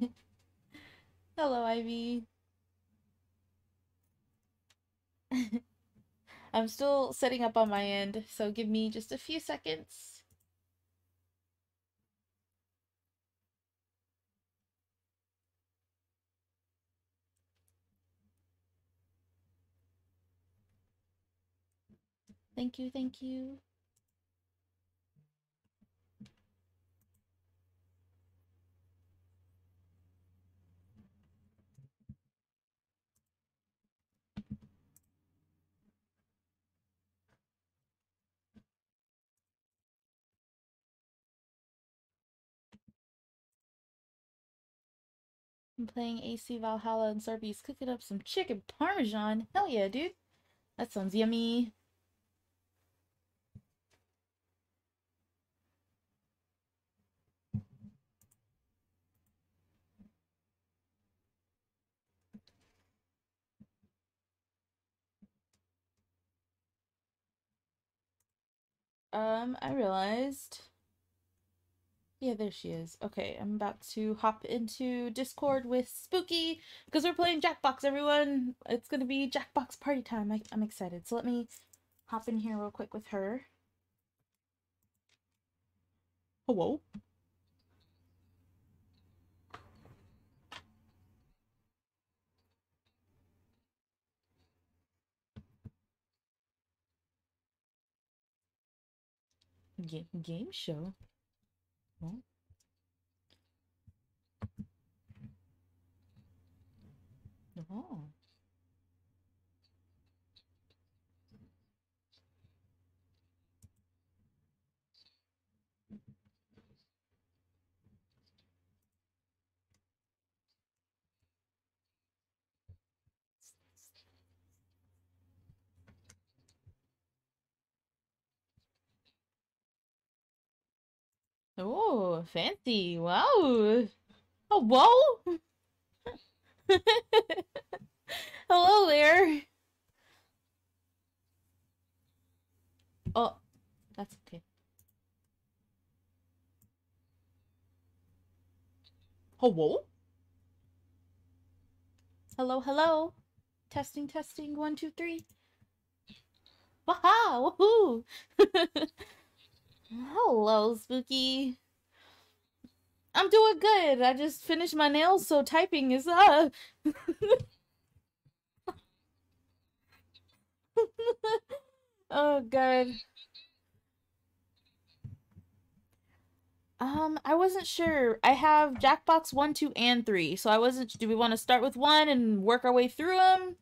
Hello, Ivy. I'm still setting up on my end, so give me just a few seconds. Thank you, thank you. I'm playing AC Valhalla and Sarby's cooking up some chicken parmesan. Hell yeah, dude. That sounds yummy. Um, I realized. Yeah, there she is. Okay, I'm about to hop into Discord with Spooky because we're playing Jackbox, everyone. It's gonna be Jackbox party time. I I'm excited. So let me hop in here real quick with her. Oh, Hello. Game game show. Oh. Oh. Oh, fancy. Wow. Oh, whoa. Hello there. Oh, that's okay. Hello? Hello, hello. Testing, testing. One, two, three. Wow, woohoo. Hello, Spooky. I'm doing good. I just finished my nails, so typing is up. Oh god. Um, I wasn't sure. I have Jackbox 1, 2, and 3, so I wasn't... Do we want to start with 1 and work our way through them?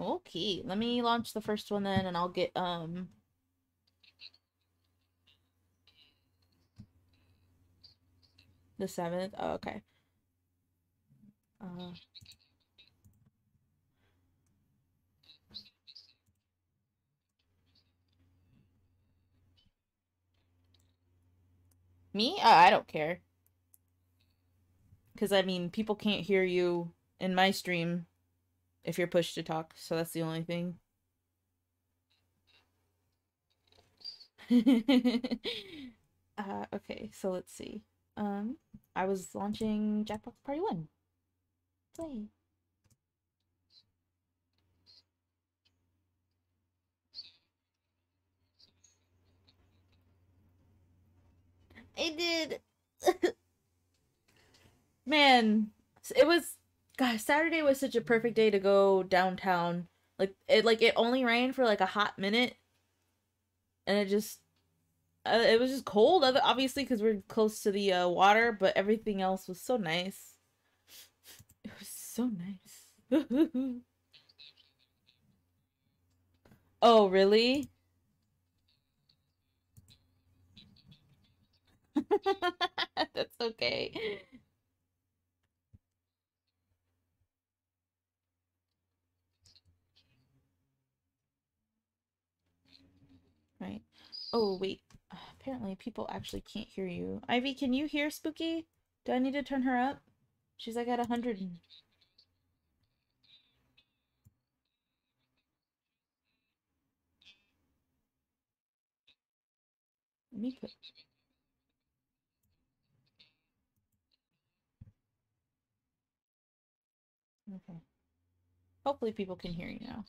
Okay, let me launch the first one then, and I'll get, um... The 7th? Oh, okay. Uh... Me? Uh, I don't care. Because, I mean, people can't hear you in my stream if you're pushed to talk, so that's the only thing. uh, okay, so let's see. Um, I was launching Jackbox Party 1. Play. I did. Man, it was gosh, Saturday was such a perfect day to go downtown. Like it like it only rained for like a hot minute. And it just uh, it was just cold obviously cuz we're close to the uh, water, but everything else was so nice. It was so nice. oh, really? That's okay. Oh, wait. Apparently people actually can't hear you. Ivy, can you hear Spooky? Do I need to turn her up? She's like at 100. Let me put... Okay. Hopefully people can hear you now.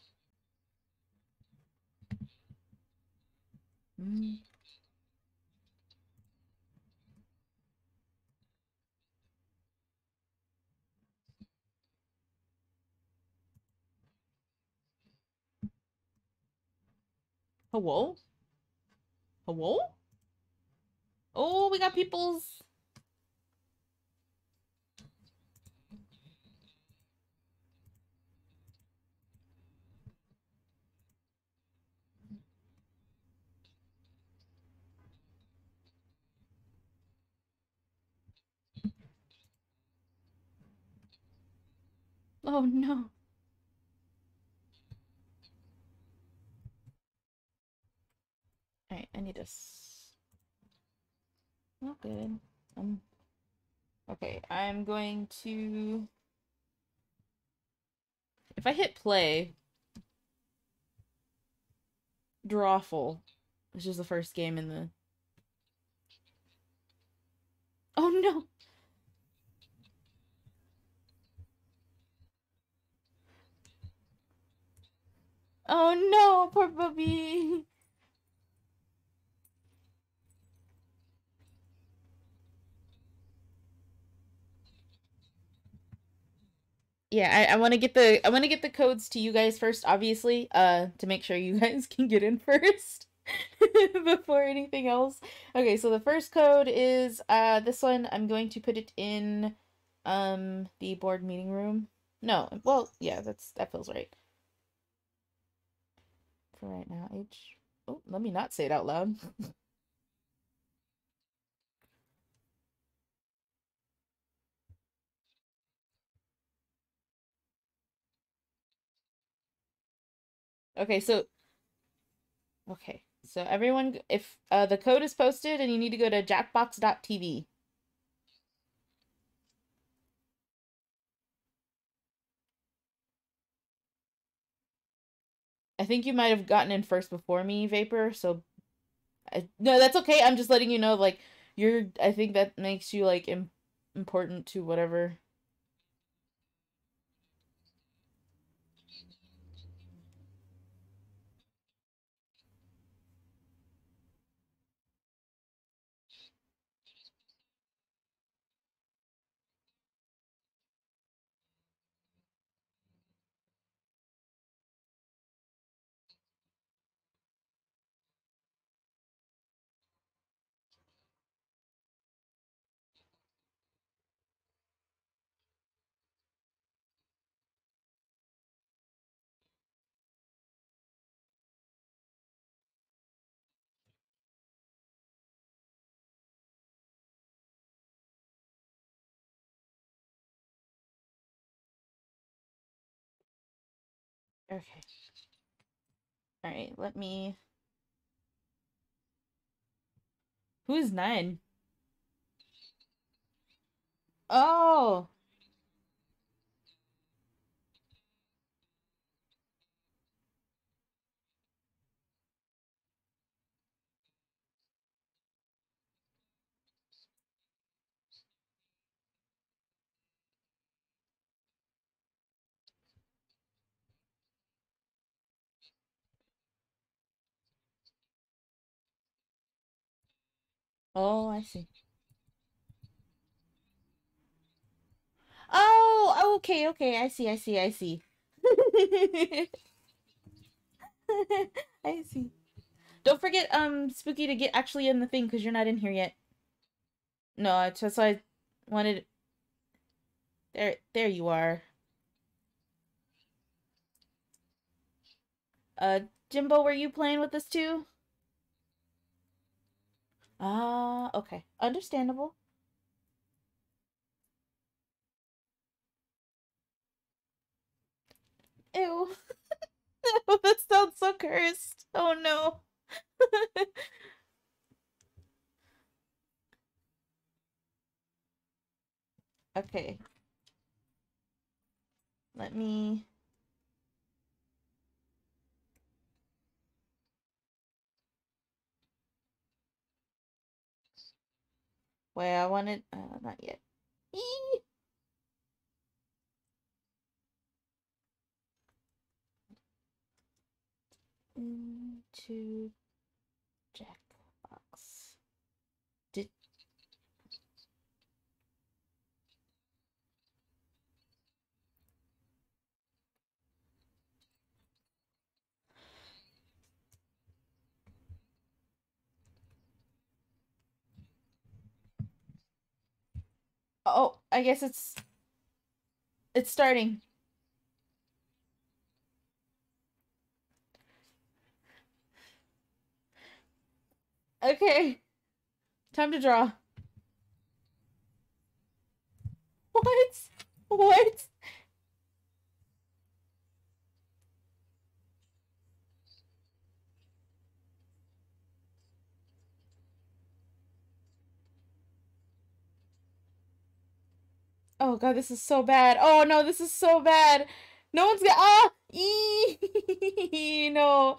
Hello? Hello? Oh, we got people's... Oh no. Alright, I need this. Not good. Um. Okay, I'm going to. If I hit play, Drawful, which is the first game in the. Oh no! Oh no, poor puppy. Yeah, I, I want to get the I want to get the codes to you guys first, obviously, uh, to make sure you guys can get in first before anything else. Okay, so the first code is uh this one. I'm going to put it in um the board meeting room. No, well, yeah, that's that feels right for right now. H. Oh, let me not say it out loud. okay, so okay, so everyone, if uh, the code is posted and you need to go to jackbox.tv. I think you might have gotten in first before me, Vapor. So, I, no, that's okay. I'm just letting you know, like, you're. I think that makes you like Im- important to whatever. Okay. All right. Let me. Who's nine? Oh. Oh, I see. Oh, okay, okay. I see, I see, I see. I see. Don't forget, um, Spooky, to get actually in the thing because you're not in here yet. No, that's why I wanted. There, there you are. Uh, Jimbo, were you playing with us too? Ah, okay. Understandable. Ew. that sounds so cursed. Oh no. okay. Let me where I wanted. Uh, not yet. Eee! Into Oh, I guess it's it's starting. Okay. Time to draw. What? What? Oh god, this is so bad. Oh no, this is so bad. No one's gonna ah no.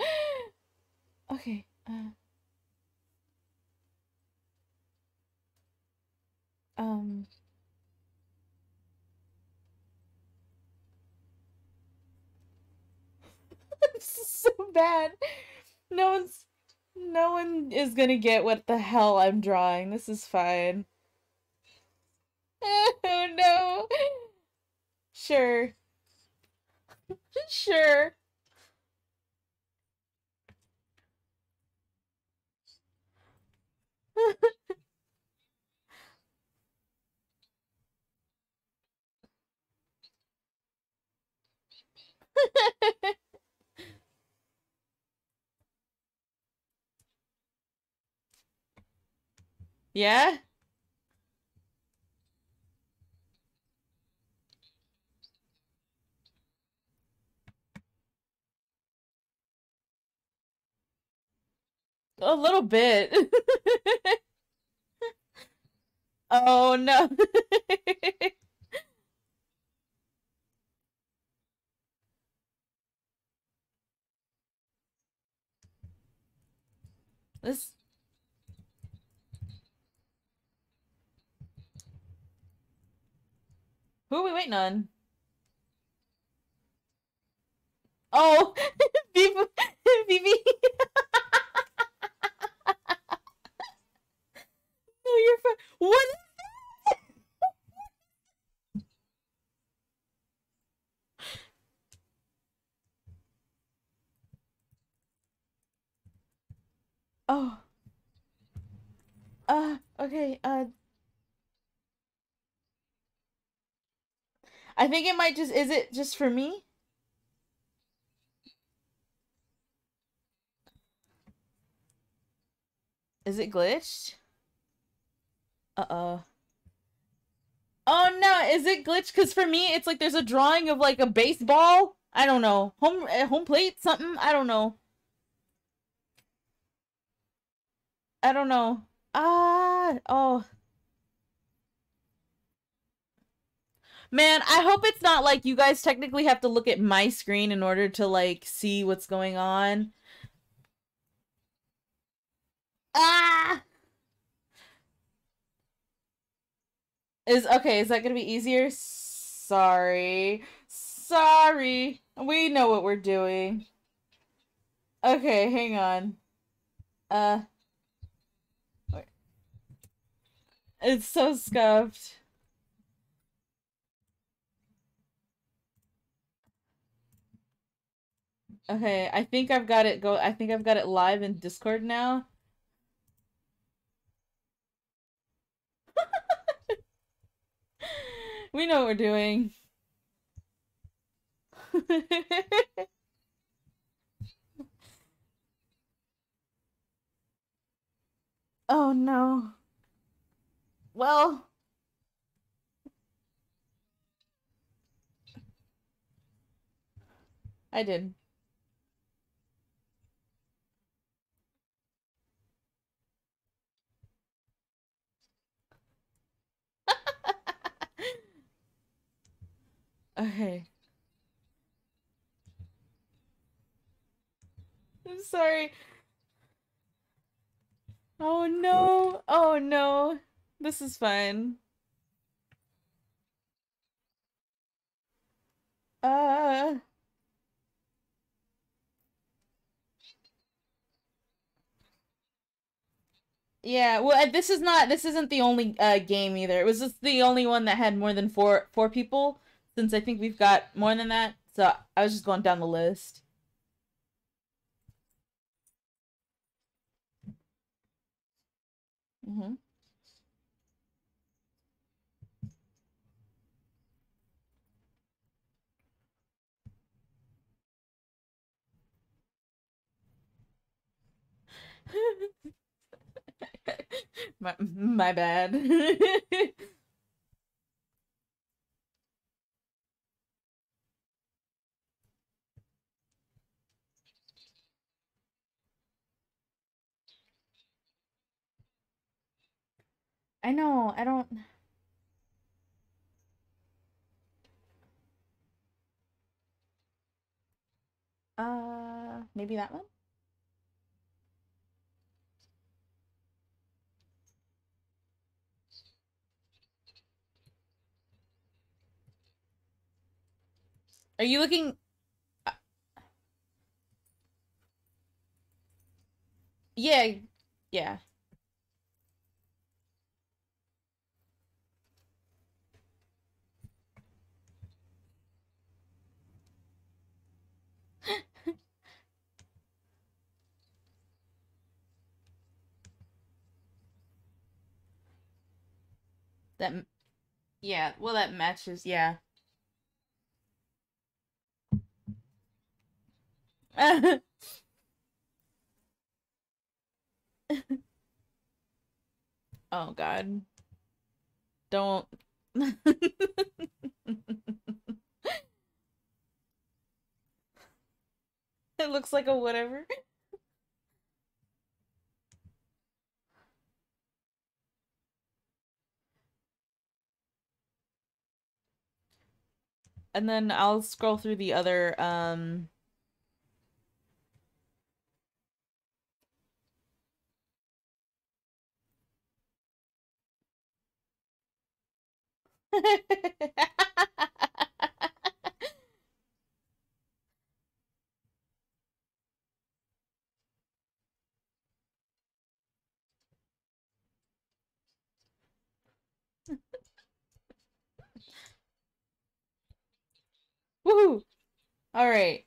Okay. Uh, um this is so bad. No one's no one is gonna get what the hell I'm drawing. This is fine. Oh no. Sure. sure. yeah? A little bit. oh no. this Who are we waiting on? Oh, Vivi. What? oh. Uh, okay, uh. I think it might just, is it just for me? Is it glitched? Uh-oh. Oh no, is it glitched? Because for me, it's like there's a drawing of like a baseball. I don't know. Home uh, home plate? Something? I don't know. I don't know. Ah, oh. Man, I hope it's not like you guys technically have to look at my screen in order to like see what's going on. Ah! Is okay, is that gonna be easier? Sorry. Sorry. We know what we're doing. Okay, hang on. Uh It's so scuffed. Okay, I think I've got it go I think I've got it live in Discord now. We know what we're doing. oh no. Well, I did. Okay. I'm sorry. Oh no. Oh no. This is fun. Uh Yeah, well uh, this is not this isn't the only uh game either. It was just the only one that had more than four four people. Since I think we've got more than that, so I was just going down the list. Mm-hmm. my my bad. I know, I don't Uh, maybe that one? Are you looking? Uh, yeah, yeah. That, yeah, well, that matches, yeah. oh god. Don't. it looks like a whatever. And then I'll scroll through the other um Woohoo! All right.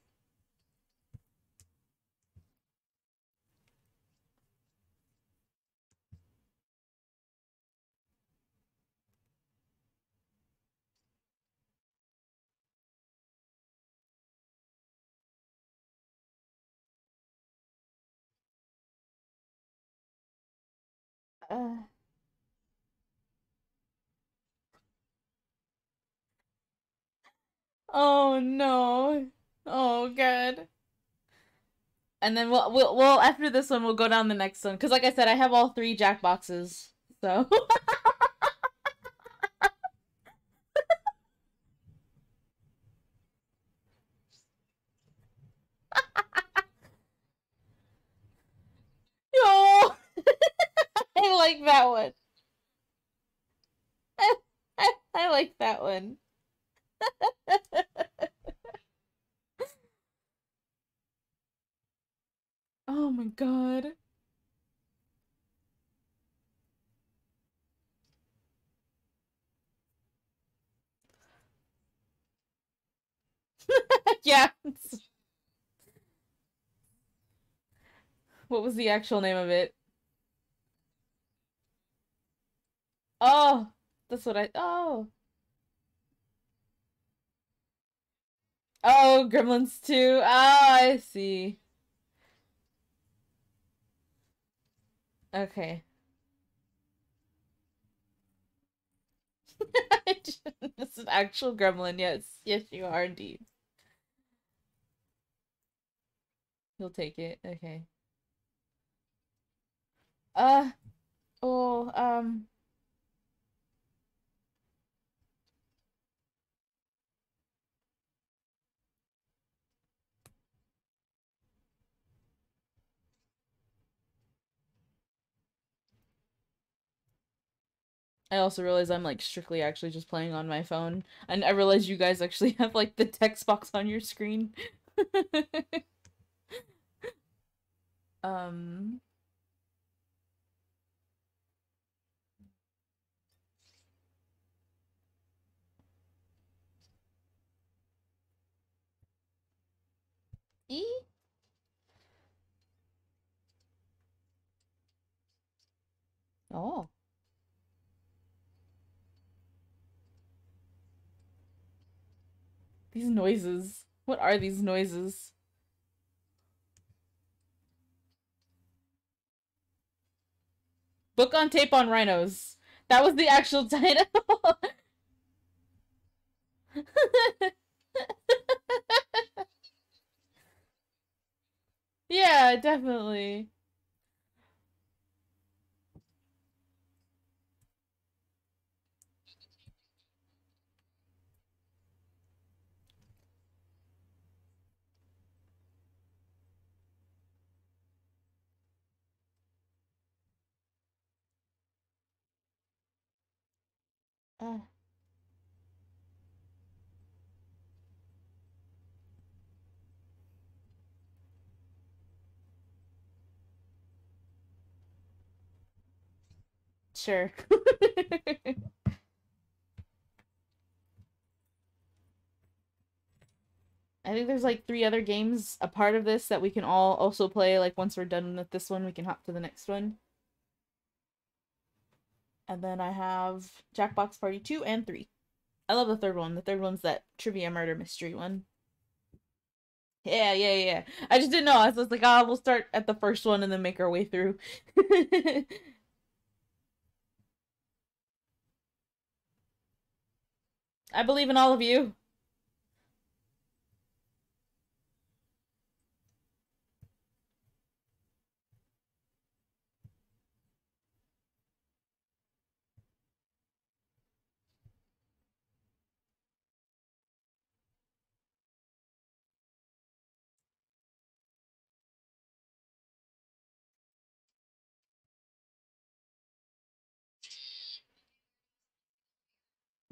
Uh, oh no. Oh god. And then we'll we'll well after this one we'll go down the next one cuz like I said I have all three Jackboxes. So Yo. I like that one. I, I, I like that one. oh my god. yeah. What was the actual name of it? Oh, that's what I. Oh. Oh, Gremlins 2. Ah, I see. Okay. It's an actual gremlin, yes. Yes, you are indeed. He'll take it. Okay. Uh, oh, um... I also realize I'm like strictly actually just playing on my phone. And I realize you guys actually have like the text box on your screen. um E? Oh. These noises. What are these noises? Book on tape on rhinos. That was the actual title. yeah, definitely. Uh. Sure. I think there's like three other games a part of this that we can all also play. Like once we're done with this one, we can hop to the next one. And then I have Jackbox Party 2 and 3. I love the third one. The third one's that trivia murder mystery one. Yeah, yeah, yeah. I just didn't know. I was like, oh, we'll start at the first one and then make our way through. I believe in all of you.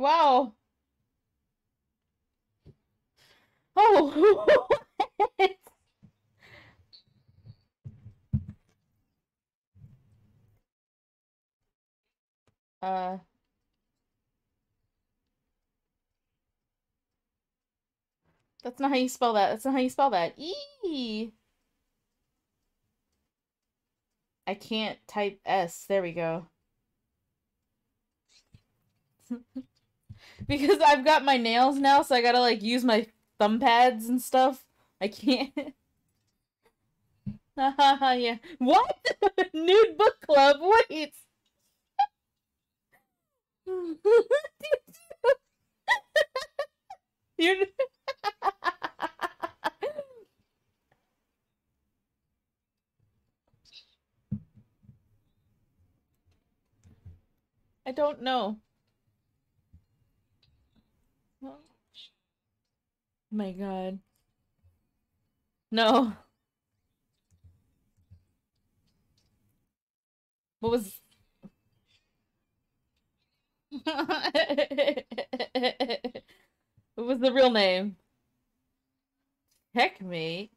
Wow. Oh. uh. That's not how you spell that. That's not how you spell that. E. I can't type S. There we go. because I've got my nails now, so I gotta like use my thumb pads and stuff. I can't. yeah. What? Nude book club? Wait. You're. I don't know. Oh my god. No. What was What was the real name? Checkmate.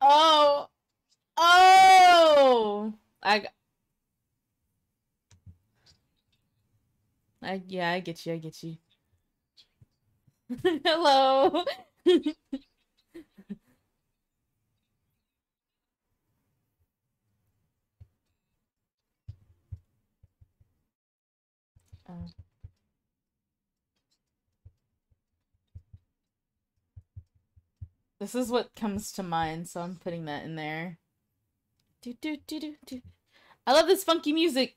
Oh. Oh. I I yeah, I get you. I get you. Hello. Oh. This is what comes to mind, so I'm putting that in there. Do do do do do. I love this funky music.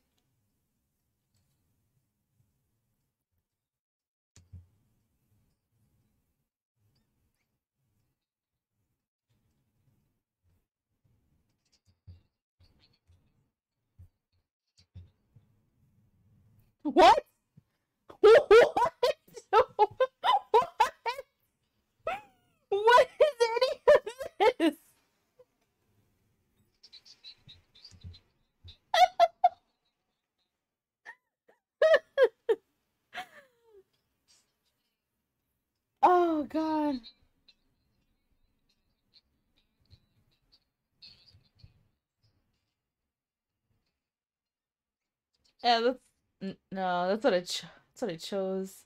What? What? what? What is any of this? oh god. Yeah, that's no, that's what I that's what I chose.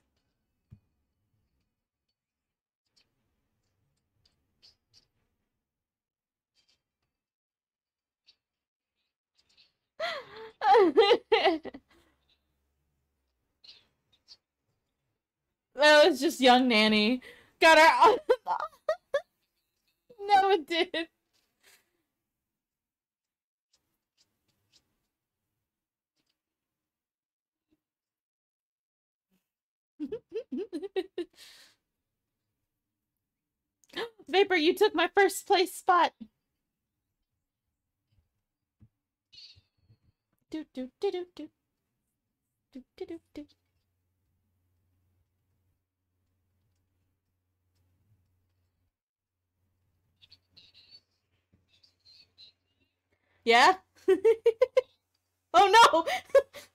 that was just young nanny. Got her. no, it did. Vapor, you took my first place spot. Do do do do do. Do do do do. Yeah? oh no!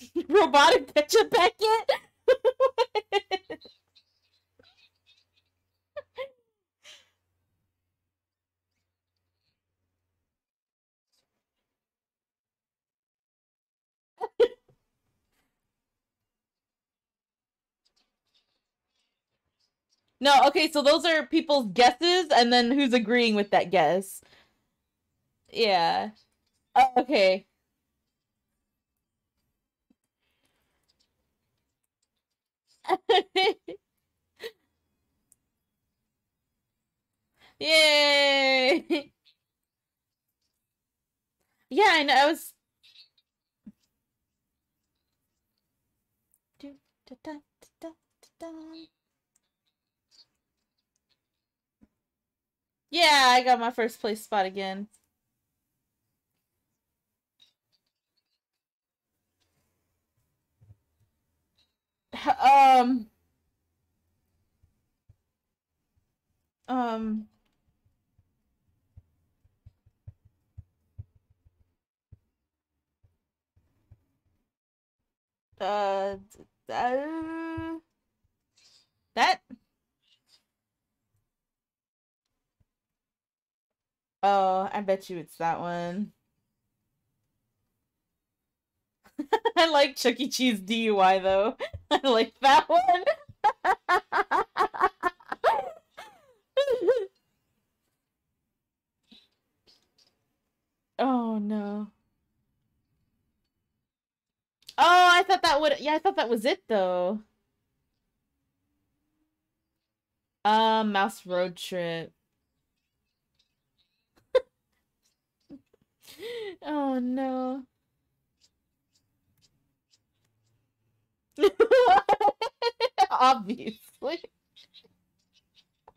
Robotic picture packet? No, okay, so those are people's guesses and then who's agreeing with that guess. Yeah. Oh, okay. Yay! yeah, I know. I was. Yeah, I got my first place spot again. Um. Um. Uh, uh, that Oh, I bet you it's that one. I like Chuck E. Cheese DUI though. I like that one. oh no. Oh, I thought that would yeah, I thought that was it though. Uh, Mouse Road Trip. oh no. Obviously.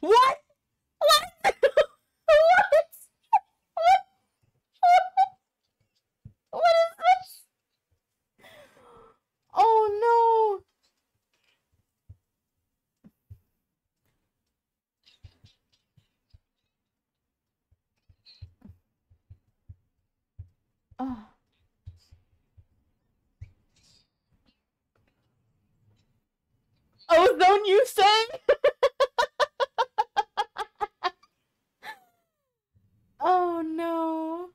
what? what? What? What is this? Oh no. Oh. Ozone you sang? oh no.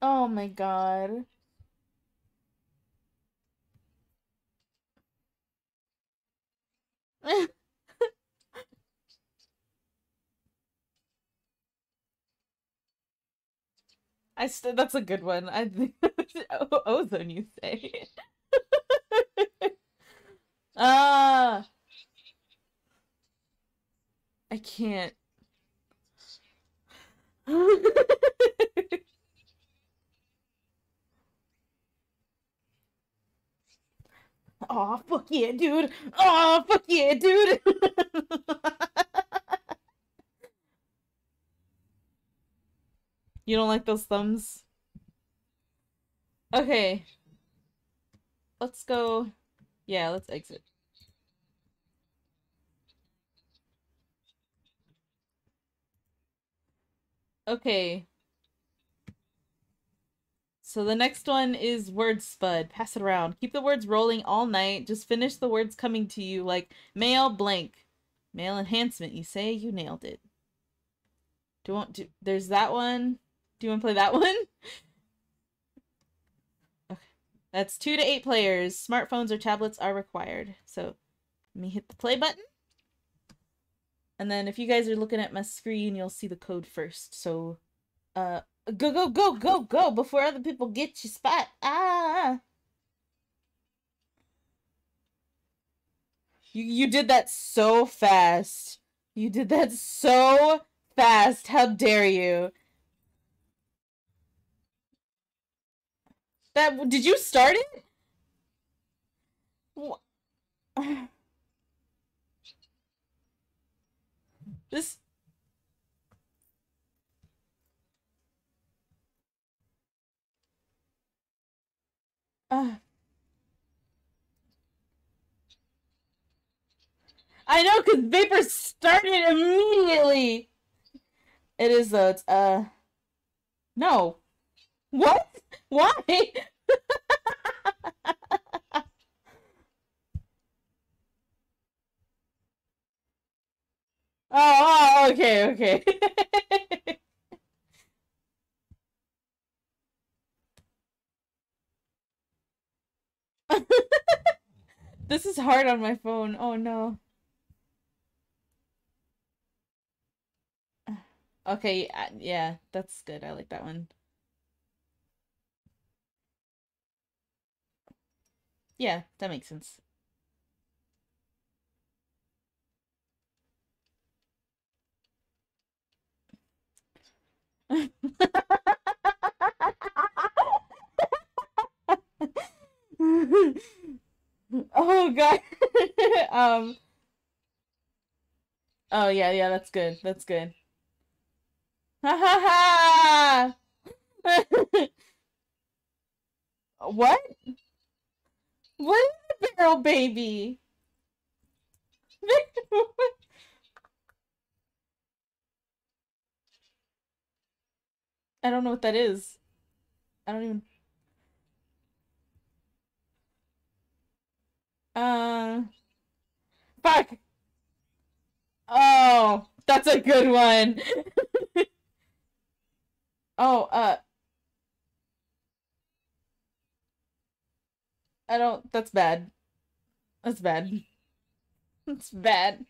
Oh my god. I st that's a good one. I ozone you say. Ah. I can't. Oh fuck yeah, dude. Oh fuck yeah, dude. You don't like those thumbs? Okay. Let's go. Yeah, let's exit. Okay. So the next one is word spud. Pass it around. Keep the words rolling all night. Just finish the words coming to you like male blank. Male enhancement. You say you nailed it. Do you want to there's that one. Do you want to play that one? okay. That's two to eight players. Smartphones or tablets are required. So let me hit the play button. And then if you guys are looking at my screen, you'll see the code first. So, uh, go, go, go, go, go before other people get your spot. Ah! You, you did that so fast. You did that so fast. How dare you? That did you start it? What? This uh, I know because Vapor started immediately. It is a, uh, no. What? Why? oh, oh, okay, okay. this is hard on my phone. Oh no. Okay, uh, yeah, that's good. I like that one. Yeah, that makes sense. oh god. um Oh yeah, yeah, that's good. That's good. Ha ha ha! what? What is a barrel baby? I don't know what that is. I don't even. Uh. Fuck! Oh, that's a good one. oh, uh. I don't. That's bad. That's bad. That's bad.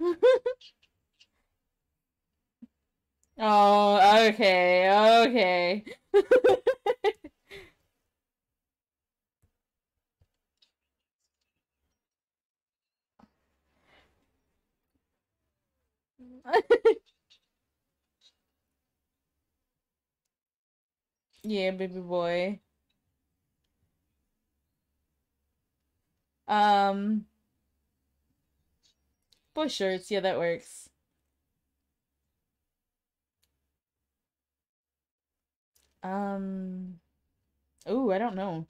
oh, okay, okay. Yeah, baby boy. Um, boy shirts. Yeah, that works. Um, ooh, I don't know.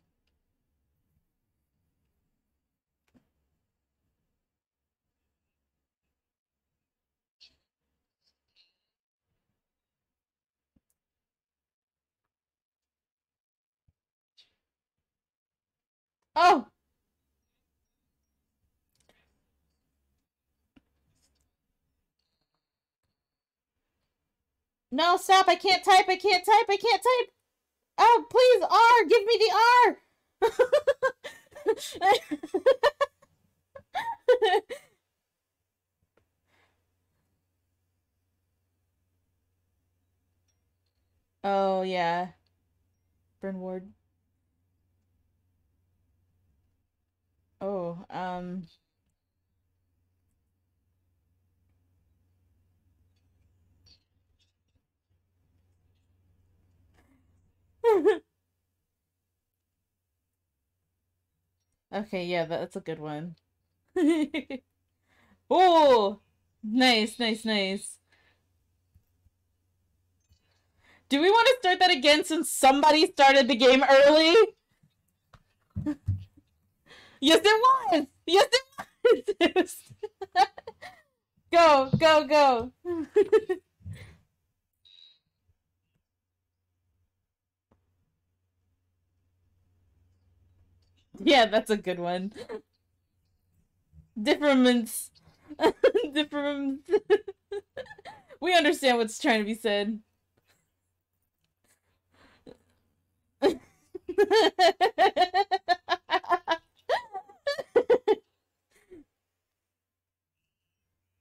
Oh! No, stop! I can't type! I can't type! I can't type! Oh, please, R! Give me the R! oh, yeah. Burn Ward. Oh, um... okay, yeah, that's a good one. oh! Nice, nice, nice. Do we want to start that again since somebody started the game early? Yes, it was. Yes, it was. go, go, go. yeah, that's a good one. Difference. Difference. we understand what's trying to be said.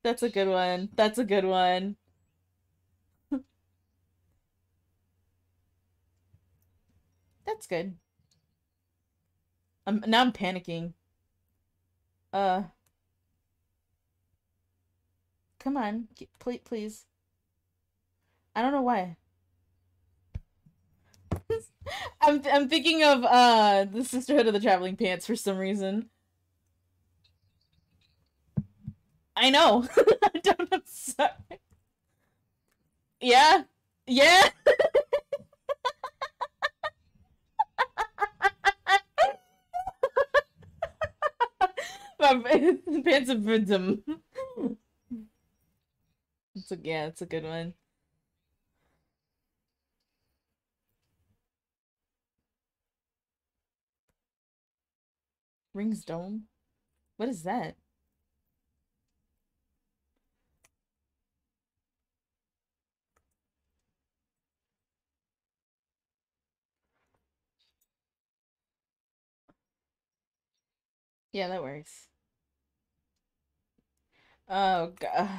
That's a good one. That's a good one. That's good. I'm now I'm panicking. Uh Come on, please please. I don't know why. I'm I'm thinking of uh the Sisterhood of the Traveling Pants for some reason. I know. I don't know. Sorry. Yeah. Yeah. Pants of Wisdom. It's a yeah, it's a good one. Rings Dome? What is that? Yeah, that works. Oh, God.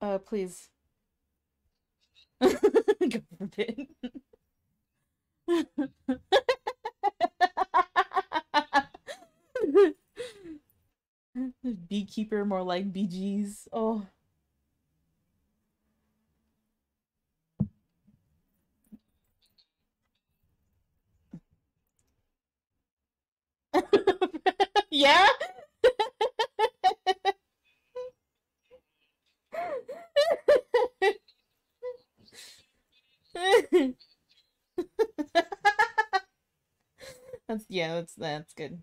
Uh, please. God forbid. Beekeeper, more like Bee Gees. Oh. Yeah? that's yeah, that's that's good.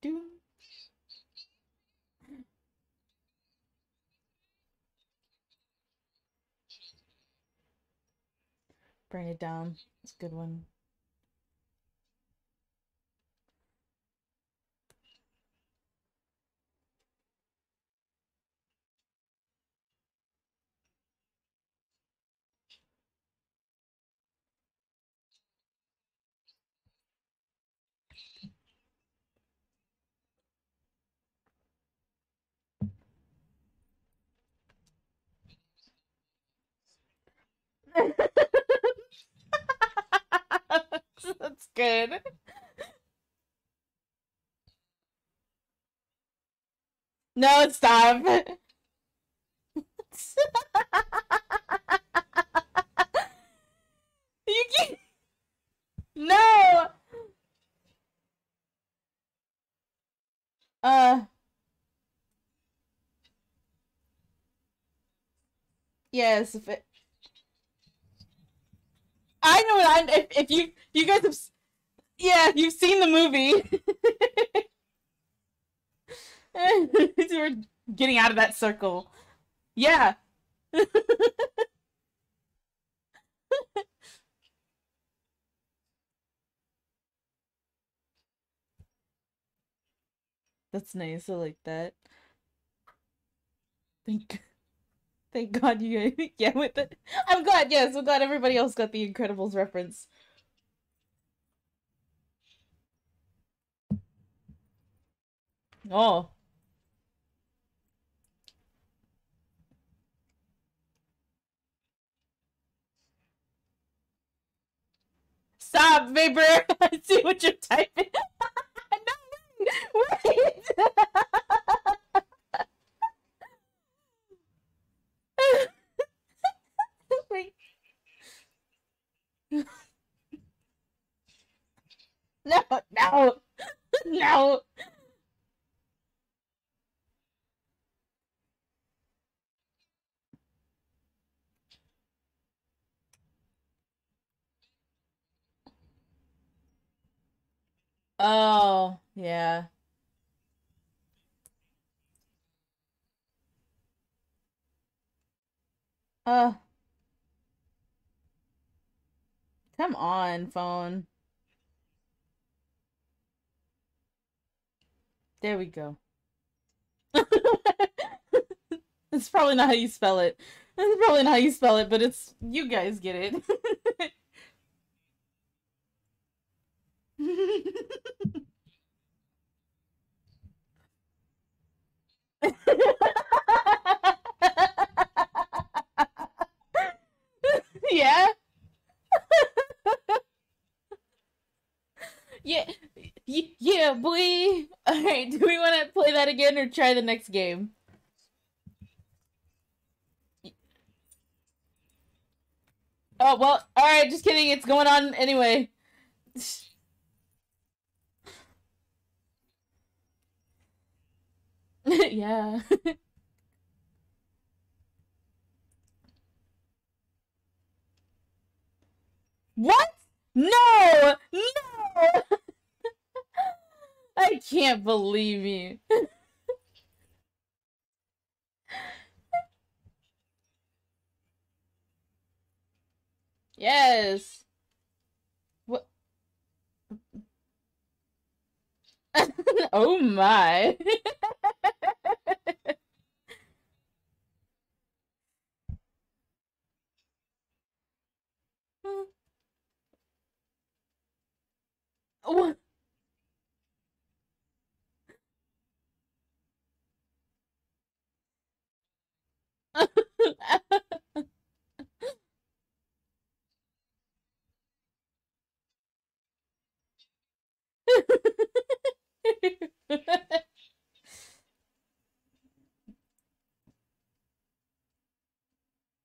Doom. Bring it down. It's a good one. That's good. No, stop. you can't. No. Uh. Yes, if it, I know if, if you you guys have yeah, you've seen the movie. We're getting out of that circle. Yeah. That's nice. I like that. Thank Thank God you yeah with it. I'm glad, yes, I'm glad everybody else got the Incredibles reference. Oh. Stop, Vapor! I see what you're typing. no, wait! wait. Uh. Come on, phone. There we go. it's probably not how you spell it. It's probably not how you spell it, but it's you guys get it. yeah. yeah, yeah, boy. All right, do we want to play that again or try the next game? Oh well. All right, just kidding. It's going on anyway. yeah. what? No! No! I can't believe you. yes. What? oh my. What?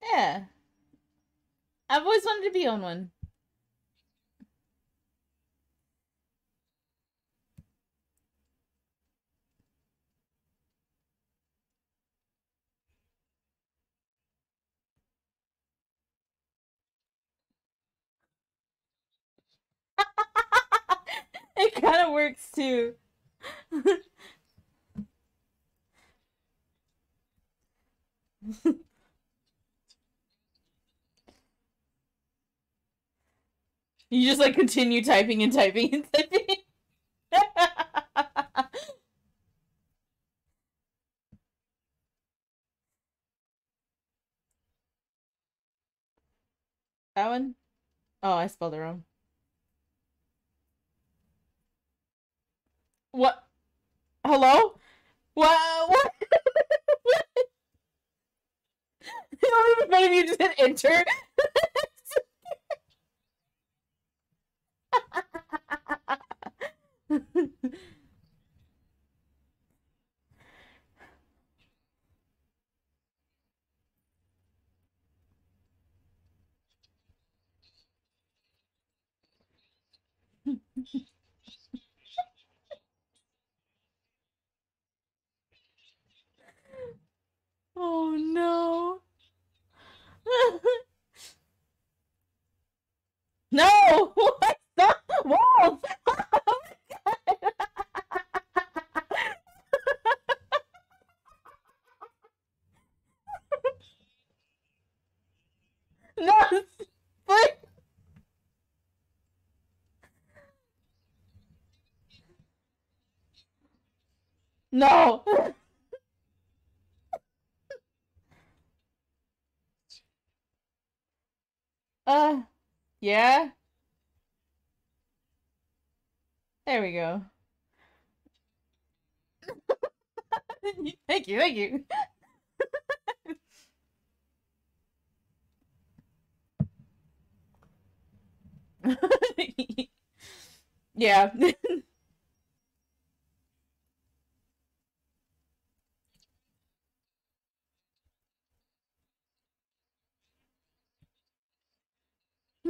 yeah. I've always wanted to be on one. it kind of works too. you just like continue typing and typing and typing. that one? Oh, I spelled it wrong. What? Hello? What? Uh, what? what? Maybe you just hit enter. oh no. no! What? Stop! Walls! no! Please! No! uh, yeah? There we go. thank you, thank you. yeah.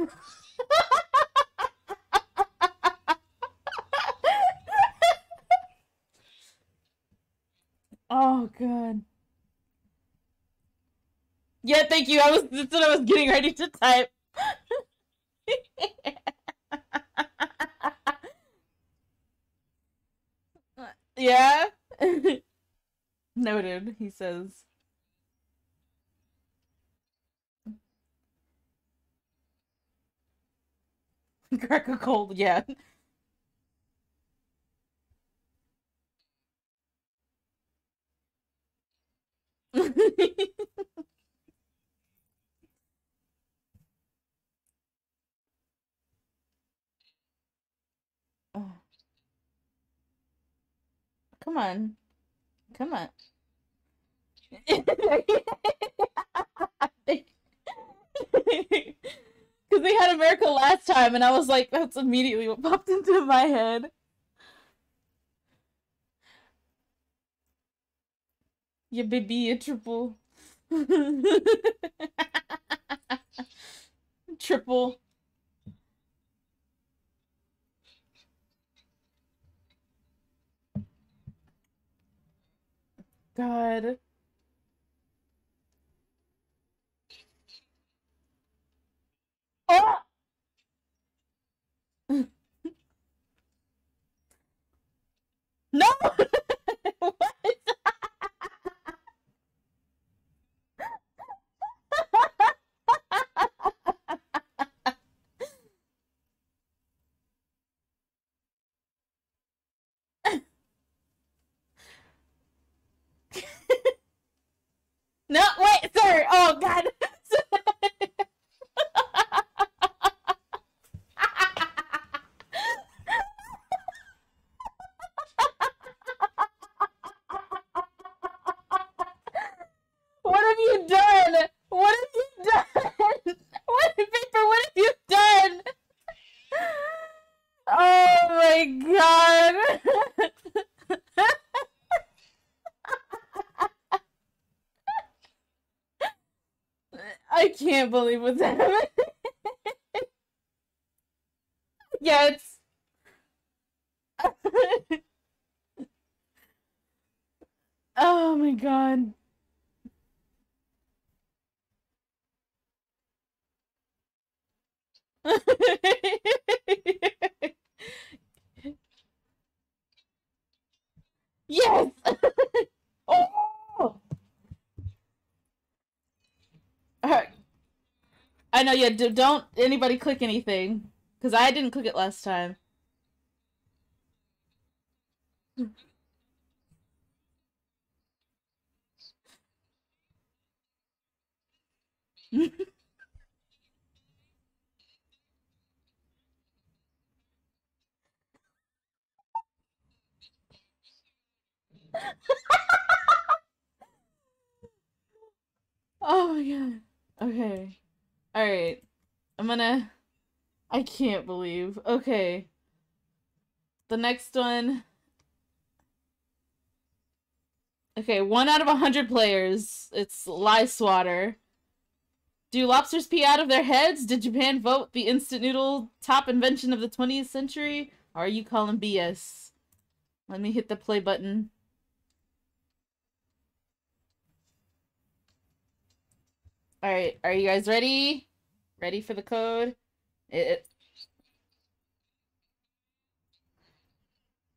oh god. Yeah, thank you. I was that's what I was getting ready to type. yeah. Noted, he says. Crack a cold, yeah. oh. Come on. Come on. Because they had America last time, and I was like, that's immediately what popped into my head. Yeah, baby, a triple. triple. God. No! what? no, wait, sir. Oh God. What have you done? What have you done? What paper? What have you done? Oh my god. I can't believe what's happening. yeah, it's. oh my god. yes. oh. Alright. Know. Yeah. d- Don't anybody click anything because I didn't click it last time. Oh my god. Okay. Alright. I'm gonna. I Okay. The next one. Okay, one out of a hundred players. It's Lie Swatter. Do lobsters pee out of their heads? Did Japan vote the instant noodle top invention of the 20th century? Are you calling BS? Let me hit the play button. All right, are you guys ready? Ready for the code? It.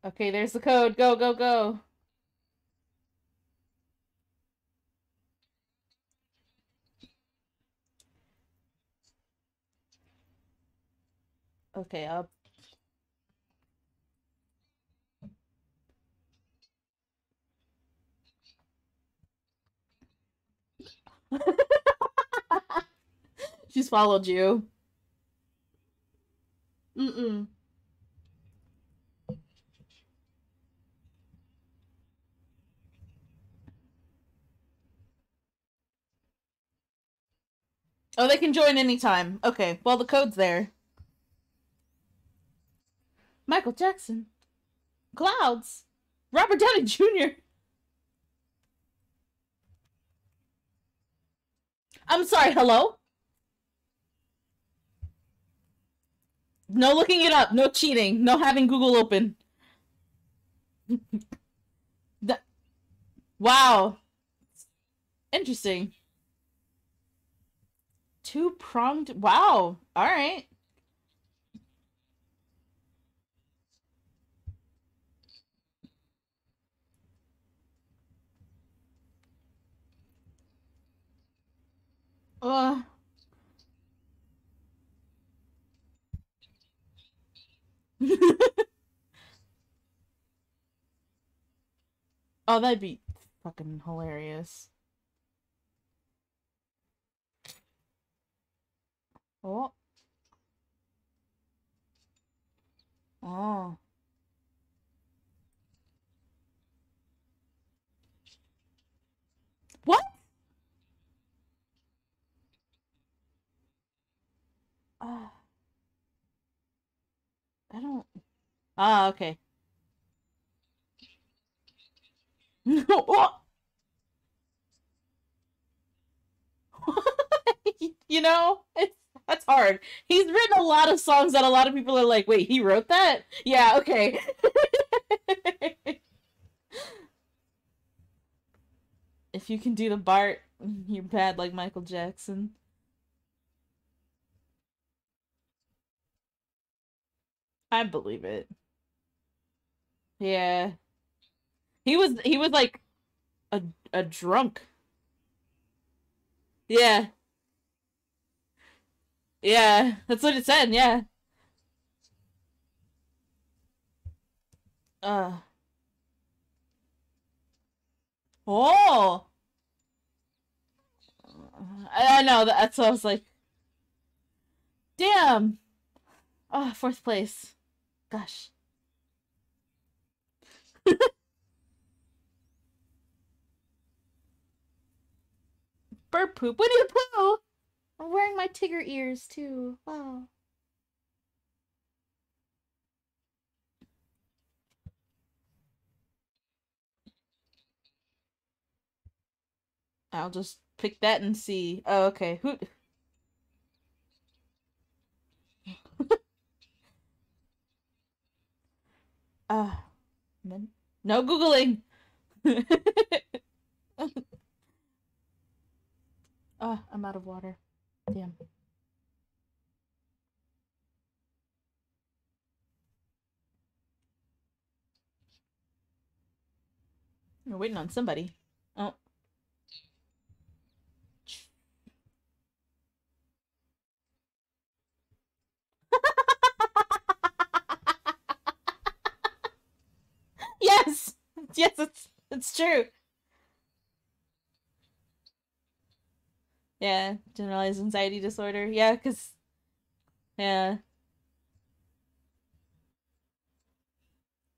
Okay, there's the code. Go, go, go. Okay, up. She's followed you. Mm-mm. Oh, they can join anytime. Okay, well, the code's there. Michael Jackson. Clouds. Robert Downey Jr. I'm sorry, hello? No looking it up, no cheating, no having Google open. The- wow. Interesting. Two pronged. Wow. All right. Uh. oh, that'd be fucking hilarious. Oh. Oh. What? Uh, I don't. Ah, okay. you know, it's that's hard. He's written a lot of songs that a lot of people are like, "Wait, he wrote that?" Yeah, okay. if you can do the Bart, you're bad like Michael Jackson. I believe it. Yeah. He was he was like a a drunk. Yeah. Yeah, that's what it said, yeah. Uh. Oh! I, I know, that's what I was like. Damn! Oh, fourth place. Gosh. Bird poop. Winnie the Pooh! I'm wearing my Tigger ears too. Wow. I'll just pick that and see. Oh, okay. Who? Uh, no googling. Ah, oh, I'm out of water. Damn. We're waiting on somebody. Oh. yes! Yes, it's it's true. Yeah, generalized anxiety disorder. Yeah, because. Yeah.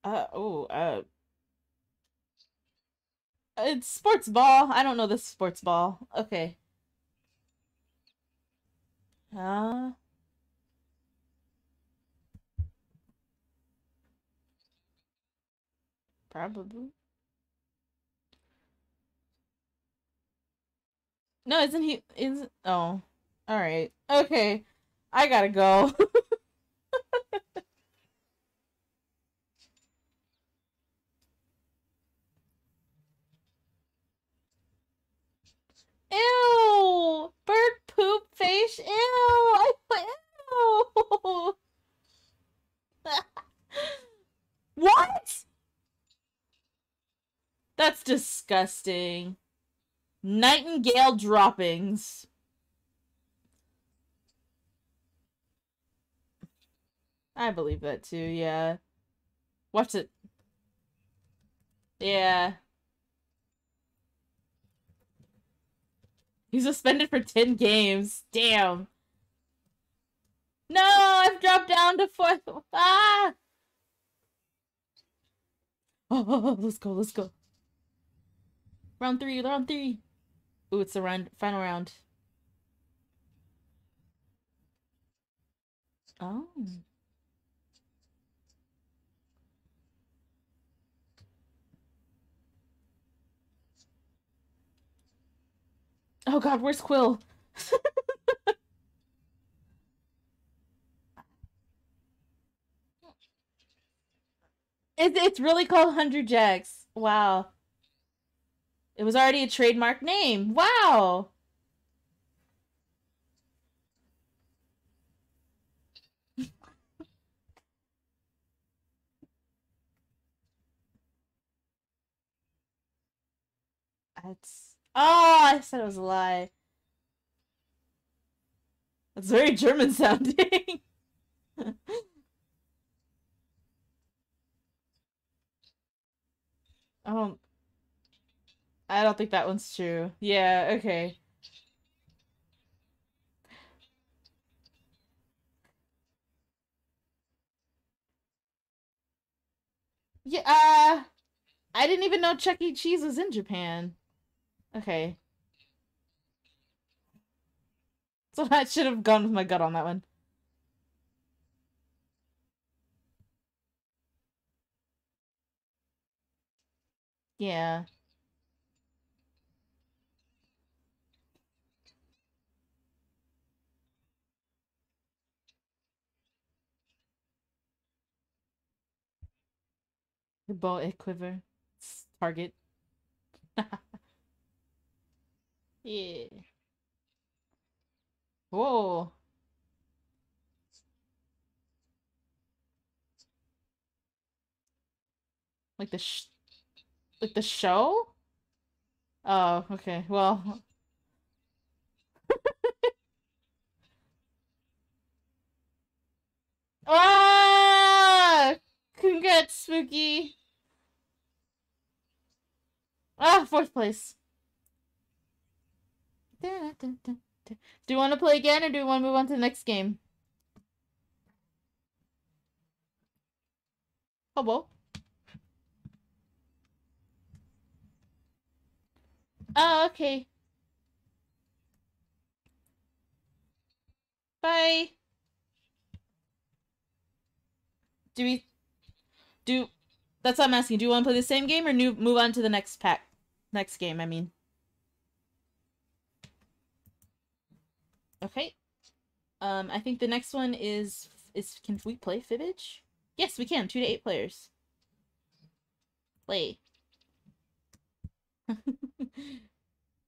Uh, oh, uh. It's sports ball. I don't know this sports ball. Okay. Uh. Probably. No, isn't he? Is oh, all right, okay. I gotta go. Ew! Bird poop face. Ew! I ew. what? That's disgusting. Nightingale droppings. I believe that too, yeah. Watch it. Yeah. He's suspended for 10 games. Damn. No, I've dropped down to fourth. Ah! Oh, oh, oh, let's go, let's go. Round three, round three. Ooh, it's the round, final round. Oh. Oh god, where's Quill? it, it's really called Hundred Jacks. Wow. It was already a trademark name. Wow. That's... Oh, I said it was a lie. That's very German sounding. um, I don't think that one's true. Yeah, okay. Yeah, uh, I didn't even know Chuck E. Cheese was in Japan. Okay. So I should have gone with my gut on that one. Yeah. The bow quiver. Target. yeah. Whoa. Like the sh like the show? Oh, okay. Well. ah! Congrats, Spooky. Ah, fourth place. Do you want to play again or do you want to move on to the next game? Well. Oh, okay. Bye. Do we do that's what I'm asking. Do you want to play the same game or new, move on to the next pack? Next game, I mean. Okay. Um, I think the next one is is can we play Fibbage? Yes, we can. Two to eight players. Play.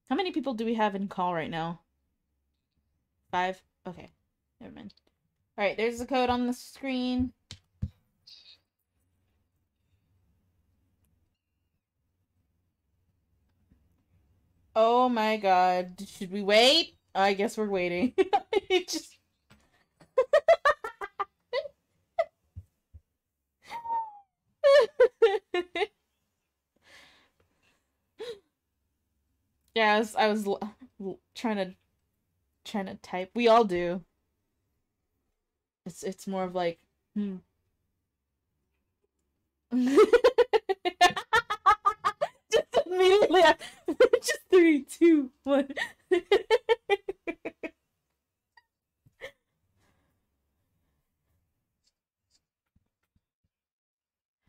How many people do we have in call right now? Five? Okay. Never mind. Alright, there's the code on the screen. Oh my god. Should we wait? I guess we're waiting. just... yeah, I was, I was trying to trying to type. We all do. It's it's more of like hmm. immediately just three, two, one.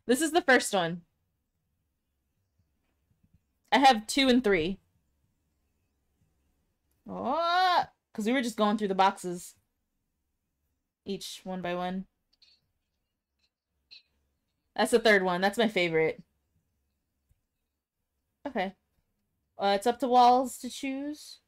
this is the first one. I have two and three. Oh, because we were just going through the boxes. Each one by one. That's the third one. That's my favorite. Okay. Uh, it's up to Walls to choose.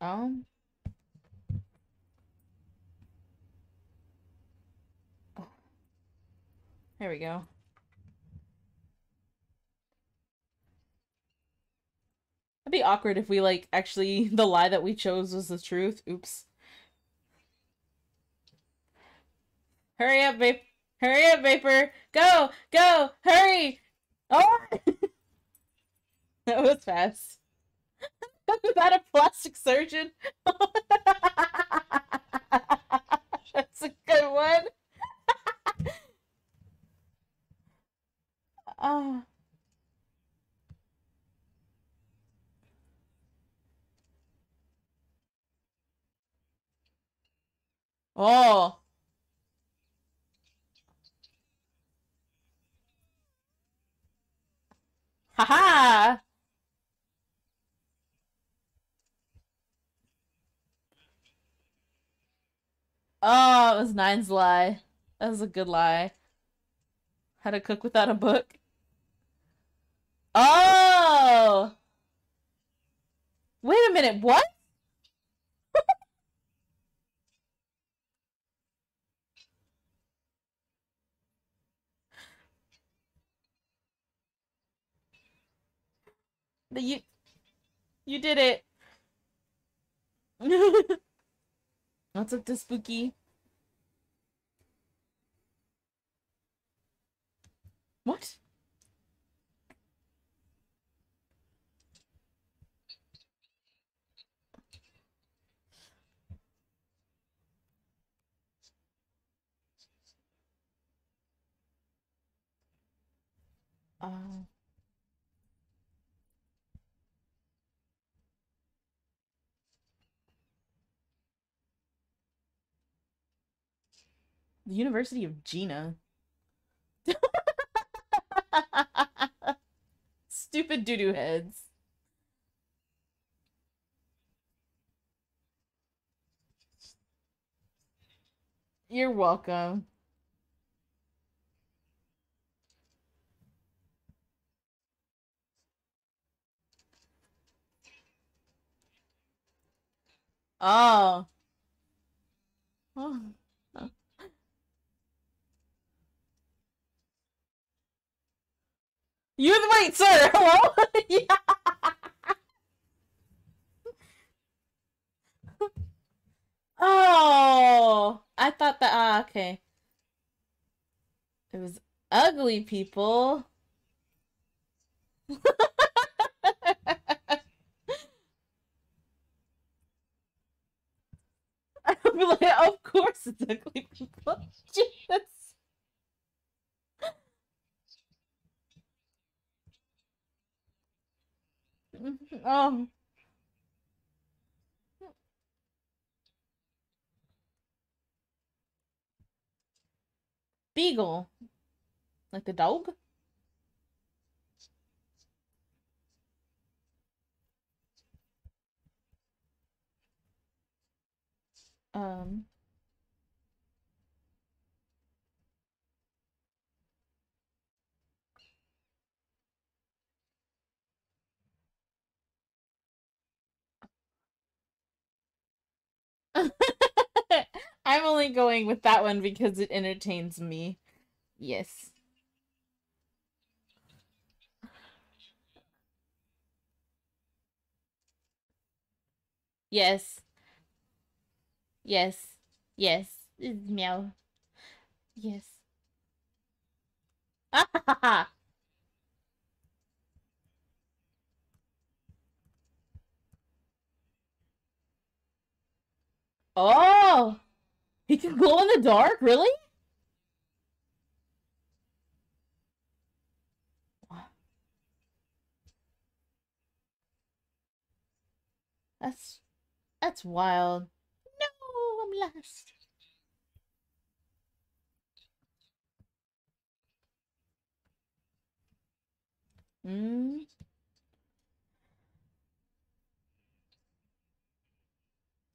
Um. There we go. It'd be awkward if we, like, actually, the lie that we chose was the truth. Oops. Hurry up, Vapor. Hurry up, Vapor. Go! Go! Hurry! Oh! that was fast. that a plastic surgeon? That's a good one. Ah. Oh. Haha. Oh, it was Nine's lie. That was a good lie. How to cook without a book. Oh! Wait a minute, what? You you did it. What's up to Spooky? What? Uh, the University of Gina. Stupid doo-doo heads. You're welcome. Oh. Oh. You the wait, sir. Hello. yeah. Oh, I thought that. Ah, okay. It was ugly people. I'll be like, of course it's ugly people. Jesus. Oh. Beagle. Like the dog? Um. I'm only going with that one because it entertains me. Yes. Yes. Yes. Yes. Meow. Yes. oh! He can glow in the dark? Really? That's that's wild. No, I'm lost. Hmm.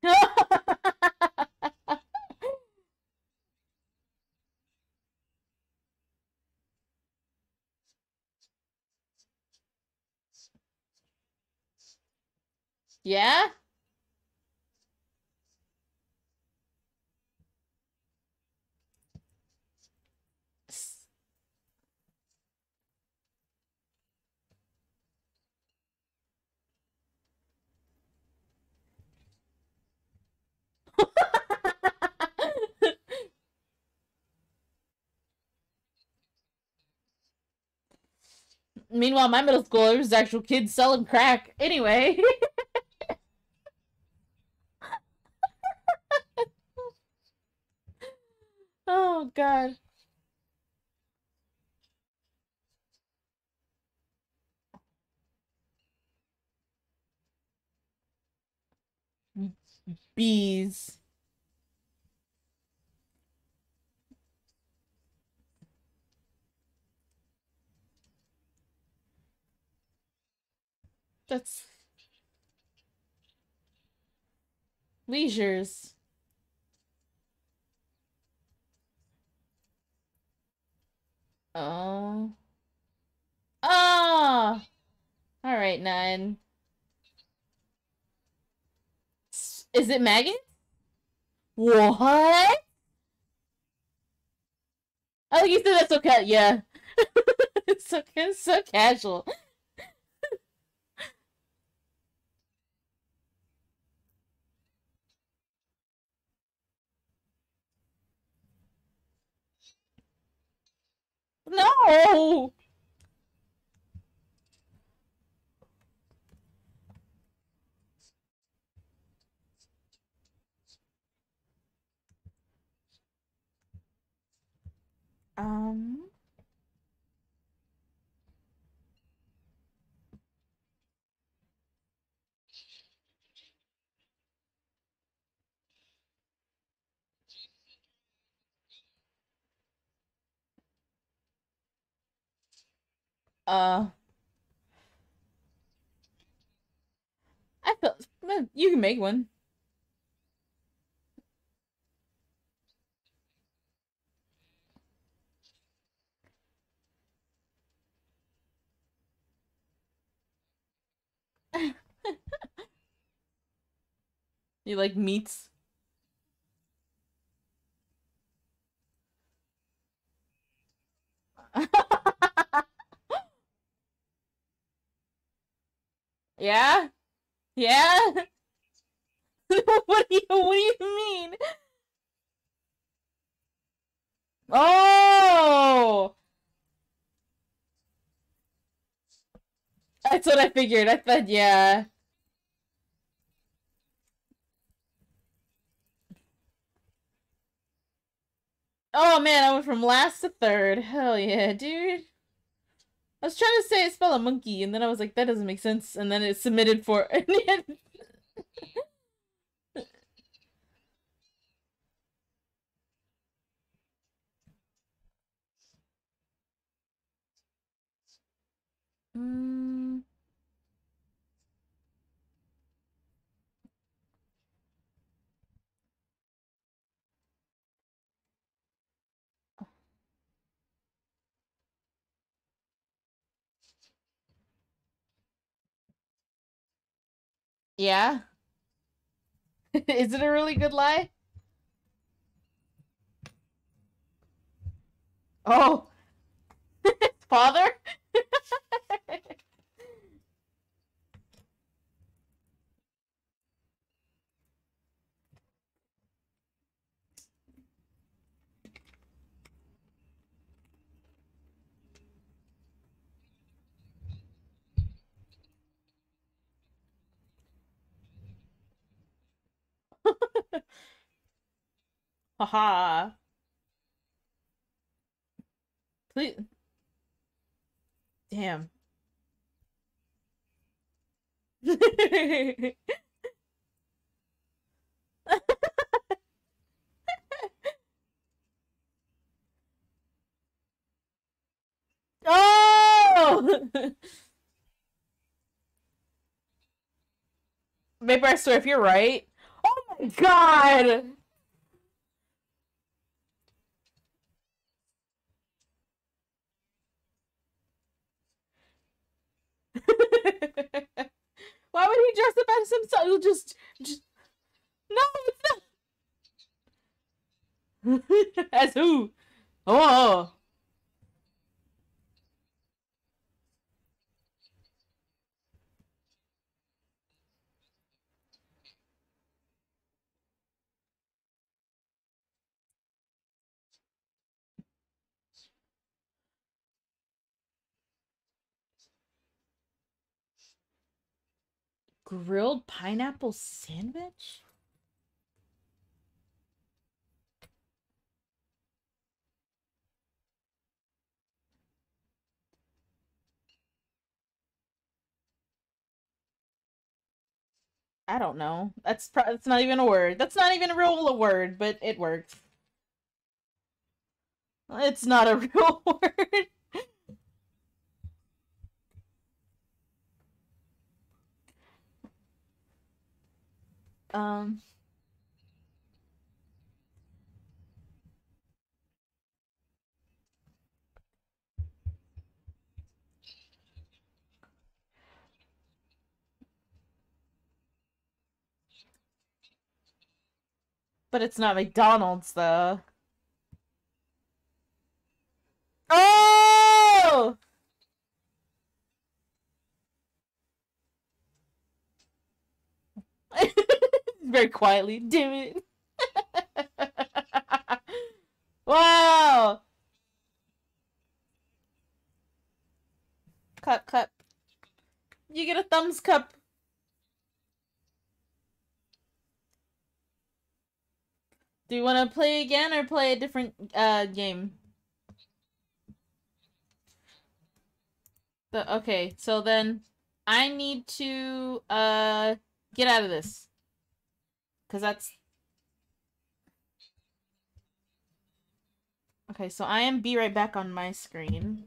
yeah? Meanwhile, my middle school, there was actual kids selling crack. Anyway. oh, God. Bees. That's leisures. Oh. Oh. All right, nine. Is it Megan? What? Oh, you said that's okay. Yeah. it's so, it's so casual. No! Um... Uh. I feel you can make one. you like meats? yeah? Yeah? what do you what do you mean? Oh! That's what I figured. I thought, yeah. Oh man, I went from last to third. Hell yeah, dude. I was trying to say spell a monkey, and then I was like, that doesn't make sense. And then it submitted for. mm. Yeah? Is it a really good lie? Oh! Father? Haha. Please. Damn. oh! Maybe I swear if you're right. Oh my god! Why would he dress up as himself? He'll just, just no, it's not. as who? Oh. oh, oh. Grilled pineapple sandwich? I don't know. That's that's not even a word. That's not even a real word, but it works. It's not a real word. Um. But it's not McDonald's, though. Oh! Very quietly. Damn it. wow! Cup, cup. You get a thumbs cup. Do you want to play again or play a different uh, game? The, okay, so then I need to uh, get out of this. Because that's... Okay, so I am be right back on my screen.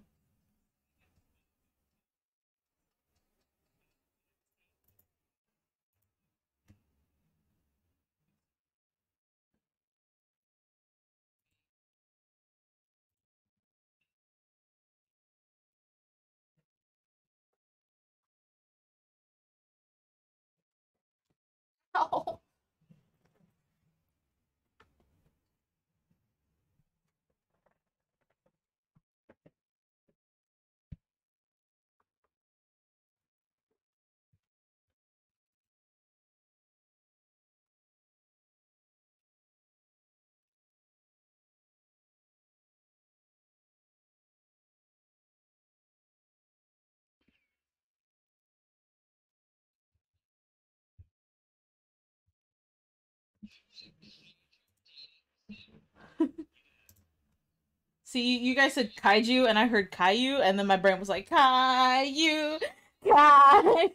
See, you guys said kaiju, and I heard Caillou, and then my brain was like, Caillou, Caillou.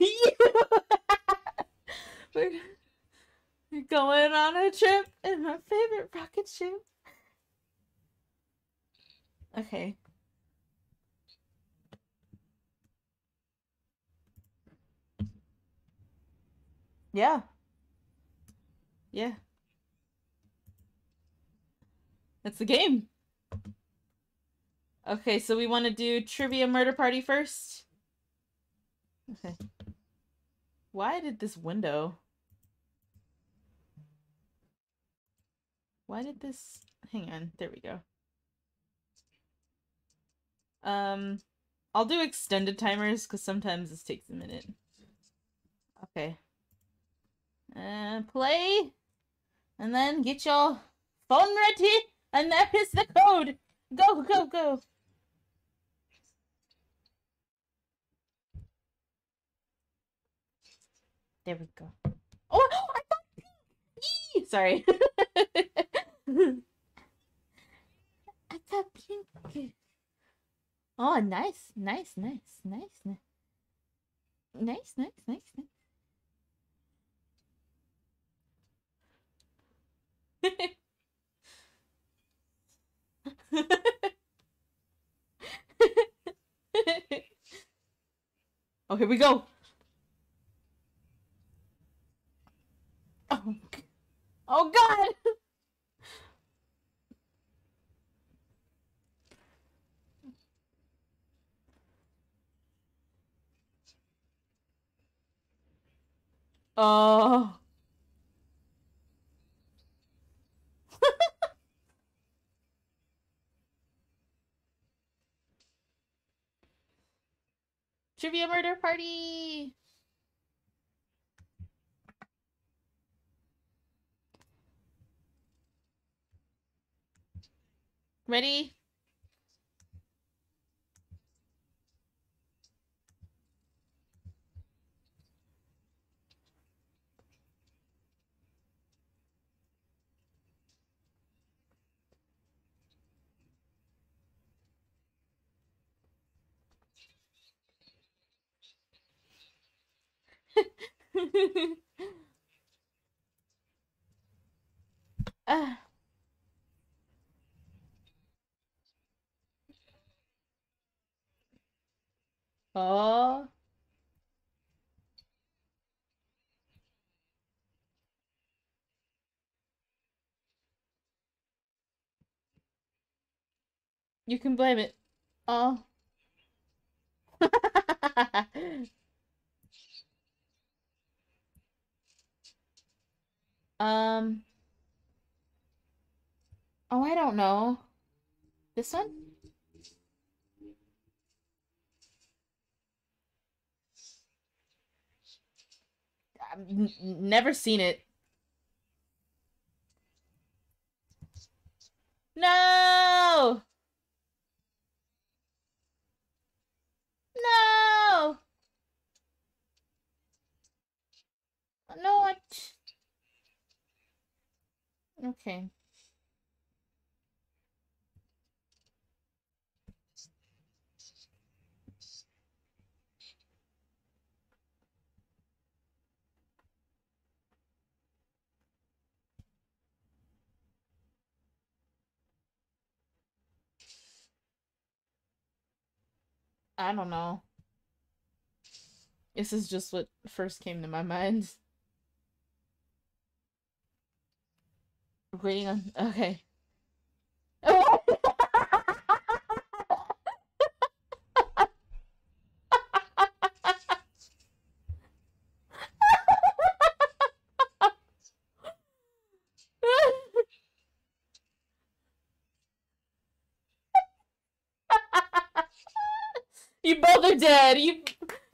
we're, going on a trip in my favorite rocket ship. Okay. Yeah. Yeah. That's the game. Okay, so we want to do trivia murder party first. Okay. Why did this window? Why did this... Hang on. There we go. Um, I'll do extended timers because sometimes this takes a minute. Okay. And play. And then get your phone ready. And there is the code. Go, go, go. There we go. Oh, I got pink! Sorry. I got pink. Oh, nice, nice, nice, nice, nice. Nice, nice, nice, nice. oh, here we go. Oh, oh God. Oh. Trivia murder party! Ready? uh. Oh. You can blame it. Oh. um. Oh, I don't know. This one? I've never seen it. No! No! No, I... Okay. I don't know. This is just what first came to my mind. Waiting on. Okay.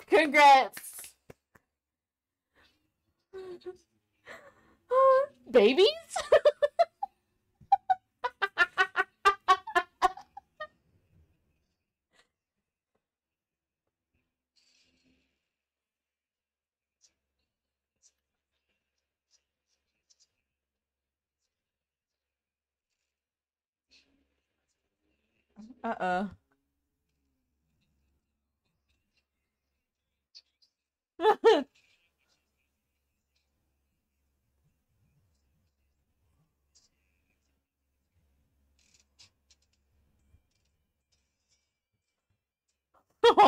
congrats. Babies?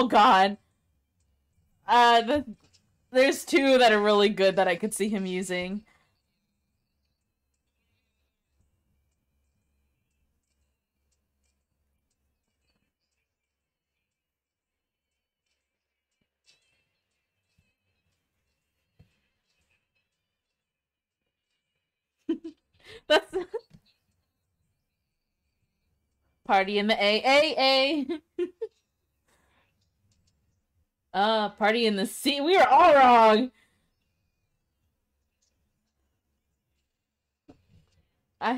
Oh god. Uh, the, there's two that are really good that I could see him using. That's party in the AAA. uh, party in the sea. We are all wrong. I.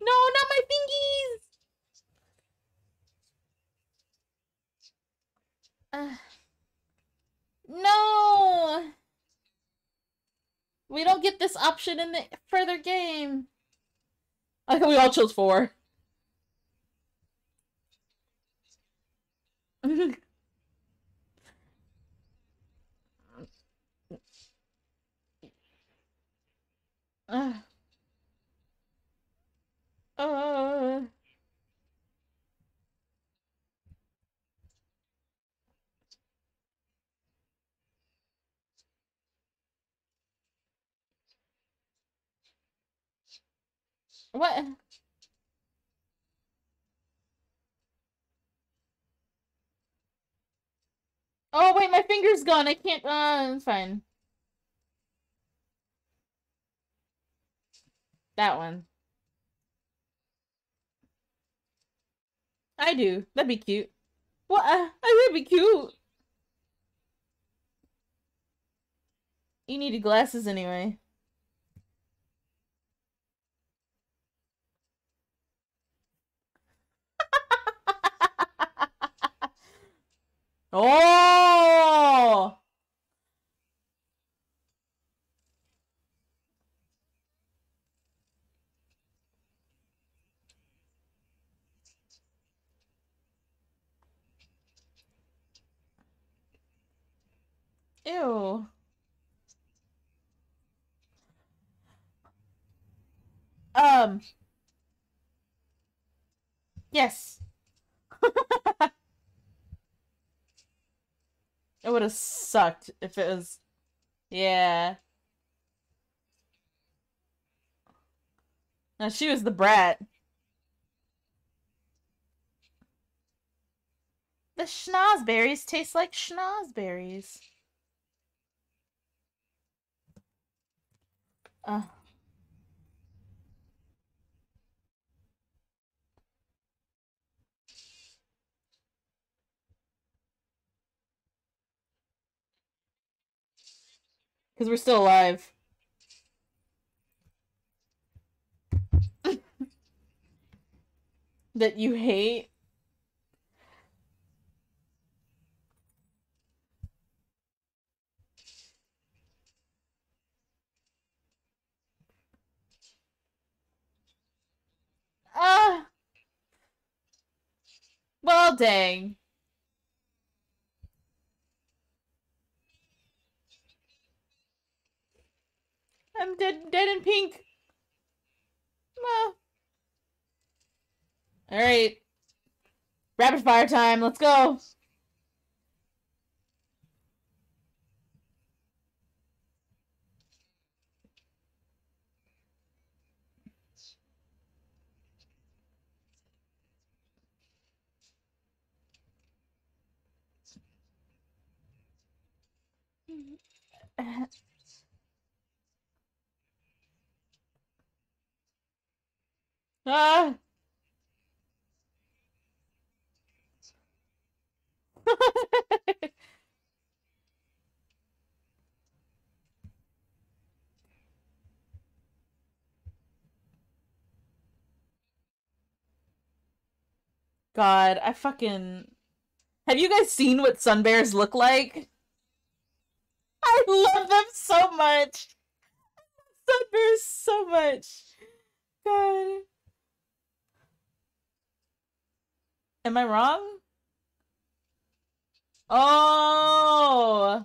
No, not my fingies. Uh. No! We don't get this option in the further game. I think we all chose four. uh. Uh. What? Oh, wait, my finger's gone. I can't. Uh, it's fine. That one. I do. That'd be cute. What? Uh, that'd be cute. You needed glasses anyway. Oh! Ew. Um. Yes. It would have sucked if it was... Yeah. Now she was the brat. The schnozberries taste like schnozberries. Uh. Because we're still alive. that you hate? Ah! Well, dang. I'm dead, dead in pink. Well. All right. Rapid fire time. Let's go. Ah! God, I fucking... Have you guys seen what sun bears look like? I love them so much! the bears so much. God. Am I wrong? Oh.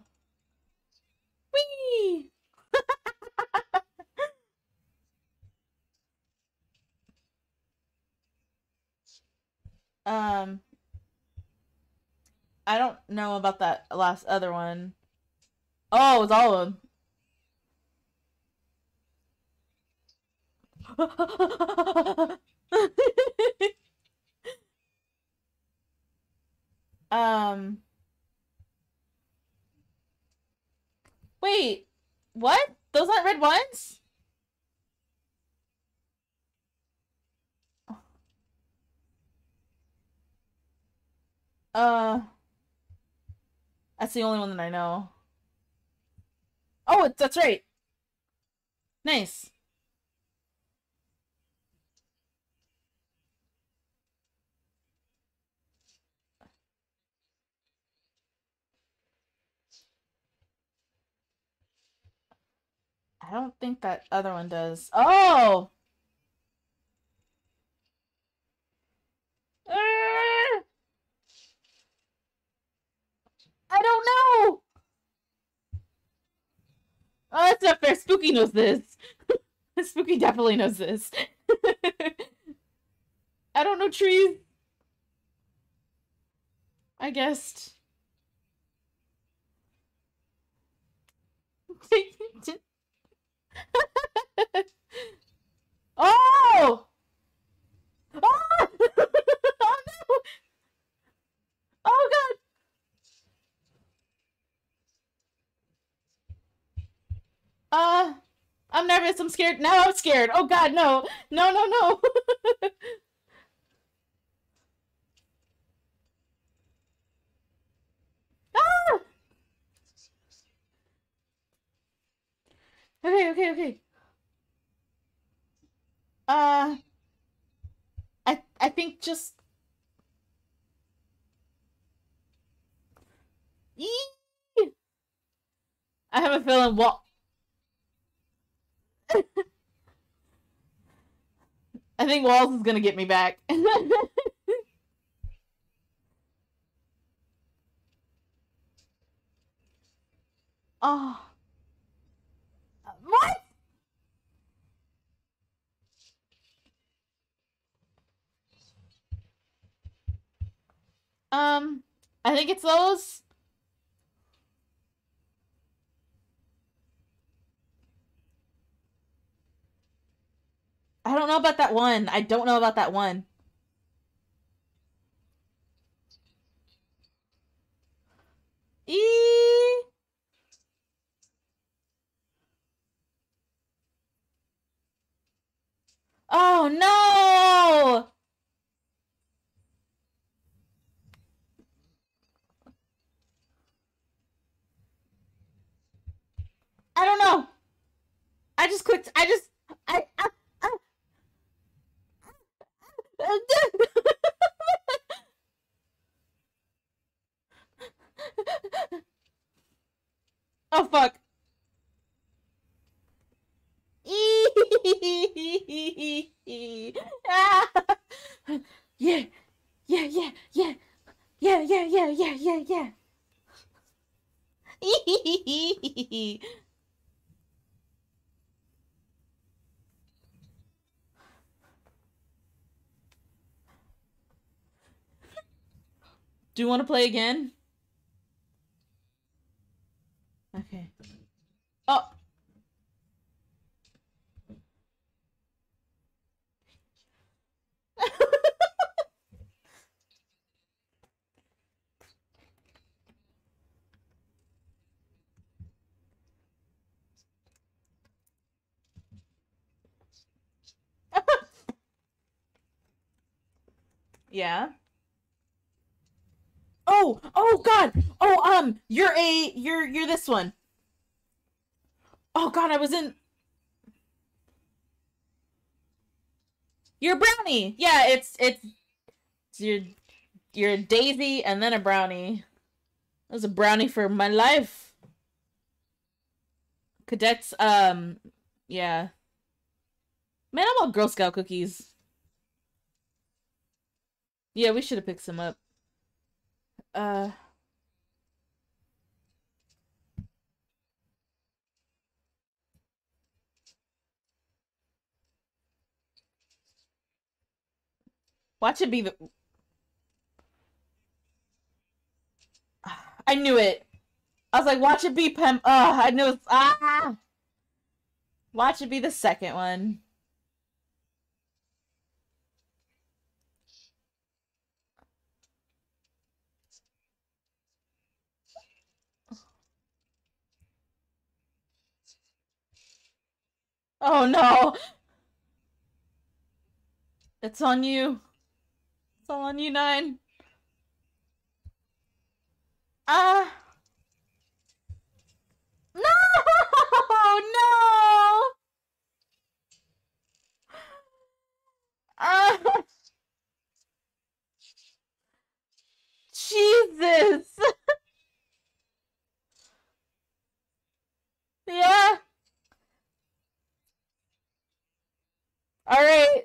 Wee. um I don't know about that last other one. Oh, it's all of them. um. Wait, what? Those aren't red ones? Uh. That's the only one that I know. Oh, that's right. Nice. I don't think that other one does. Oh! Uh, I don't know! Oh, that's not fair. Spooky knows this. Spooky definitely knows this. I don't know trees. I guessed. oh! Oh! oh no! Oh god! Uh, I'm nervous. I'm scared. Now I'm scared. Oh god, no. No, no, no. ah! Okay, okay, okay. Uh, I I think just. I have a feeling what. I think Walls is gonna get me back. oh. What? Um, I think it's those. I don't know about that one. I don't know about that one. E Oh no! I don't know. I just clicked. I just. I. I, I oh fuck. yeah, yeah, yeah, yeah, yeah, yeah, yeah, yeah, yeah, yeah. Do you want to play again? Okay. Oh. Yeah. Oh, oh god. Oh, um, you're a you're you're this one. Oh god, I was in You're brownie. Yeah, it's it's, it's your you're a daisy and then a brownie. That was a brownie for my life. Cadets um Yeah. Man, I want Girl Scout cookies. Yeah, we should have picked some up. Uh. Watch it be the. I knew it. I was like, watch it be Pem. Oh, I knew it's. Ah! Watch it be the second one. Oh no! It's on you. It's all on you, Nine. Ah! No! No! Ah! Jesus! yeah. All right.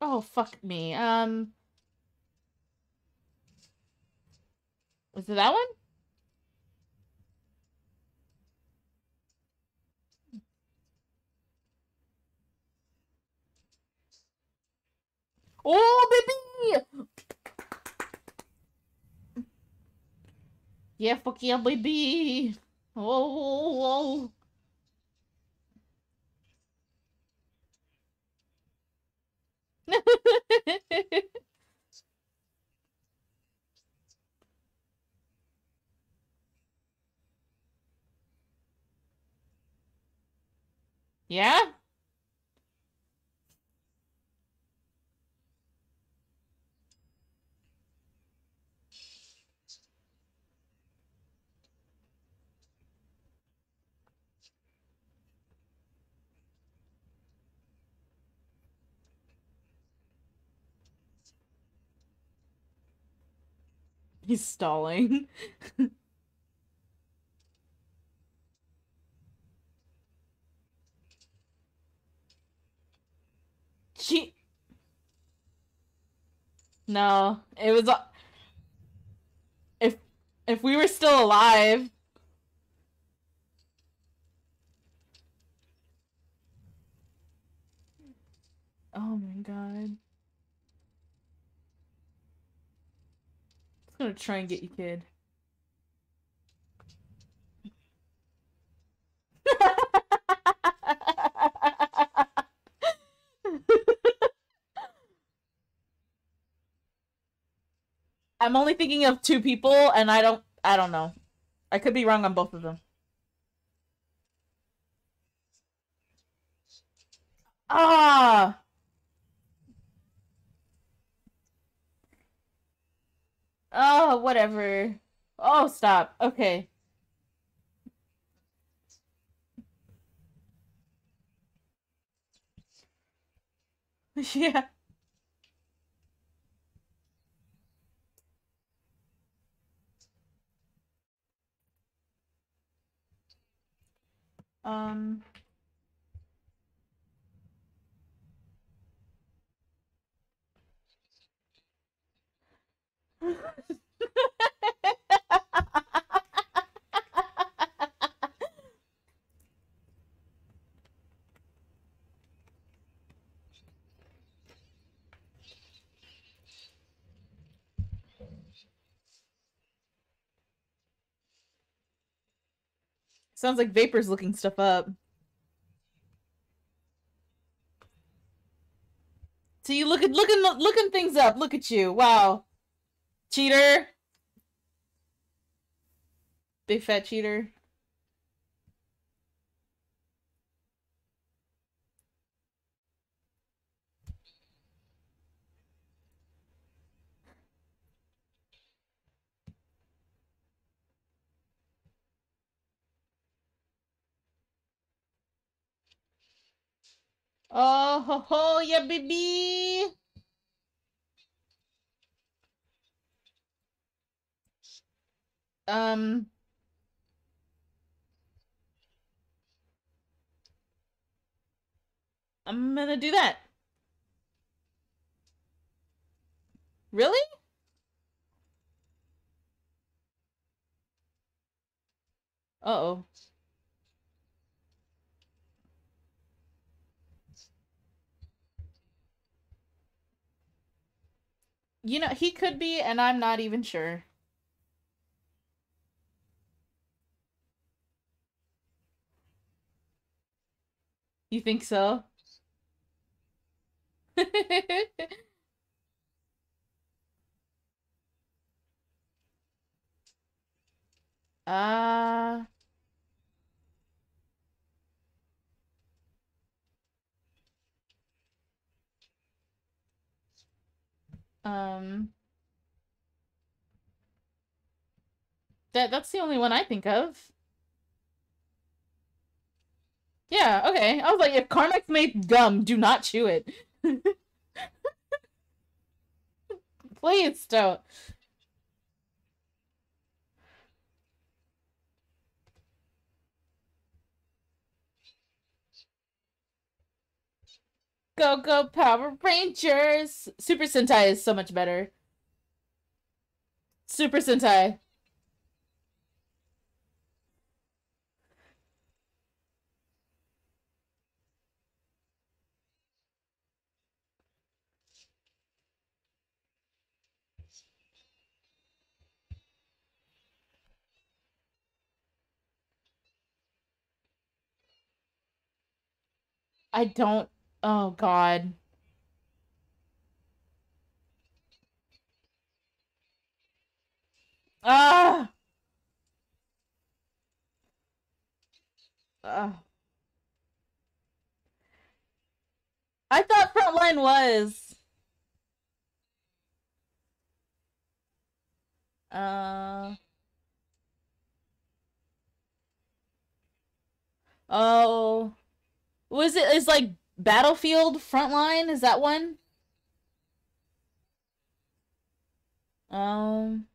Oh, fuck me. Um. Was it that one? Oh, baby! Yeah, fuck yeah, baby! Oh, oh, oh. yeah? He's stalling. she. No, it was. If if we were still alive. Oh my god. Gonna try and get you, kid. I'm only thinking of two people, and I don't, I don't know. I could be wrong on both of them. Ah! Oh, whatever. Oh, stop. Okay. yeah. Um... Sounds like Vapor's looking stuff up. So you looking, looking, looking things up. Look at you. Wow. Cheater. Big fat cheater. Oh, ho, ho, yeah, baby. Um. I'm gonna do that. Really? Uh-oh. You know, he could be, and I'm not even sure. You think so? Ah. um. That that's the only one I think of. Yeah, okay. I was like, if Carmex made gum, do not chew it. Please don't. Go go Power Rangers! Super Sentai is so much better. Super Sentai. I don't. Oh, God. Ah! Ah. I thought Frontline was. Uh. Oh. Was it is like Battlefield Frontline? Is that one? Um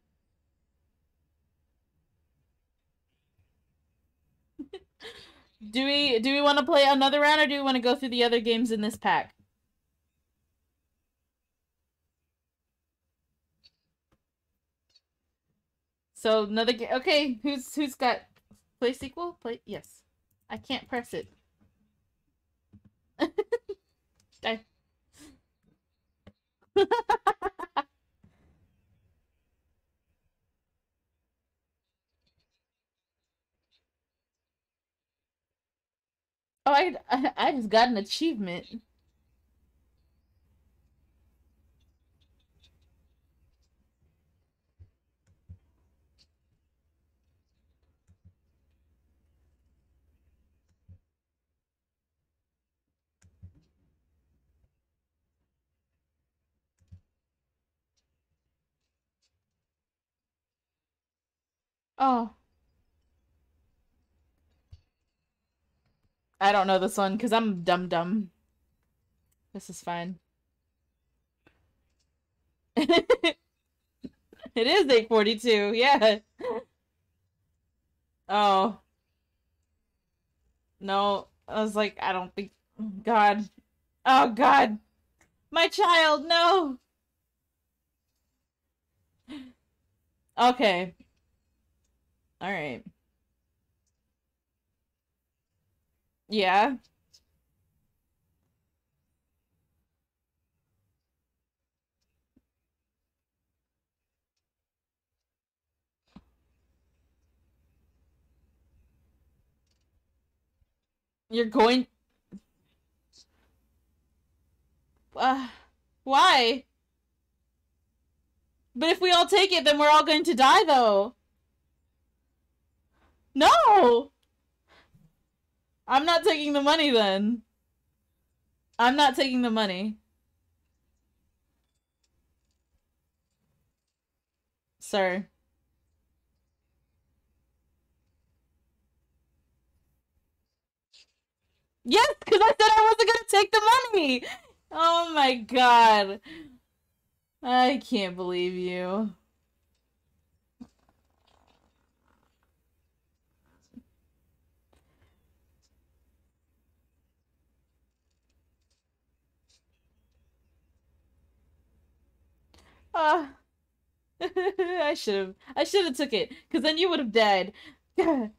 Do we do we want to play another round or do we want to go through the other games in this pack? So another game. Okay, who's who's got play sequel? Play yes. I can't press it. I... Oh, I, I, I just got an achievement. Oh. I don't know this one because I'm dumb dumb. This is fine. it is 842, yeah. Oh. No, I was like, I don't think God. Oh God. My child, no. Okay. All right. Yeah. You're going... Uh, why? But if we all take it, then we're all going to die, though. No! I'm not taking the money then. I'm not taking the money. Sir. Yes, because I said I wasn't gonna take the money. Oh my god. I can't believe you. Ah. I should have. I should have took it, cause then you would have died.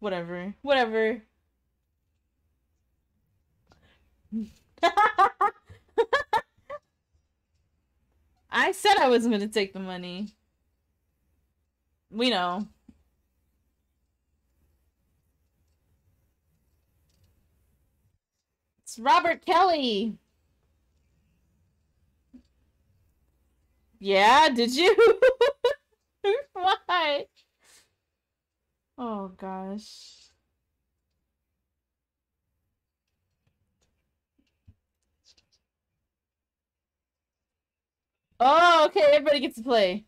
Whatever. Whatever. I said I wasn't gonna take the money. We know. It's Robert Kelly. Yeah, did you? Why? Oh gosh. Oh, okay, everybody gets to play.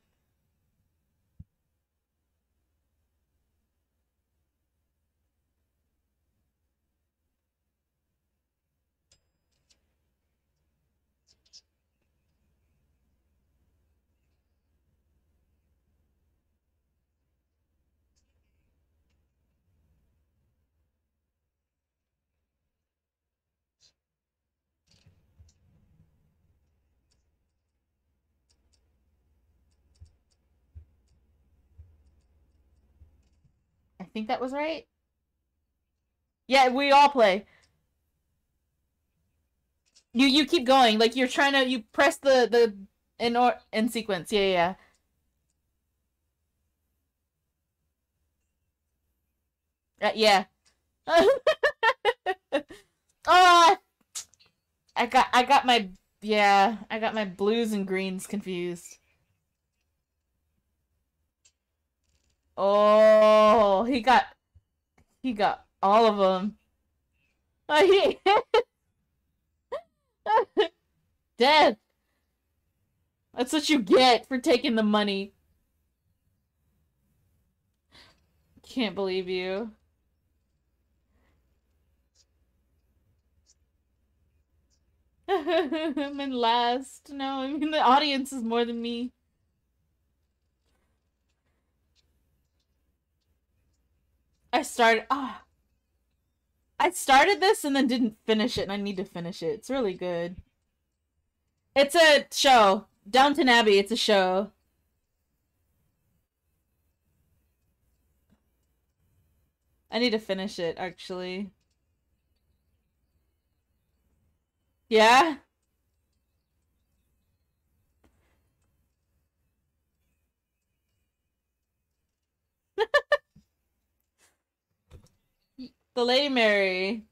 Think that was right. Yeah, we all play. You you keep going like you're trying to you press the the in or in sequence. Yeah, yeah. Uh, yeah. oh, I got I got my yeah, I got my blues and greens confused. Oh, he got he got all of them. Oh, he... Death. That's what you get for taking the money. Can't believe you. I'm in last. No, I mean the audience is more than me. I started. Ah. Oh, I started this and then didn't finish it, and I need to finish it. It's really good. It's a show. Downton Abbey. It's a show. I need to finish it, actually. Yeah? The Lady Mary.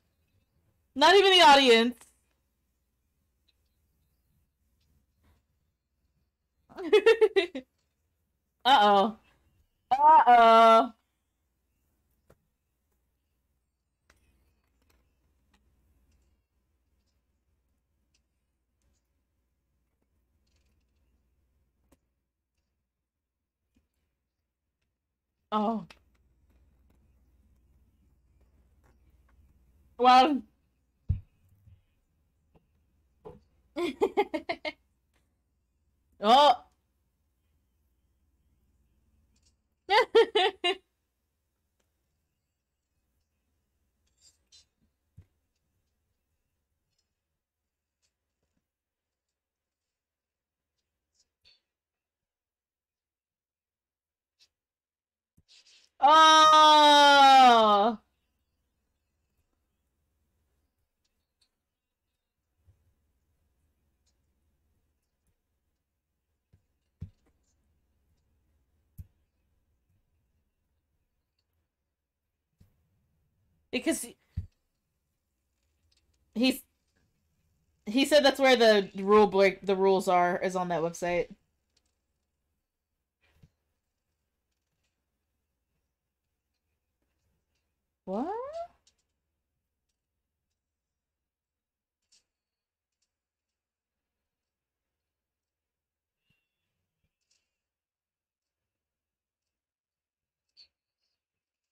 Not even the audience. Uh-oh. Uh-oh. Oh. Well. oh. oh. Because he's he said that's where the rule break the rules are is on that website. What?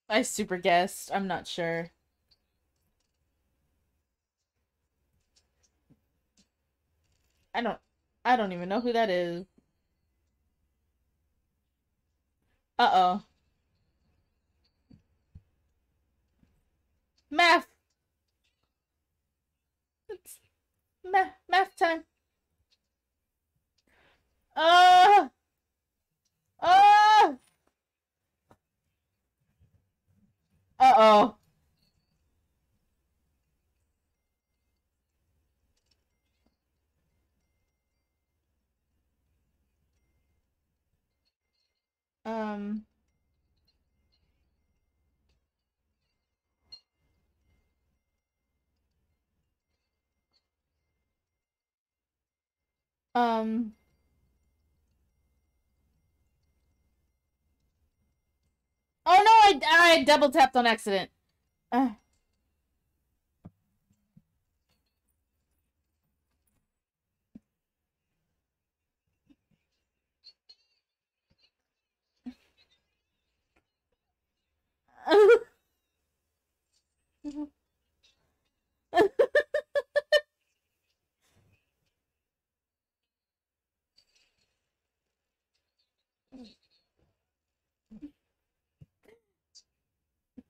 I super guessed. I'm not sure. I don't I don't even know who that is. Uh-oh. Math. It's math math time. Uh uh Uh-oh. Um Um Oh no, I I double tapped on accident. Uh.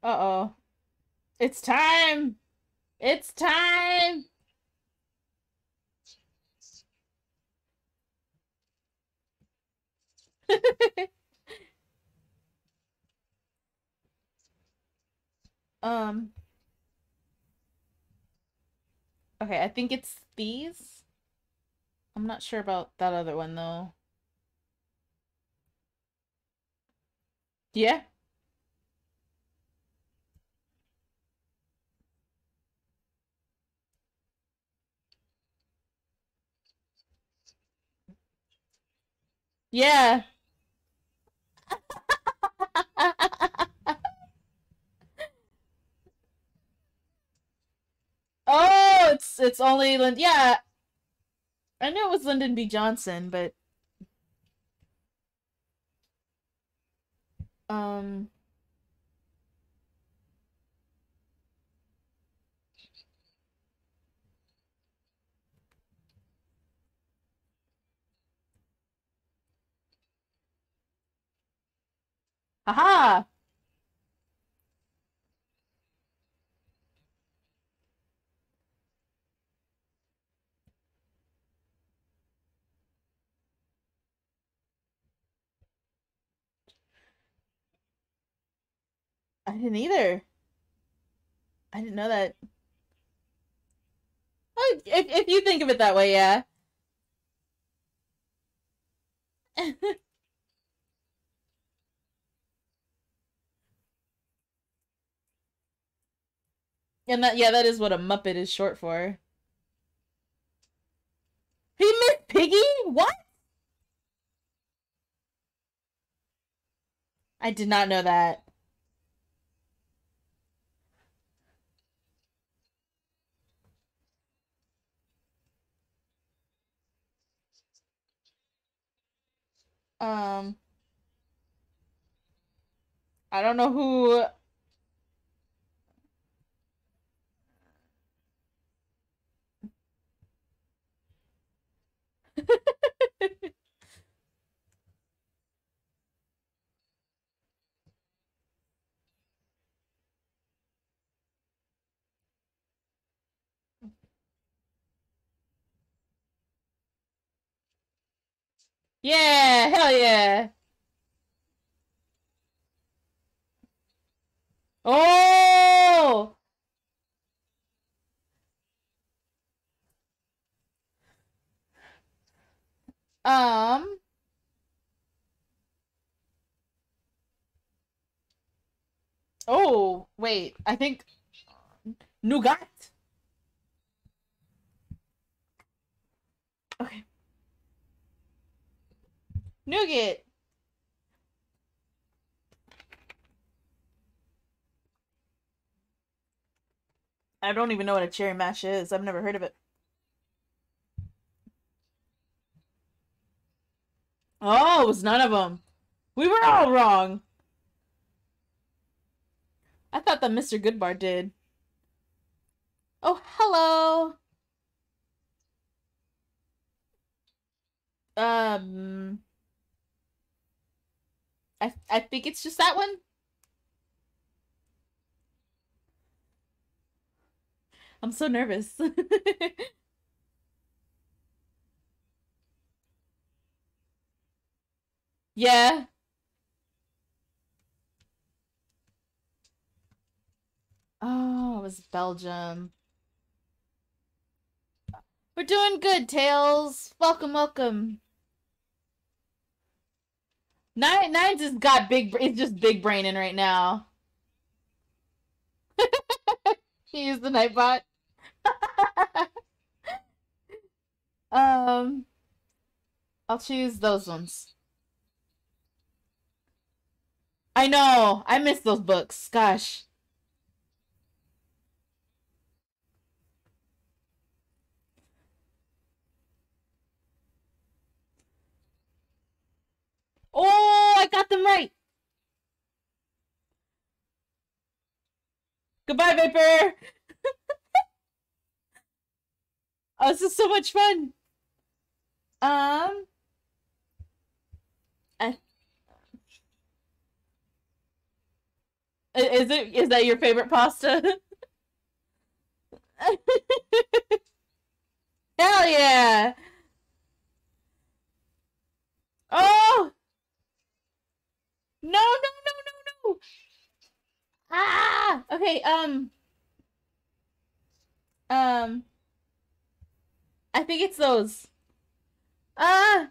Uh-oh. It's time! It's time! um. Okay, I think it's these. I'm not sure about that other one though. Yeah. Yeah. oh, it's it's only Lind. Yeah, I knew it was Lyndon B. Johnson, but um. Haha! I didn't either. I didn't know that. Oh, if, if you think of it that way, yeah. And that yeah, that is what a Muppet is short for. He missed Piggy? What? I did not know that. Um I don't know who Yeah, hell yeah. Oh! Um Oh, wait. I think nougat. Okay. Nougat. I don't even know what a cherry mash is. I've never heard of it. Oh, it was none of them. We were all wrong. I thought that Mr. Goodbar did. Oh, hello. Um, I I think it's just that one. I'm so nervous. yeah. Oh, it was Belgium. We're doing good, Tails. Welcome, welcome. Nine Nine just got big. It's just big braining right now. he used the Nightbot. um, I'll choose those ones. I know. I miss those books. Gosh. Oh, I got them right. Goodbye, Viper. oh, this is so much fun. Um, I, is it is that your favorite pasta? Hell yeah! Oh! No, no, no, no, no! Ah! Okay, um. Um. I think it's those. Ah!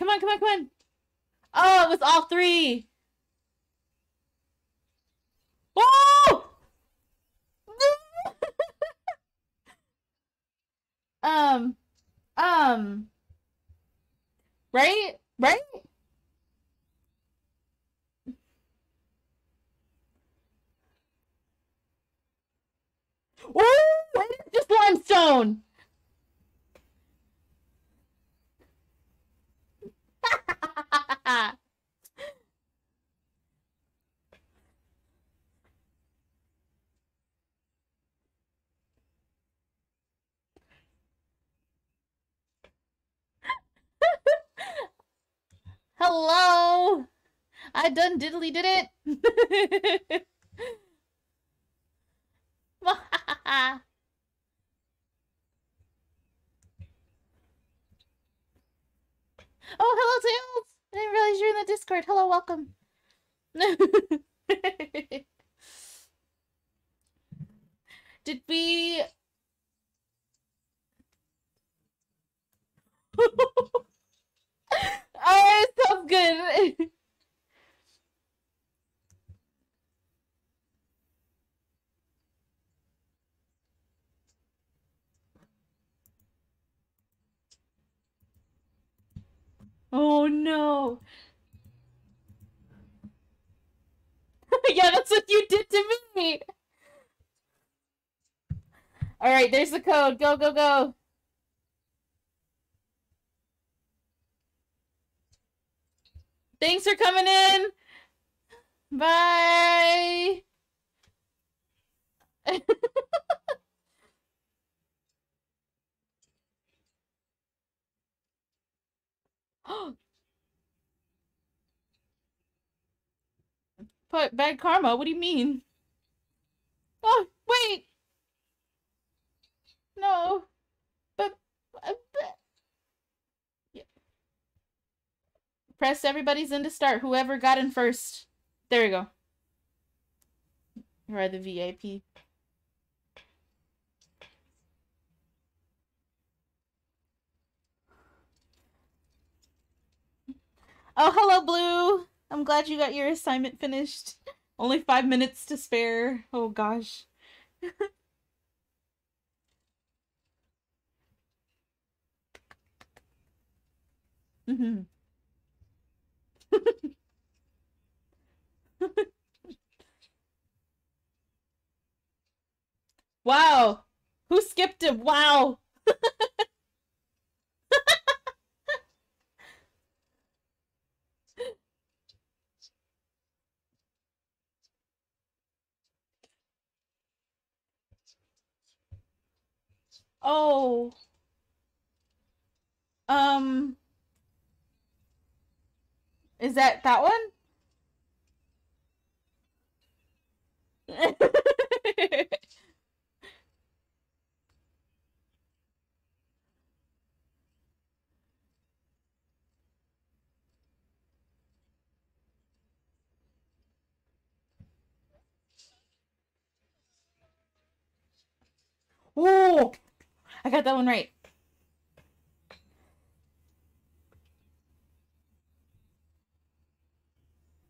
Come on, come on, come on. Oh, it was all three. Oh! um. Um. Right? Right? Oh, just limestone. Hello. I done diddly did it. oh, hello, Tails. I didn't realize you're in the Discord. Hello, welcome. Did we... oh, it sounds good. oh no. yeah, that's what you did to me. All right, there's the code. Go, go, go. Thanks for coming in. Bye. But bad karma? What do you mean? Oh, wait. No. But, uh, but yeah. press everybody's in to start. Whoever got in first. There you go. Are the VIP. Oh, hello, Blue. I'm glad you got your assignment finished. Only five minutes to spare. Oh, gosh. wow. Who skipped it? Wow. Oh. Um. Is that that one? Oh, I got that one right.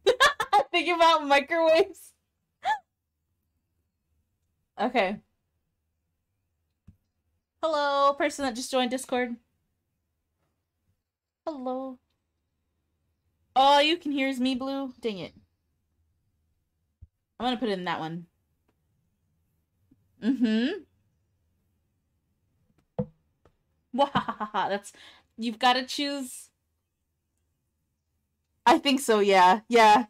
Thinking about microwaves. okay. Hello, person that just joined Discord. Hello. All you can hear is me, Blue. Dang it. I'm gonna put it in that one. Mm-hmm. Wahahaha. That's you've got to choose. I think so. Yeah. Yeah.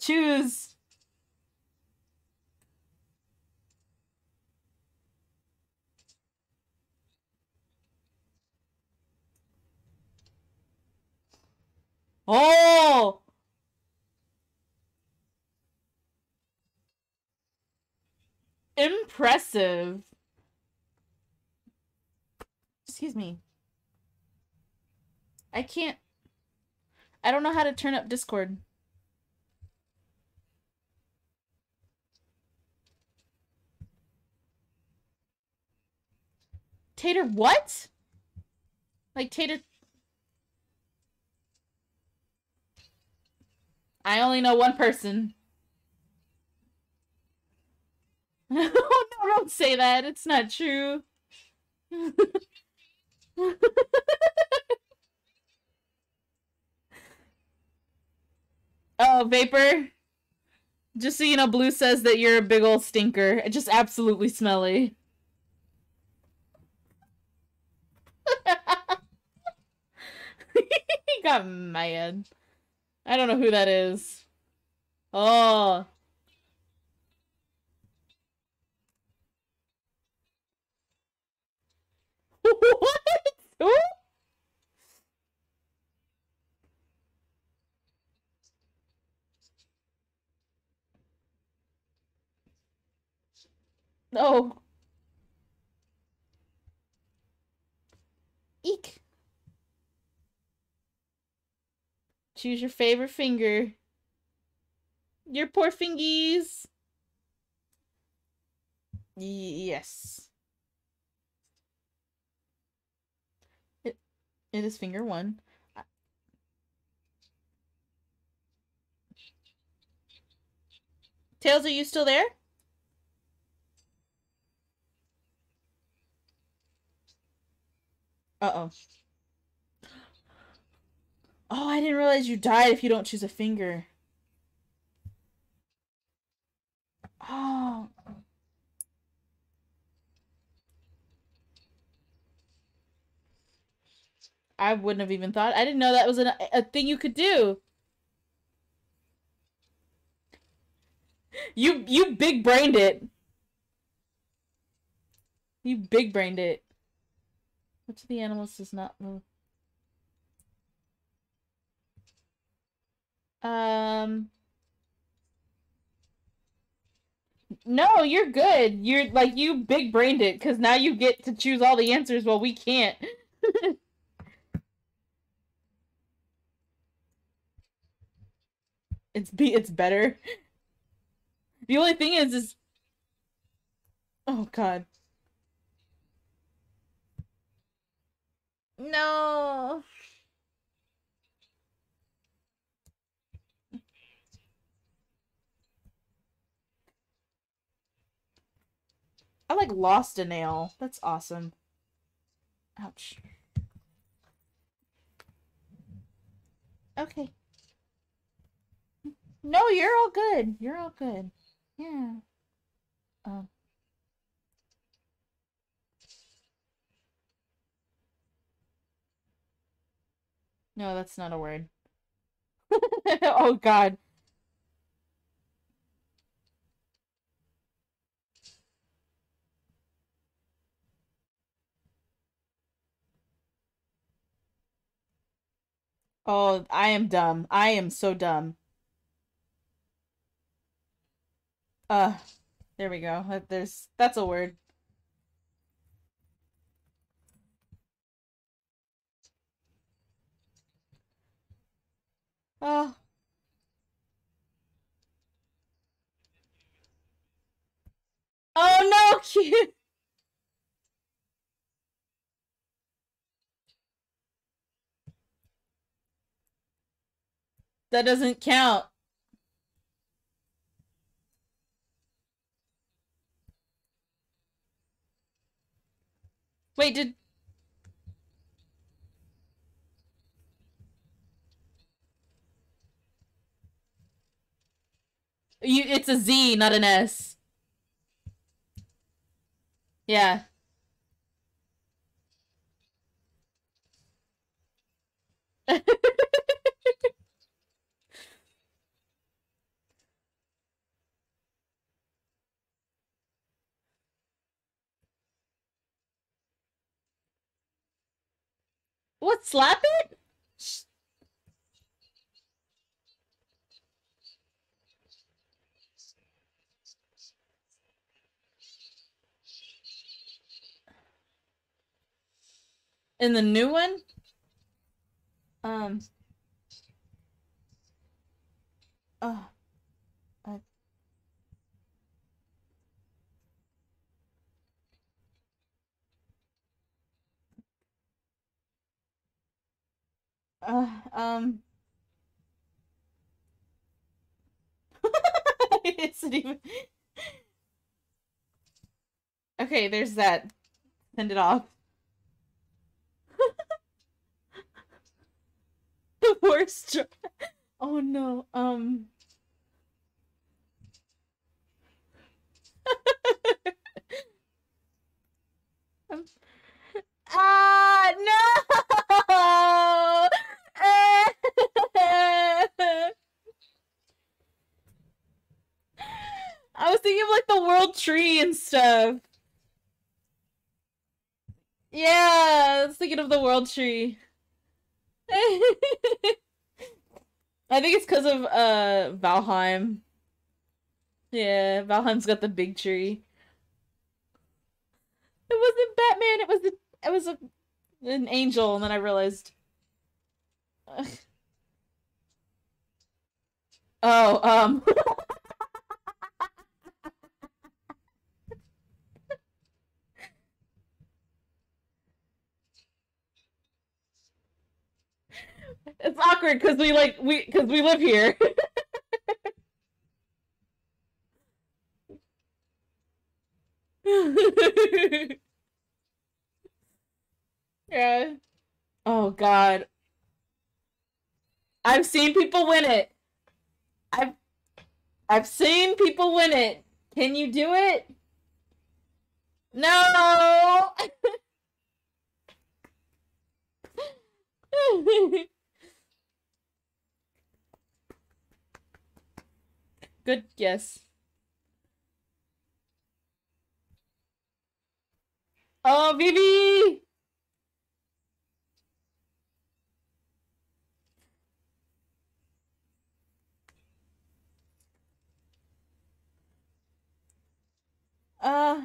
Choose. Oh! Impressive. Excuse me. I can't. I don't know how to turn up Discord. Tater what? Like Tater... I only know one person. no, don't say that. It's not true. oh, Vapor. Just so you know, Blue says that you're a big old stinker. Just absolutely smelly. he got mad. I don't know who that is. Oh. what? Who? No. Eek. Choose your favorite finger. Your poor fingies. Yes. It, it is finger one. Tails, are you still there? Uh-oh. Oh, I didn't realize you died if you don't choose a finger. Oh. I wouldn't have even thought. I didn't know that was a, a thing you could do. You you big brained it. You big brained it. Which of the animals does not move? Um. No, you're good. You're like you big brained it because now you get to choose all the answers while we can't. it's be it's better. The only thing is is Oh god. No. I like lost a nail. That's awesome. Ouch. Okay. No, you're all good. You're all good. Yeah. Um. No, that's not a word. oh god. Oh, I am dumb. I am so dumb. Uh, there we go. There's that's a word. Oh. Oh no, cute. That doesn't count. Wait, did... You, it's a Z, not an S. Yeah. What, slap it? In the new one? Um. Oh. Uh. Um. it's even. Okay, there's that. Send it off. The worst. Oh no. Um. ah no! I was thinking of like the world tree and stuff. Yeah, I was thinking of the world tree. I think it's because of uh Valheim. Yeah, Valheim's got the big tree. It wasn't Batman. It was the it was a an angel, and then I realized. Oh, um. It's awkward because we like we because we live here. yeah. Oh God. I've seen people win it. I've I've seen people win it. Can you do it? No. Good guess. Oh, Vivi! Uh,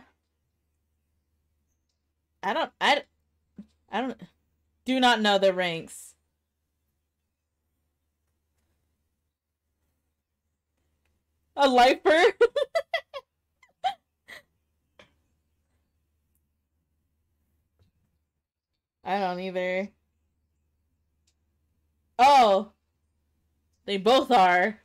I don't, I, I don't, do not know the ranks. A lifer? I don't either. Oh. They both are.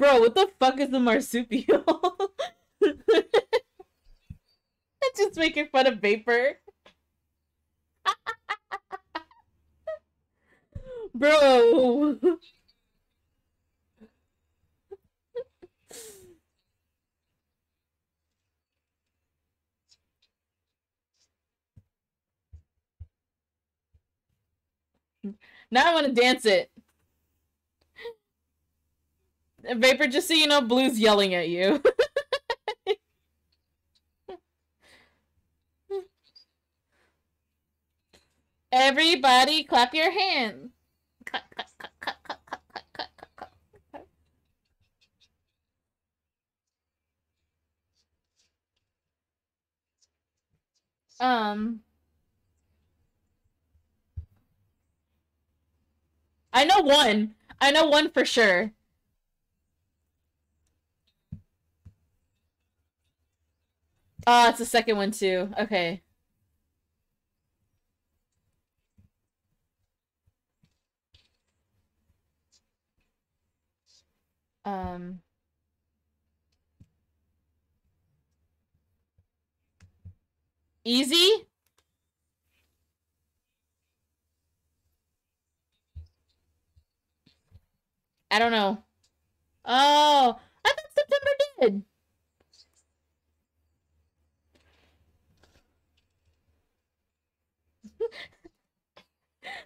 Bro, what the fuck is the marsupial? Just making fun of Vapor. Bro. now I want to dance it. Vapor, just so you know, Blue's yelling at you. Everybody clap your hands. Clap, clap, clap, clap, clap, clap, clap, clap, clap, clap. Um. I know one. I know one for sure. Ah, it's the second one too. Okay. Um. Easy? I don't know. Oh, I thought September did.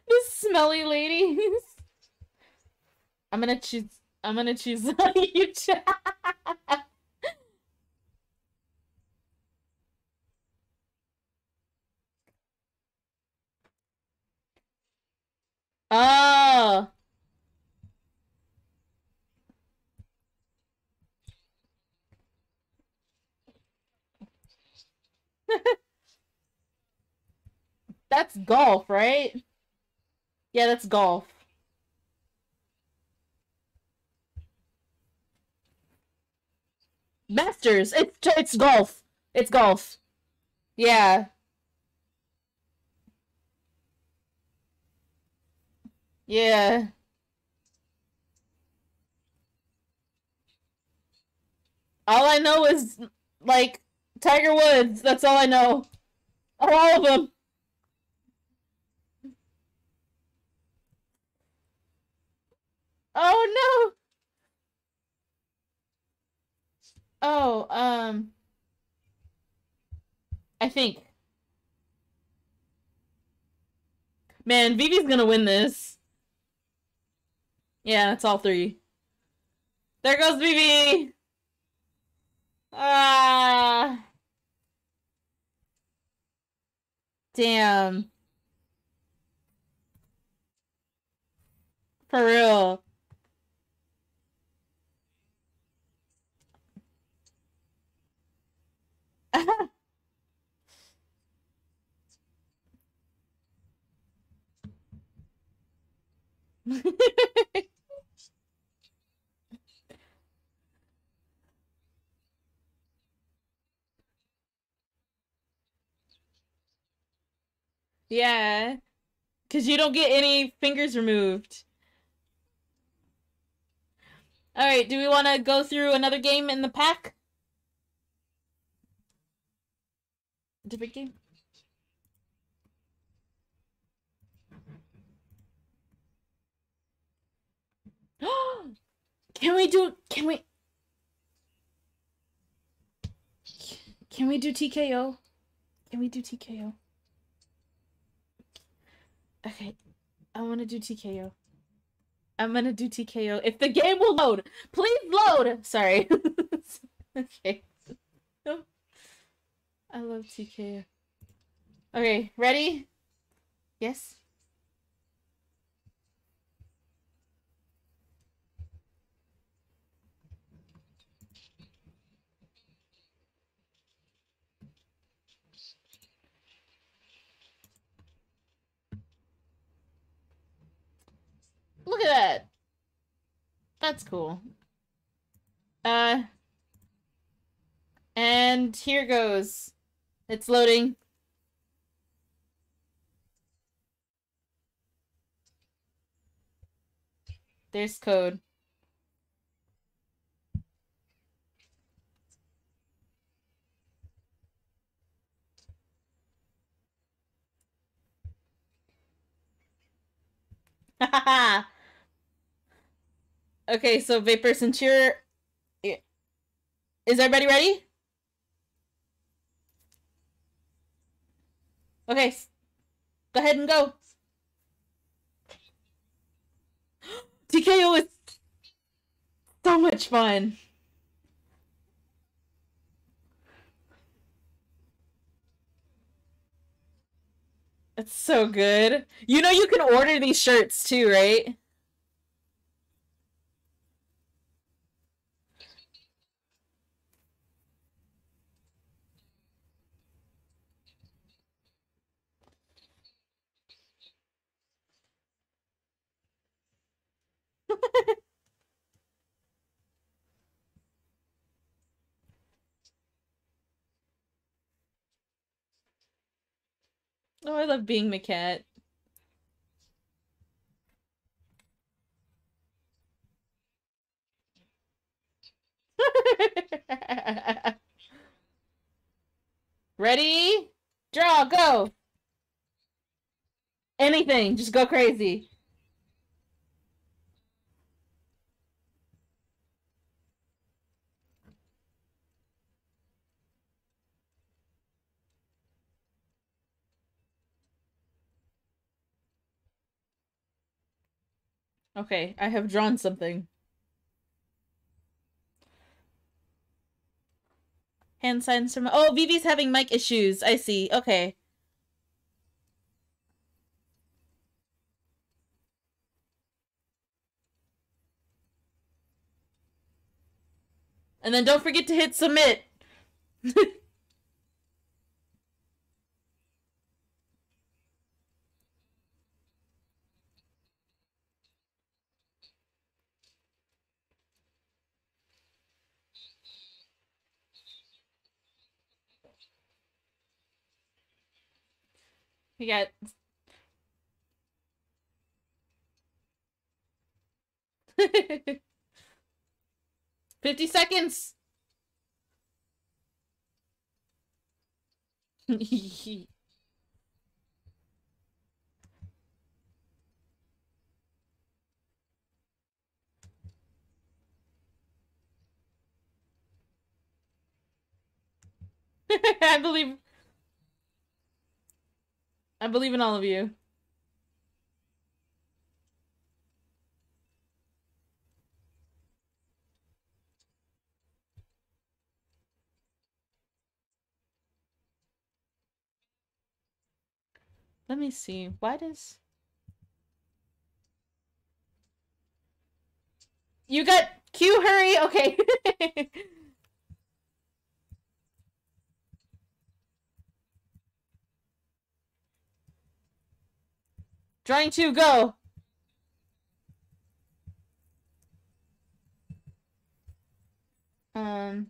This smelly ladies. I'm gonna choose. I'm gonna choose you. oh. That's golf, right? Yeah, that's golf. Masters. It's it's golf. It's golf. Yeah. Yeah. All I know is like Tiger Woods. That's all I know. All of them. Oh no. Oh, um I think. Man, Vivi's gonna win this. Yeah, it's all three. There goes Vivi! Ah. Damn. For real. yeah. Because you don't get any fingers removed. Alright, do we want to go through another game in the pack? Different game? can we do can we can we do TKO? Can we do TKO? Okay. I want to do TKO. I'm gonna do TKO. If the game will load, please load. Sorry. okay. I love TKO. Okay, ready? Yes. Look at that. That's cool. Uh, and here goes. It's loading. There's code. okay, so Vapor, you're... Is everybody ready? Okay. Go ahead and go. TKO is so much fun. It's so good. You know you can order these shirts too, right? Oh, I love being Maquette. Ready? Draw, go! Anything, just go crazy. Okay, I have drawn something. Hand signs from- Oh, Vivi's having mic issues. I see. Okay. And then don't forget to hit submit. Got Fifty seconds. I believe I believe in all of you. Let me see. Why does... You got Q, hurry! Okay. Drawing two, go! Um...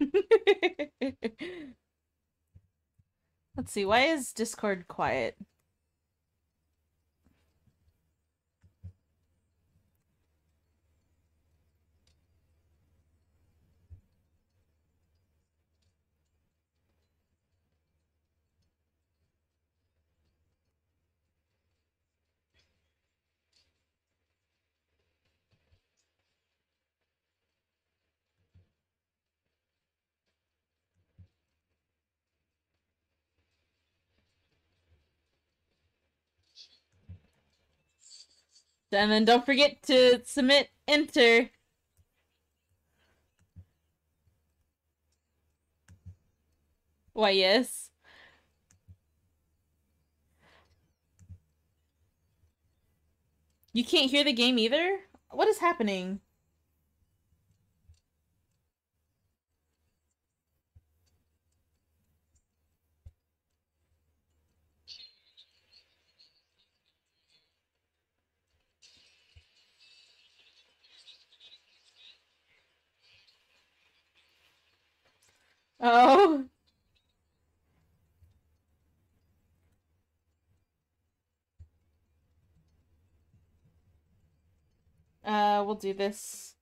Let's see, why is Discord quiet? And then don't forget to submit enter. Why, yes. You can't hear the game either? What is happening? Oh. Uh, we'll do this.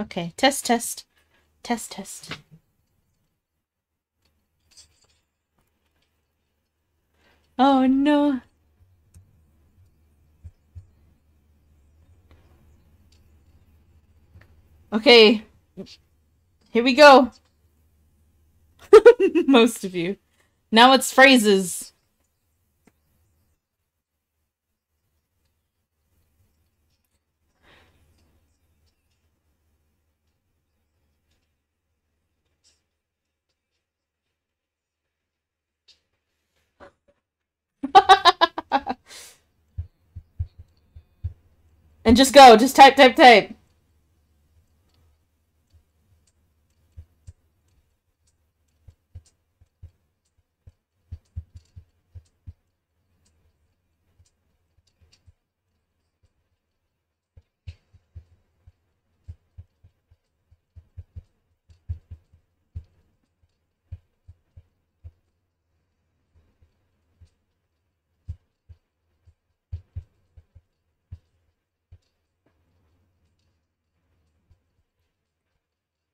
Okay, test, test. Test, test. Oh no. Okay. Here we go. Most of you. Now it's phrases. and just go. Just type, type, type.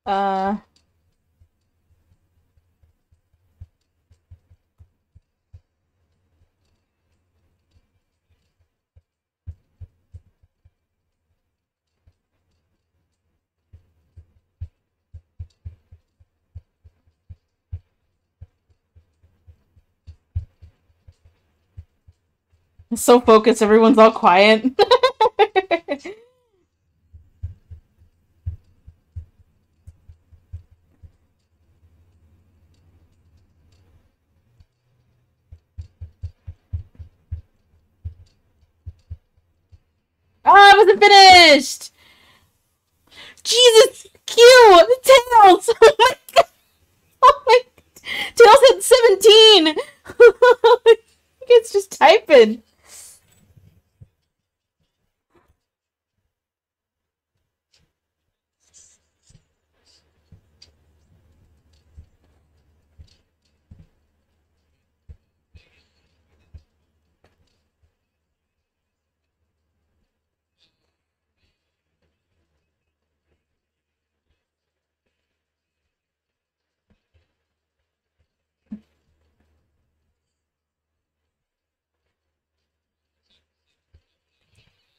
Uh. So focused, everyone's all quiet. Oh, I wasn't finished! Jesus! Q! Tails! Oh my god! Oh my... Tails had 17! it's just typing.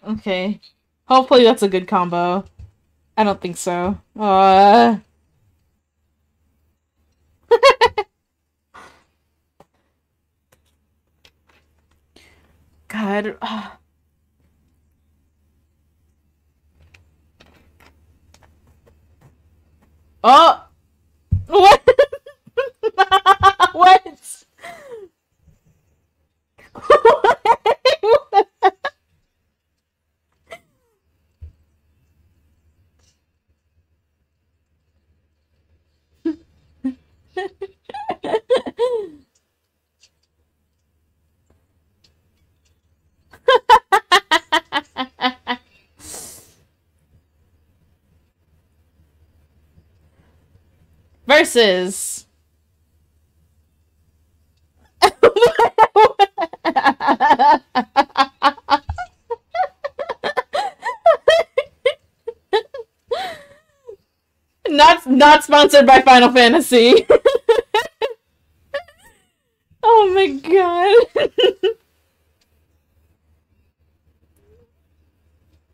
Okay. Hopefully that's a good combo. I don't think so. Uh... God. Oh! What? what? Versus. not not sponsored by Final Fantasy. oh my god.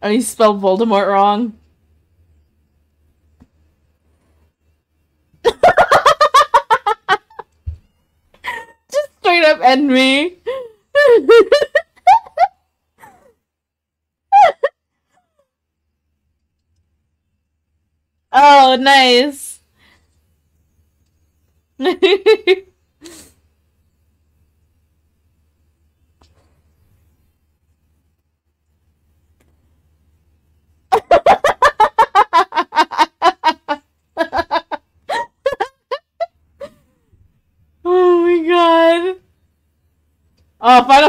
oh, you spelled Voldemort wrong. oh, nice.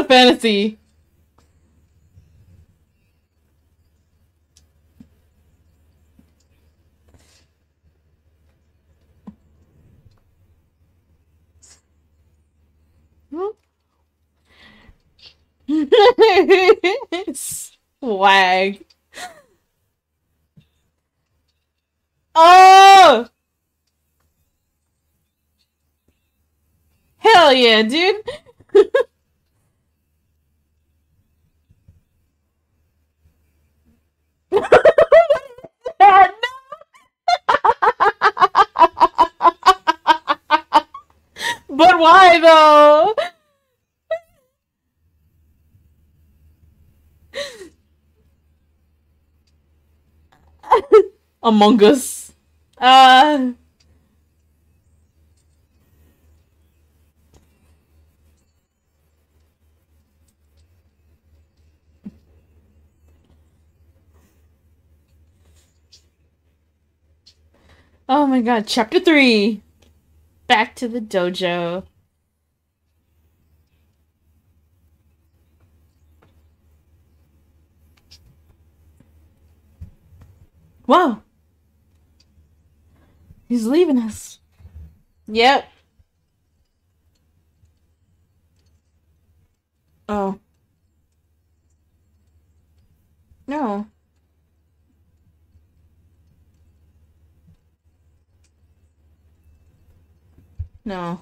Fantasy. Swag. Among Us. Uh Oh my god, chapter 3. Back to the dojo. Wow. He's leaving us. Yep. Oh. No. No.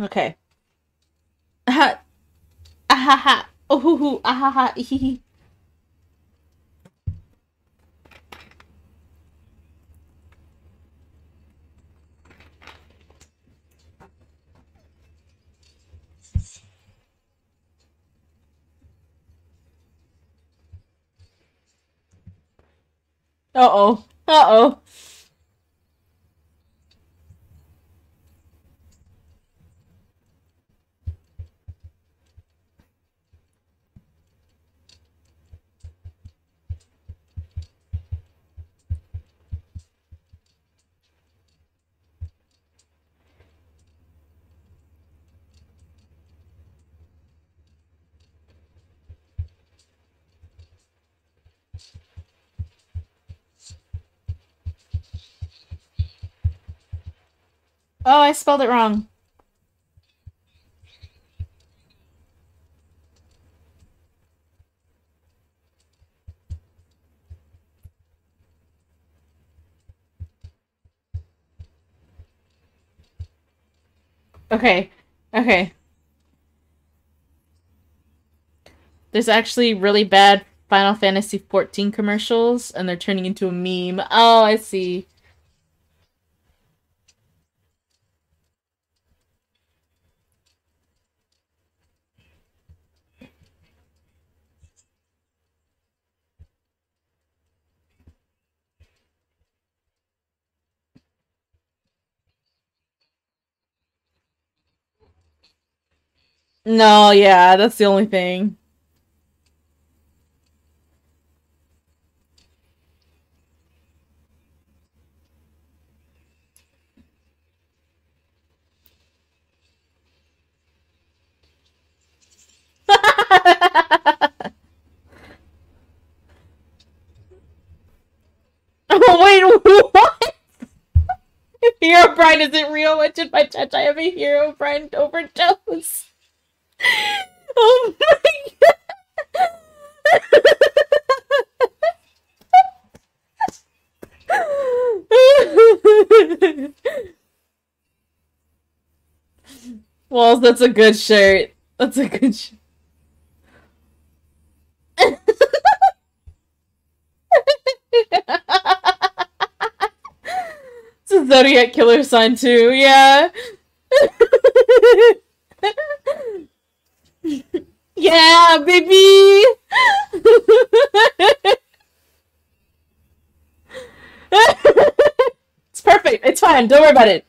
Okay. Ah ha ha. Oh hoo hoo. Ah ha ha. Uh oh. Uh oh. Oh, I spelled it wrong. Okay. Okay. There's actually really bad Final Fantasy XIV commercials, and they're turning into a meme. Oh, I see. No, yeah, that's the only thing. oh, wait, what? Herobrine isn't real. What did my touch? I have a Herobrine overdose. Oh my god! Walls, that's a good shirt. That's a good shirt. it's a Zodiac killer sign too, yeah. Yeah, baby! it's perfect. It's fine. Don't worry about it.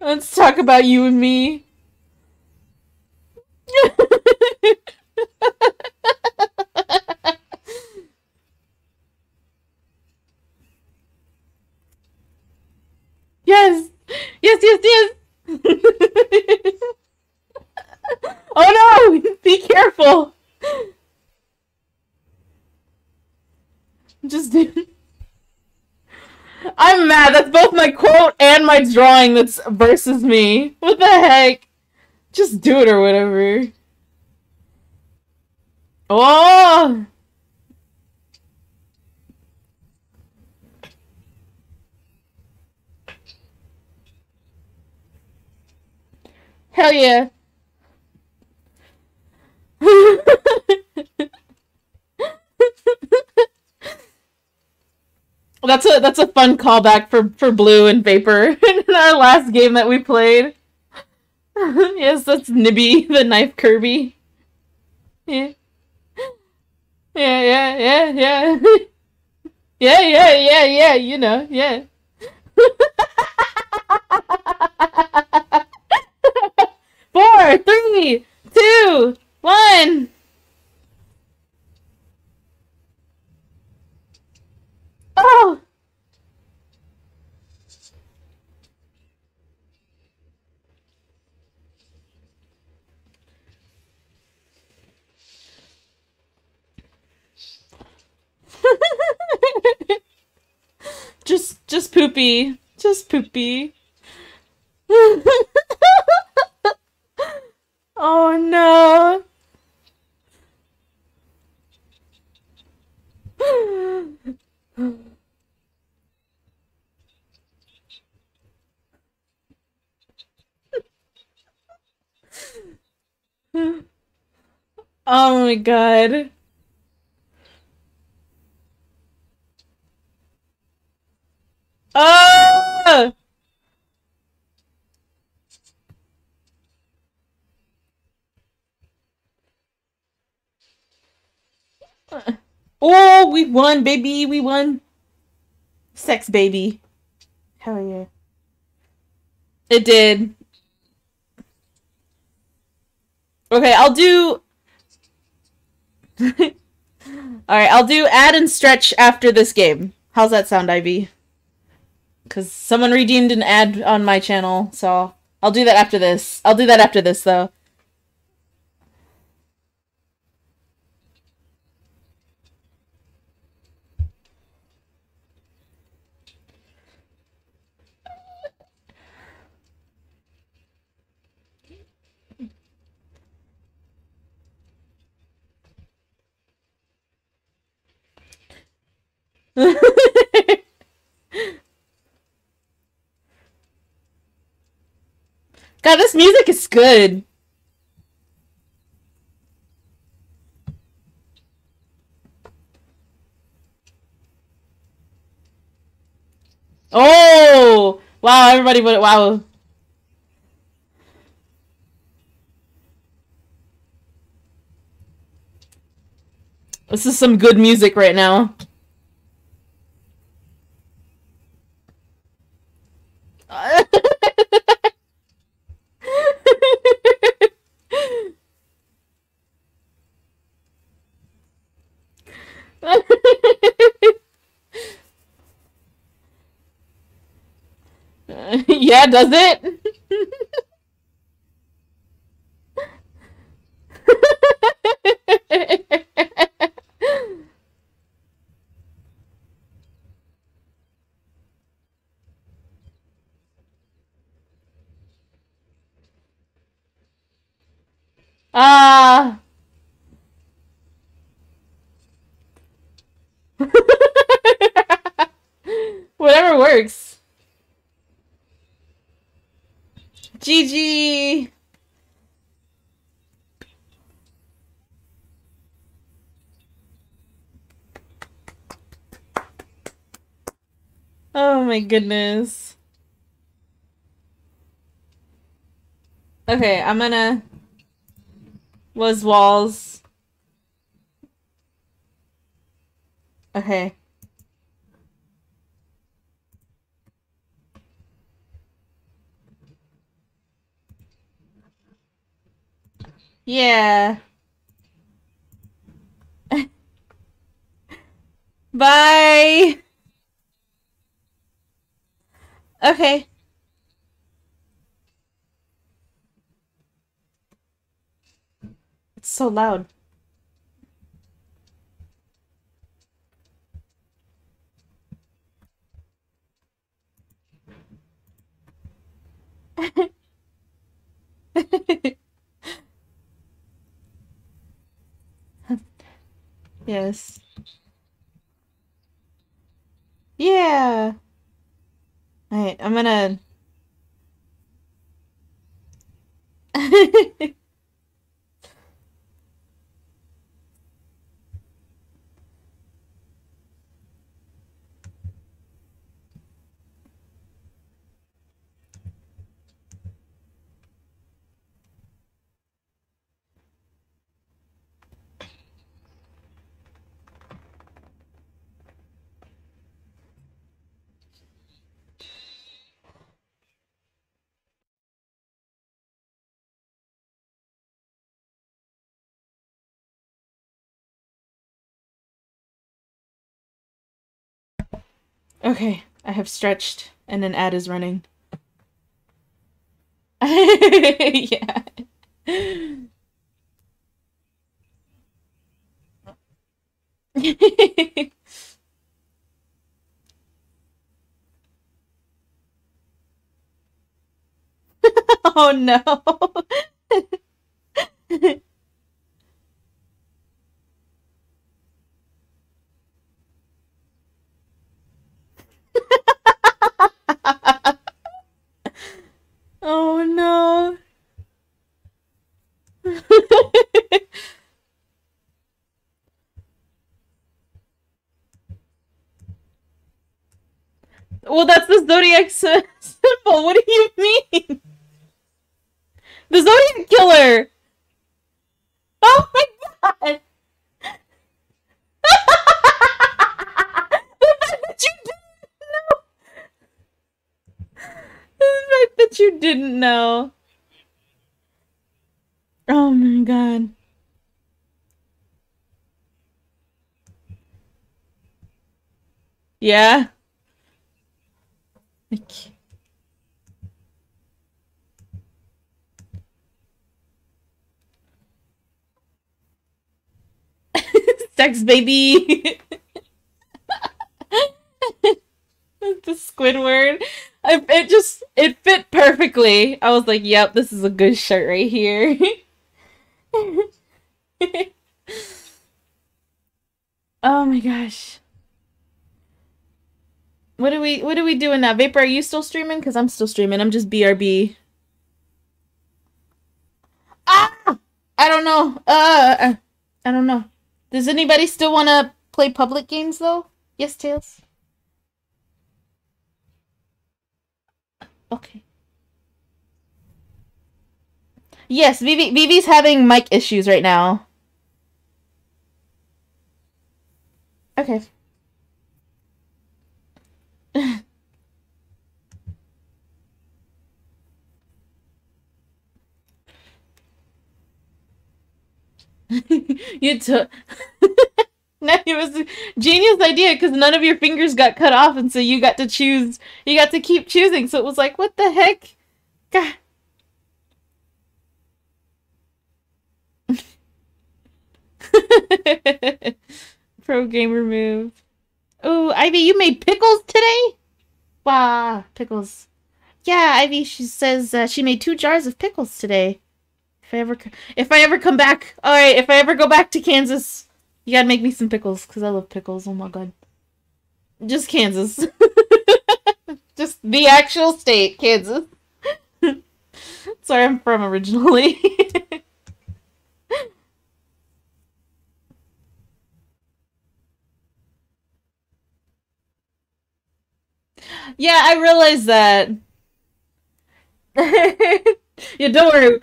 Let's talk about you and me. yes. Yes, yes, Diaz! oh no! Be careful! Just do. I'm mad. That's both my quote and my drawing that's versus me. What the heck? Just do it or whatever. Oh! Hell yeah. that's a that's a fun callback for for Blue and Vapor in our last game that we played. yes, that's Nibby, the knife Kirby. Yeah. Yeah, yeah, yeah, yeah. yeah, yeah, yeah, yeah, you know, yeah. Four, three, two, one. Oh! just just poopy. Just poopy. oh no. oh my god. Oh! Oh, we won, baby. We won. Sex, baby. Hell yeah. It did. Okay, I'll do... Alright, I'll do ad and stretch after this game. How's that sound, Ivy? Because someone redeemed an ad on my channel, so I'll do that after this. I'll do that after this, though. God, this music is good. Oh! Wow, everybody would wow. This is some good music right now. Yeah, does it? Ah. Whatever works. GG. Oh my goodness. Okay, I'm gonna... Was walls. Okay. Yeah. Bye. Okay. It's so loud. yes. Yeah. Alright, I'm gonna Okay, I have stretched and an ad is running. yeah. oh no. well, that's the zodiac symbol. What do you mean? The zodiac killer. Oh my god. the fact that you didn't know. The fact that you didn't know. Oh my god. Yeah. Like- Sex baby. the Squidward. I, it just it fit perfectly. I was like, "Yep, this is a good shirt right here." oh my gosh. What are we what are we doing now? Vapor, are you still streaming? Cause I'm still streaming. I'm just BRB. Ah! I don't know. Uh I don't know. Does anybody still want to play public games though? Yes, Tails. Okay. Yes, Vivi Vivi's having mic issues right now. Okay. you took. no, it was a genius idea because none of your fingers got cut off, and so you got to choose. You got to keep choosing. So it was like, what the heck? God. Pro gamer move. Oh, Ivy, you made pickles today? Wow, pickles. Yeah, Ivy, she says uh, she made two jars of pickles today. If I ever, if I ever come back, all right. If I ever go back to Kansas, you gotta make me some pickles because I love pickles. Oh my god. Just Kansas. Just the actual state, Kansas. Where I'm from originally. yeah, I realized that. yeah, don't worry.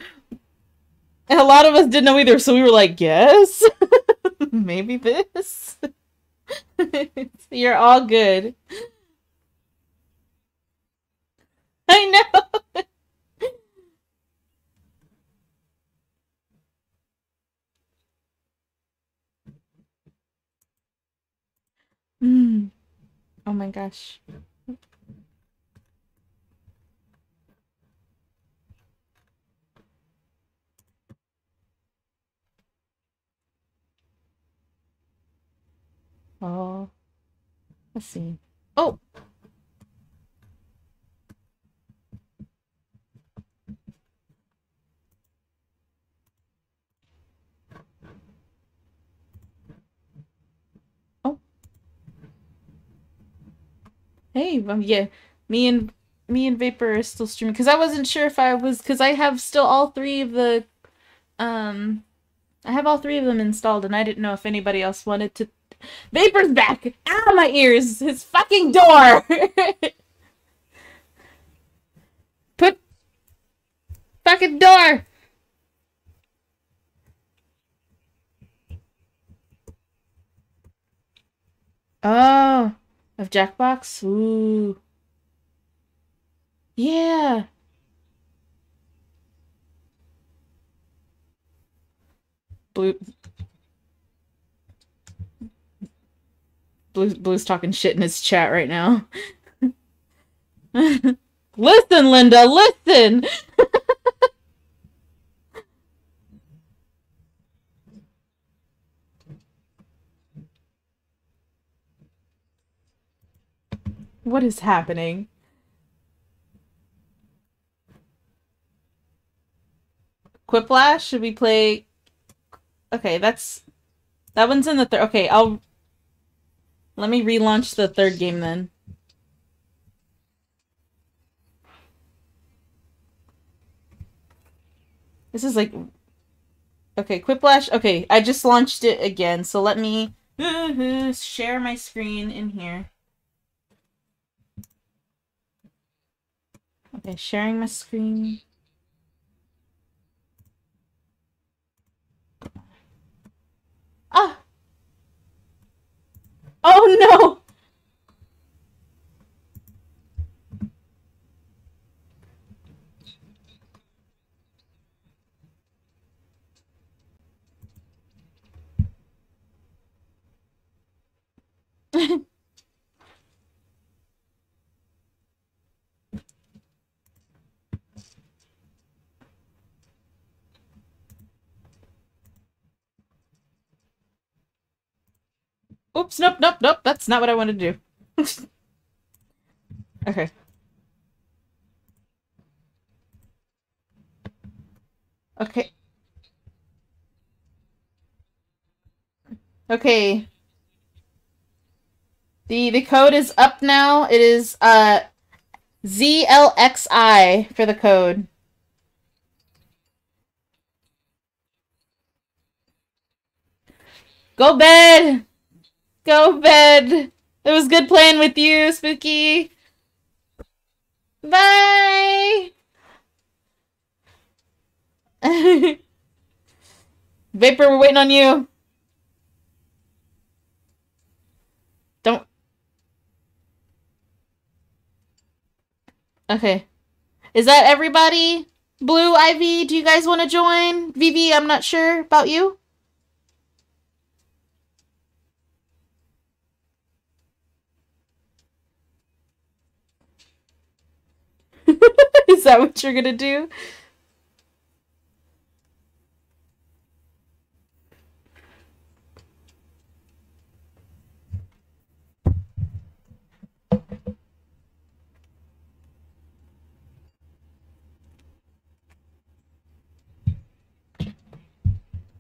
And a lot of us didn't know either, so we were like, yes, maybe this. You're all good. I know. mm. Oh my gosh. Oh. Let's see. Oh! Oh. Hey, um, yeah, me and me and Vapor are still streaming because I wasn't sure if I was because I have still all three of the um I have all three of them installed and I didn't know if anybody else wanted to Vapor's back! Ow my ears! His fucking door! Put fucking door! Oh, of Jackbox? Ooh. Yeah. Blue Blue Blue's talking shit in his chat right now. listen, Linda, listen. what is happening? Quiplash? Should we play? Okay, that's that one's in the third. Okay, I'll let me relaunch the third game then. This is like Okay, Quiplash. Okay, I just launched it again, so let me share my screen in here. Okay, sharing my screen. Ah! Oh no! Oops, nope, nope, nope. That's not what I wanted to do. okay. Okay. Okay. The the code is up now. It is uh ZLXI for the code. Go bed. Go bed. It was good playing with you, Spooky. Bye. Vapor, we're waiting on you. Don't. Okay. Is that everybody? Blue, Ivy, do you guys want to join? Vivi, I'm not sure about you. Is that what you're gonna do?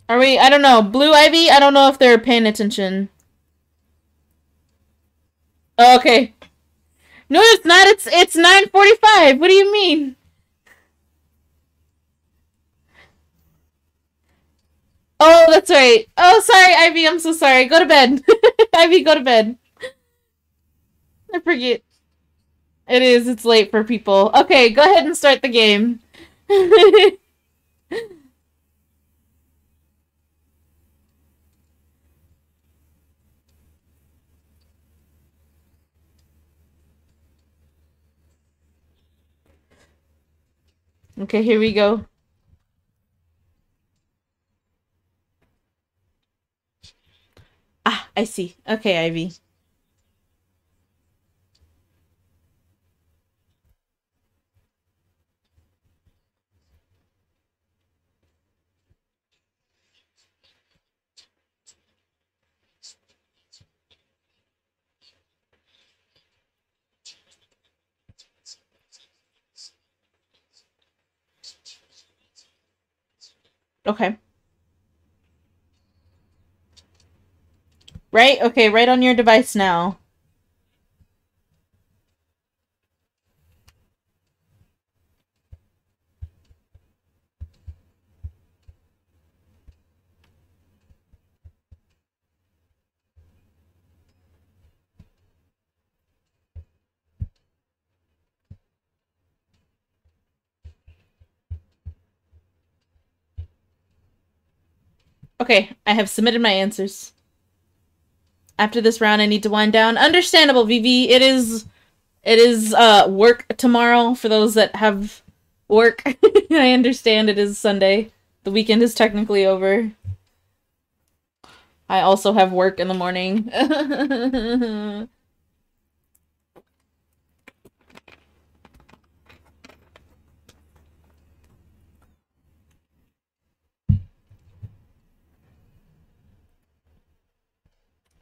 Are we? I don't know. Blue Ivy? I don't know if they're paying attention. Oh, okay. No, it's not. It's it's 9:45. What do you mean? Oh, that's right. Oh, sorry, Ivy. I'm so sorry. Go to bed. Ivy, go to bed. I forget. It is. It's late for people. Okay, go ahead and start the game. Okay, here we go. Ah, I see. Okay, Ivy. Okay. Right? Okay, right on your device now. Okay, I have submitted my answers. After this round, I need to wind down. Understandable, Vivi. It is, it is uh work tomorrow for those that have work. I understand it is Sunday. The weekend is technically over. I also have work in the morning.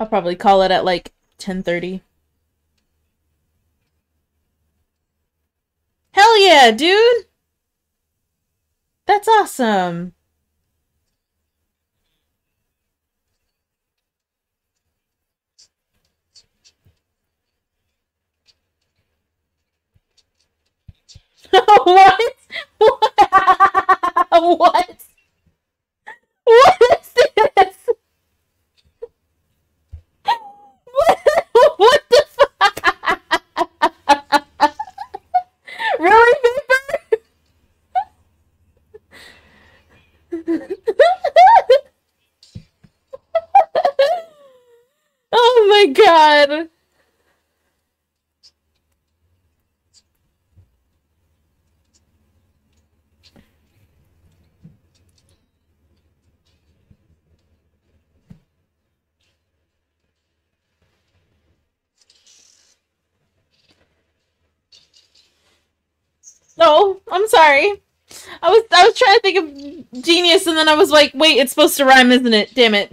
I'll probably call it at like 10:30. Hell yeah, dude! That's awesome. what? What? what? What is this? God. No, I'm sorry. I was I was trying to think of genius and then I was like, wait, it's supposed to rhyme, isn't it? Damn it.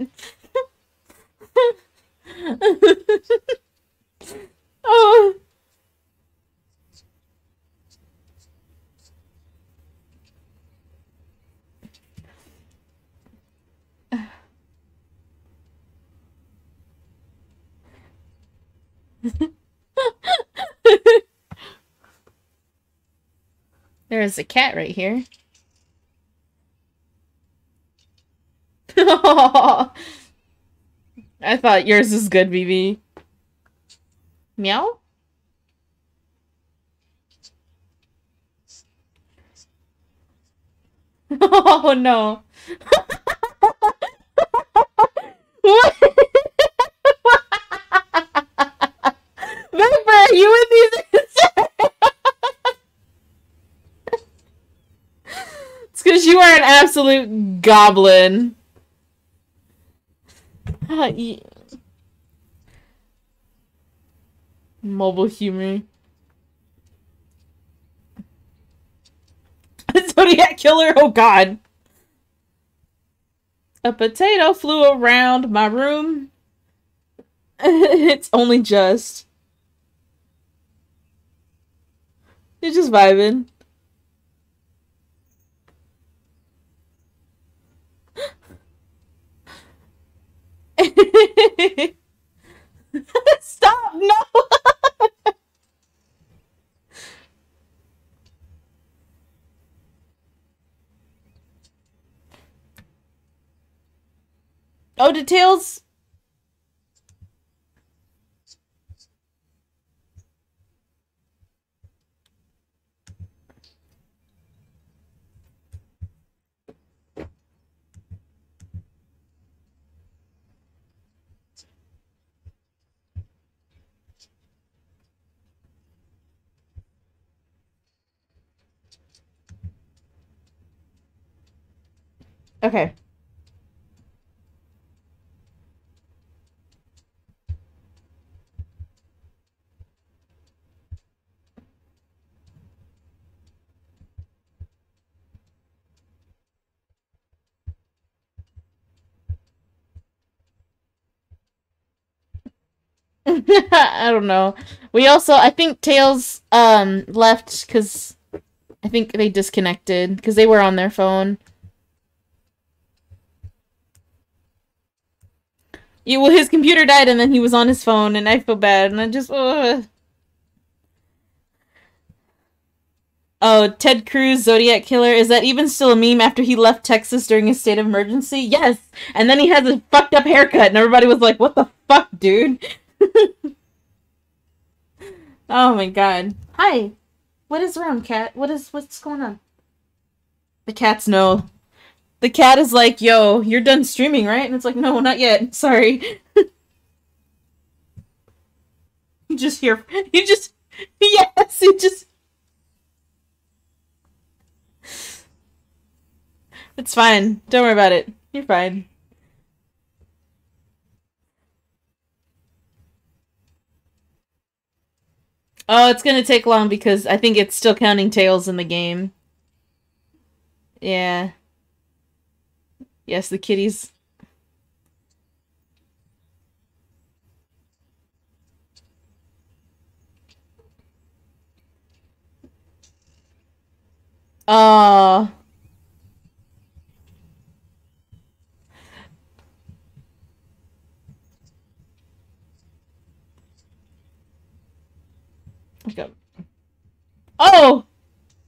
There's a cat right here. I thought yours is good, BB. Meow? Oh no. what? Absolute goblin. Uh, Mobile humor. Zodiac killer, oh god. A potato flew around my room. it's only just. You're just vibing. Stop! No! oh, details. Okay. I don't know. We also, I think Tails um left because I think they disconnected because they were on their phone. Yeah, well, his computer died and then he was on his phone and I feel bad and I just. Uh... Oh, Ted Cruz, Zodiac Killer. Is that even still a meme after he left Texas during a state of emergency? Yes! And then he has a fucked up haircut and everybody was like, what the fuck, dude? oh my god. Hi! What is wrong, cat? What is- what's going on? The cats know. The cat is like, yo, you're done streaming, right? And it's like, no, not yet. Sorry. you just hear- you just- yes, you just- It's fine. Don't worry about it. You're fine. Oh, it's gonna take long because I think it's still counting tails in the game. Yeah. Yes, the kitties. Okay. Oh!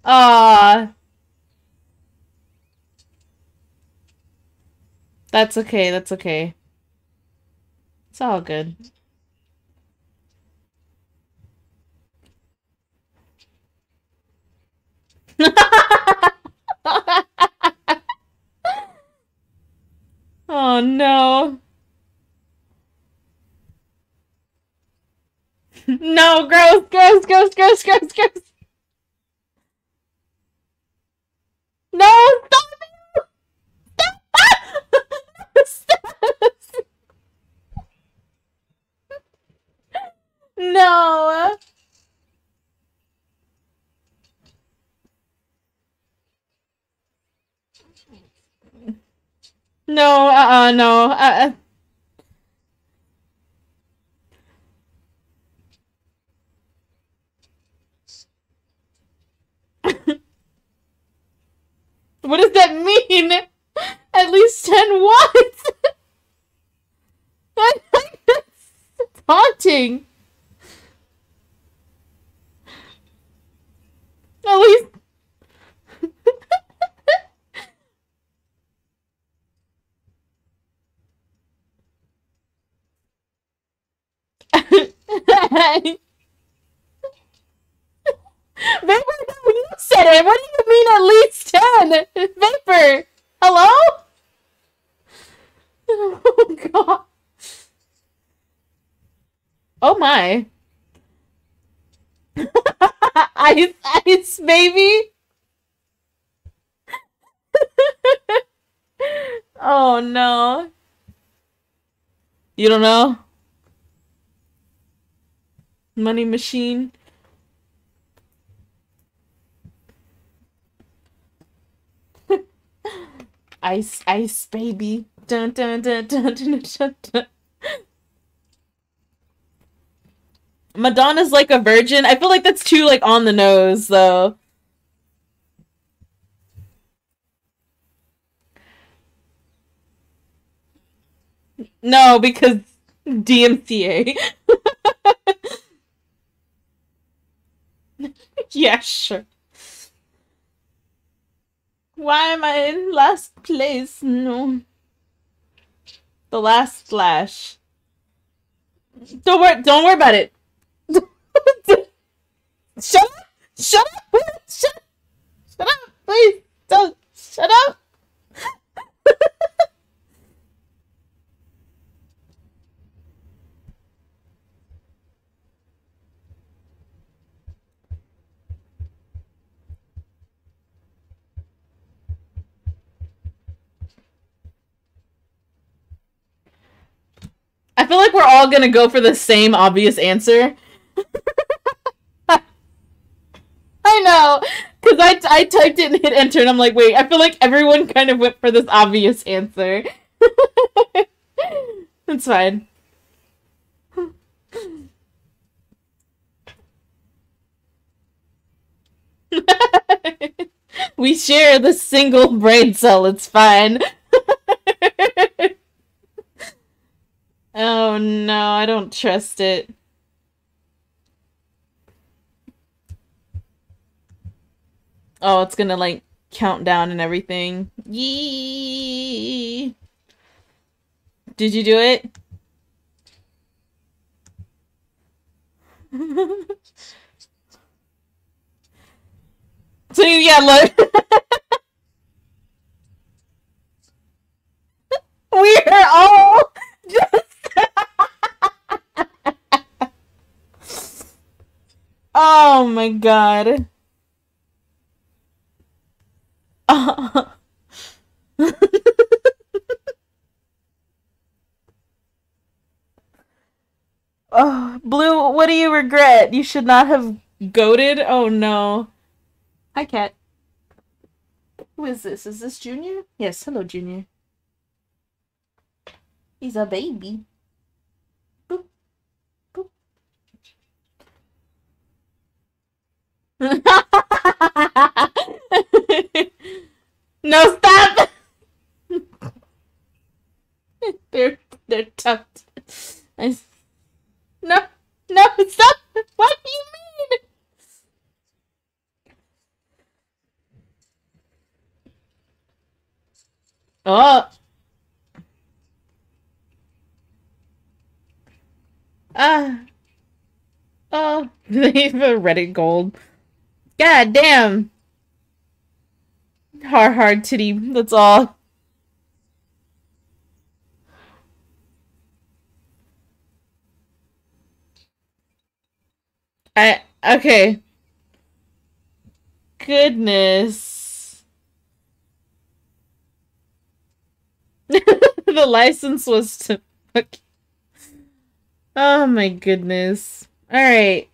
Ah. That's okay, that's okay. It's all good. oh no. no, gross, gross, gross, gross, gross, gross. No, stop it! Stop! No. No, uh-uh, no. Uh, uh. what does that mean? At least 10 what? That's haunting. At least. Vapor, no, you said it. What do you mean at least 10? Vapor, hello? Oh, God. Oh, my. ice, ice, baby. oh, no. You don't know? Money machine. Ice, ice, baby. Dun, dun, dun, dun, dun, dun, dun. Madonna's like a virgin. I feel like that's too like on the nose though. No, because DMCA. yeah, sure. Why am I in last place? No. The last flash. Don't worry. Don't worry about it. Shut up! Shut up! Shut! Shut up! Please don't. Shut up! I feel like we're all gonna go for the same obvious answer. I know, because I, I typed it and hit enter, and I'm like, wait, I feel like everyone kind of went for this obvious answer. It's fine. we share the single brain cell, it's fine. Oh no, I don't trust it. Oh, it's gonna like count down and everything. Yee. Did you do it? so yeah, look. We're all just Oh my god. oh, Blue, what do you regret? You should not have goaded? Oh no. Hi, cat. Who is this? Is this Junior? Yes, hello, Junior. He's a baby. No, stop! they're they're tucked. I, no, no, stop! What do you mean? Oh. Ah. Oh, they have a red and gold. God damn. Hard, hard titty. That's all. I okay. Goodness. the license was to. Oh my goodness. All right.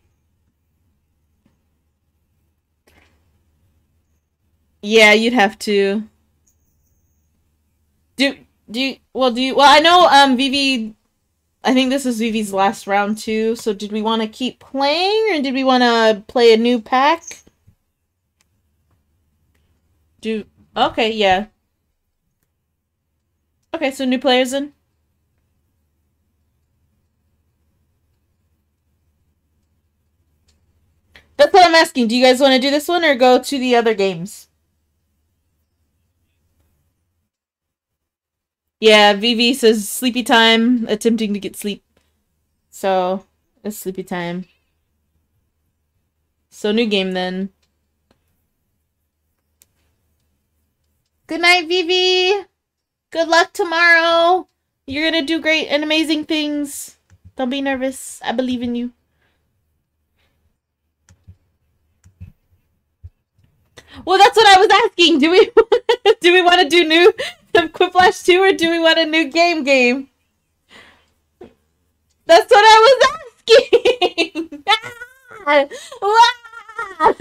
Yeah, you'd have to. Do do you, well do you well I know um Vivi I think this is Vivi's last round too, so did we want to keep playing or did we want to play a new pack? Do Okay, yeah. Okay, so new players in. That's what I'm asking. Do you guys want to do this one or go to the other games? Yeah, Vivi says sleepy time, attempting to get sleep. So, it's sleepy time. So, new game then. Good night, Vivi! Good luck tomorrow! You're gonna do great and amazing things. Don't be nervous. I believe in you. Well, that's what I was asking. Do we do we want to do new Quiplash 2 or do we want a new game game? That's what I was asking. Ah!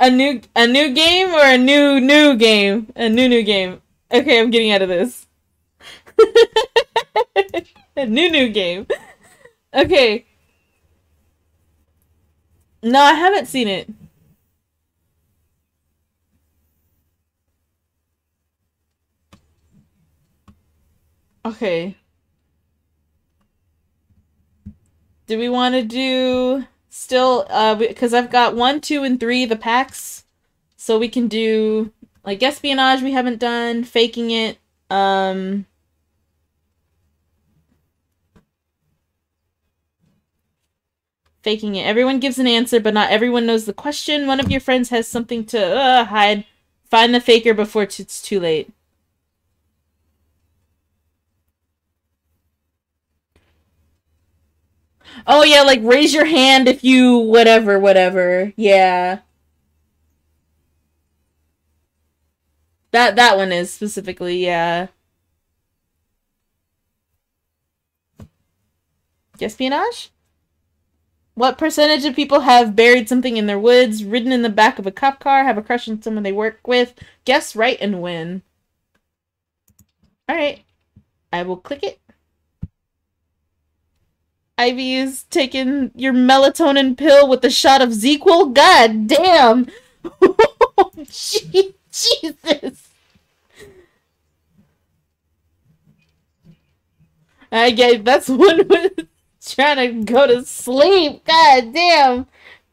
a new a new game or a new new game? A new new game. Okay, I'm getting out of this. a new new game. Okay. No, I haven't seen it. Okay. Do we want to do still uh because I've got 1, 2 and 3 the packs. So we can do like espionage we haven't done, faking it, um faking it. Everyone gives an answer, but not everyone knows the question. One of your friends has something to uh, hide. Find the faker before it's too late. Oh yeah, like raise your hand if you whatever, whatever. Yeah. That that one is specifically, yeah. Guesspionage? What percentage of people have buried something in their woods, ridden in the back of a cop car, have a crush on someone they work with? Guess right and win. Alright. I will click it. Ivy is taking your melatonin pill with a shot of ZzzQuil? God damn! Jesus! I get that's one trying to go to sleep. God damn.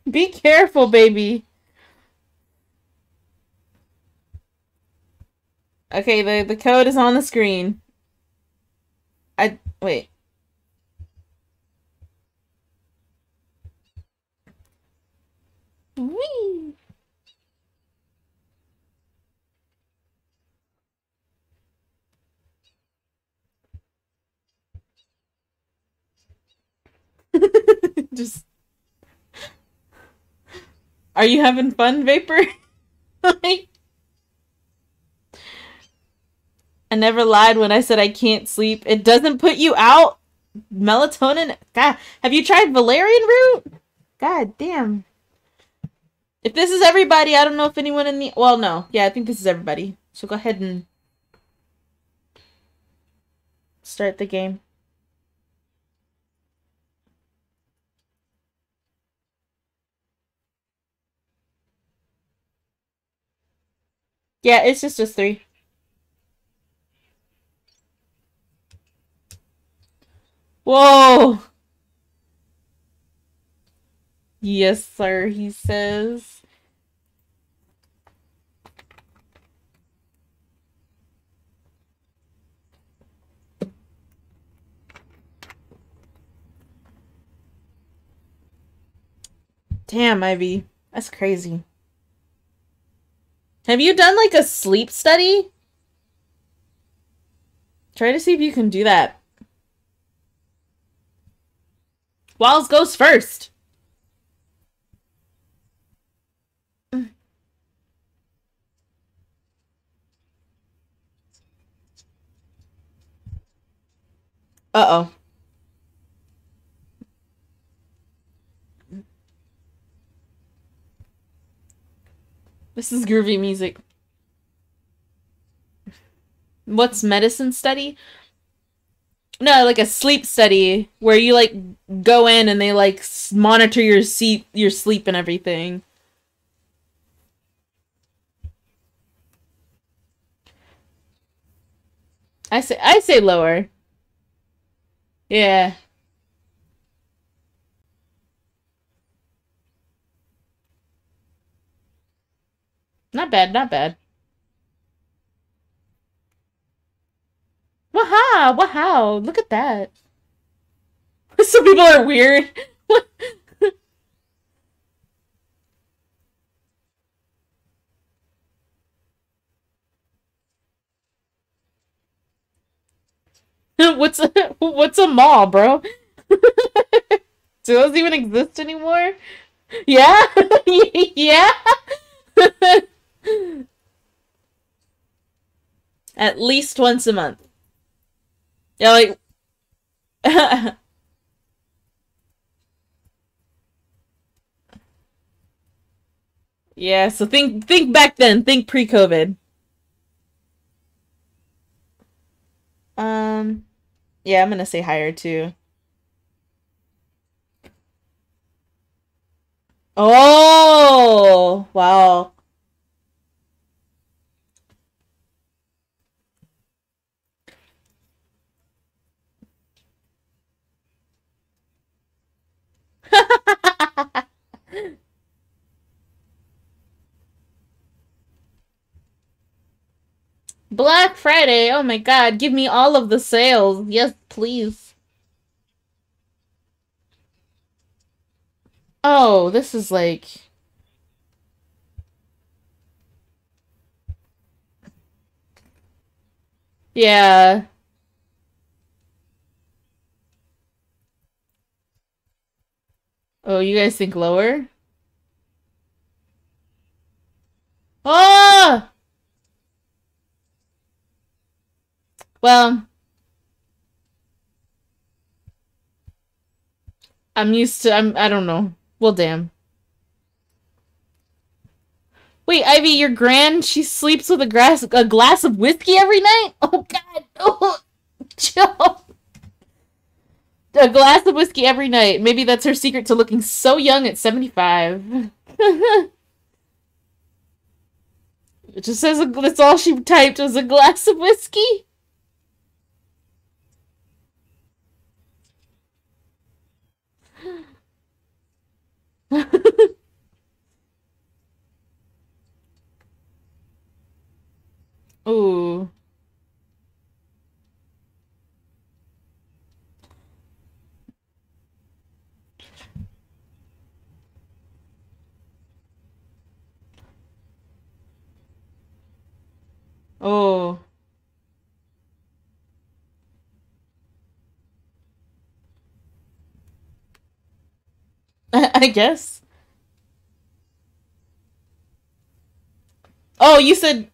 Be careful, baby. Okay, the, the code is on the screen. I wait. Whee! Just Are you having fun, Vapor? I never lied when I said I can't sleep. It doesn't put you out. Melatonin. God, have you tried valerian root? God damn. If this is everybody, I don't know if anyone in the well, no, yeah, I think this is everybody. So go ahead and start the game. Yeah, it's just us three. Whoa! Yes, sir, he says. Damn, Ivy. That's crazy. Have you done like a sleep study? Try to see if you can do that. Walls goes first. Uh-oh. This is groovy music. What's medicine study? No, like a sleep study where you like go in and they like monitor your seat, your sleep and everything. I say I say lower. Yeah. Not bad, not bad. Waha! Wow! Look at that. Some people are weird. what's a what's a mall, bro? Do those even exist anymore? Yeah? yeah? At least once a month. Yeah, like Yeah, so think think back then, think pre-COVID. Um yeah, I'm gonna say higher too. Oh wow. Black Friday. Oh my god, give me all of the sales. Yes, please. Oh, this is like Yeah. Oh, you guys think lower? Oh! Well, I'm used to, I'm, I don't know. Well, damn. Wait, Ivy, your grand, she sleeps with a glass, a glass of whiskey every night? Oh, God. Oh, chill. A glass of whiskey every night. Maybe that's her secret to looking so young at 75. it just says a, that's all she typed was a glass of whiskey. Ooh. Oh. I guess. Oh, you said.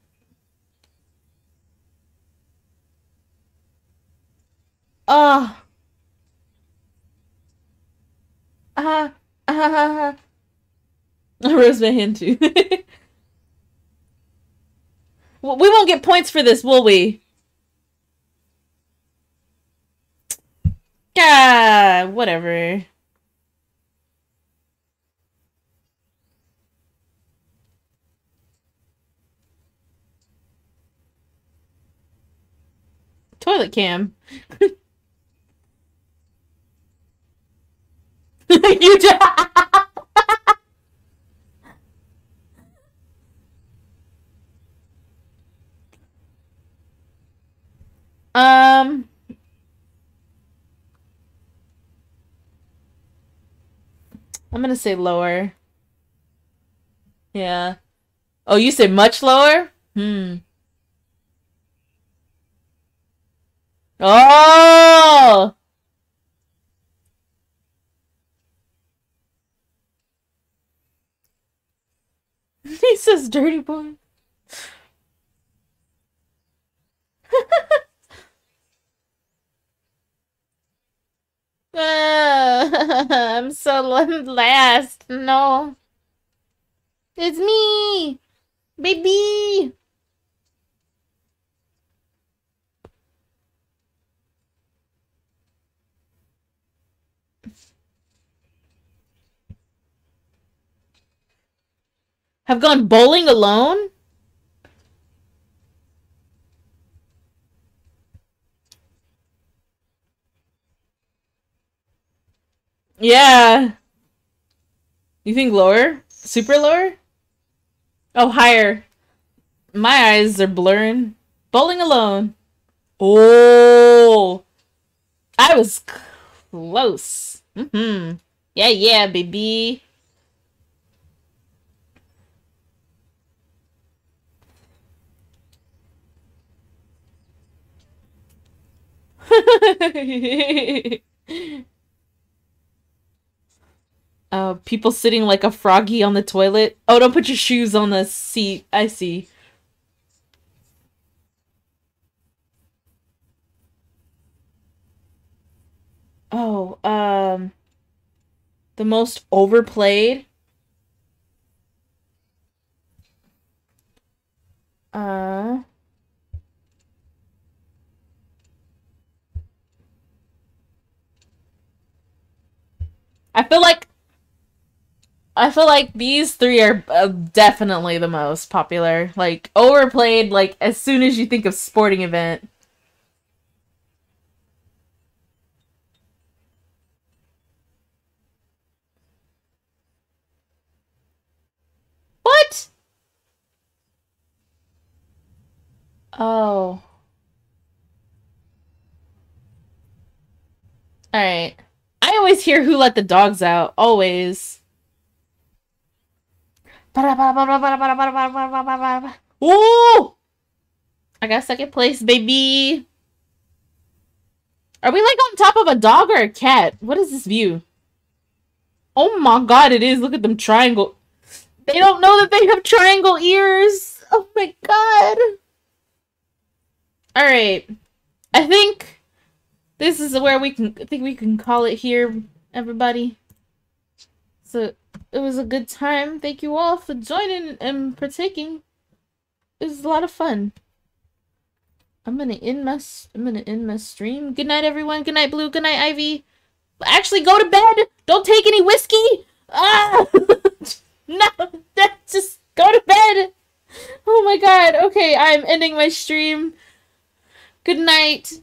Ah. Ah. Ah. I rose my hand too. well, we won't get points for this, will we? God, whatever. Toilet cam. you just... um... I'm gonna say lower. Yeah. Oh, you said much lower? Hmm. Oh! he says dirty boy. Ah, I'm so last. No. It's me! Baby! Have gone bowling alone? Yeah. You think lower? Super lower? Oh, higher. My eyes are blurring. Bowling alone. Oh. I was close. Mm-hmm. Yeah, yeah, baby. uh, people sitting like a froggy on the toilet. Oh, don't put your shoes on the seat. I see. Oh, um, the most overplayed. Uh. I feel like I feel like these three are uh, definitely the most popular. Like overplayed like as soon as you think of sporting event. What? Oh. All right. Always hear who let the dogs out. Always. Ooh! I got second place, baby. Are we like on top of a dog or a cat? What is this view? Oh my god, it is. Look at them triangle. They don't know that they have triangle ears. Oh my god. Alright. I think this is where we can I think we can call it here, everybody. So it was a good time. Thank you all for joining and partaking. It was a lot of fun. I'm gonna end my I'm gonna end my stream. Good night, everyone. Good night, Blue. Good night, Ivy. Actually, go to bed. Don't take any whiskey. Ah, no, just go to bed. Oh my god. Okay, I'm ending my stream. Good night.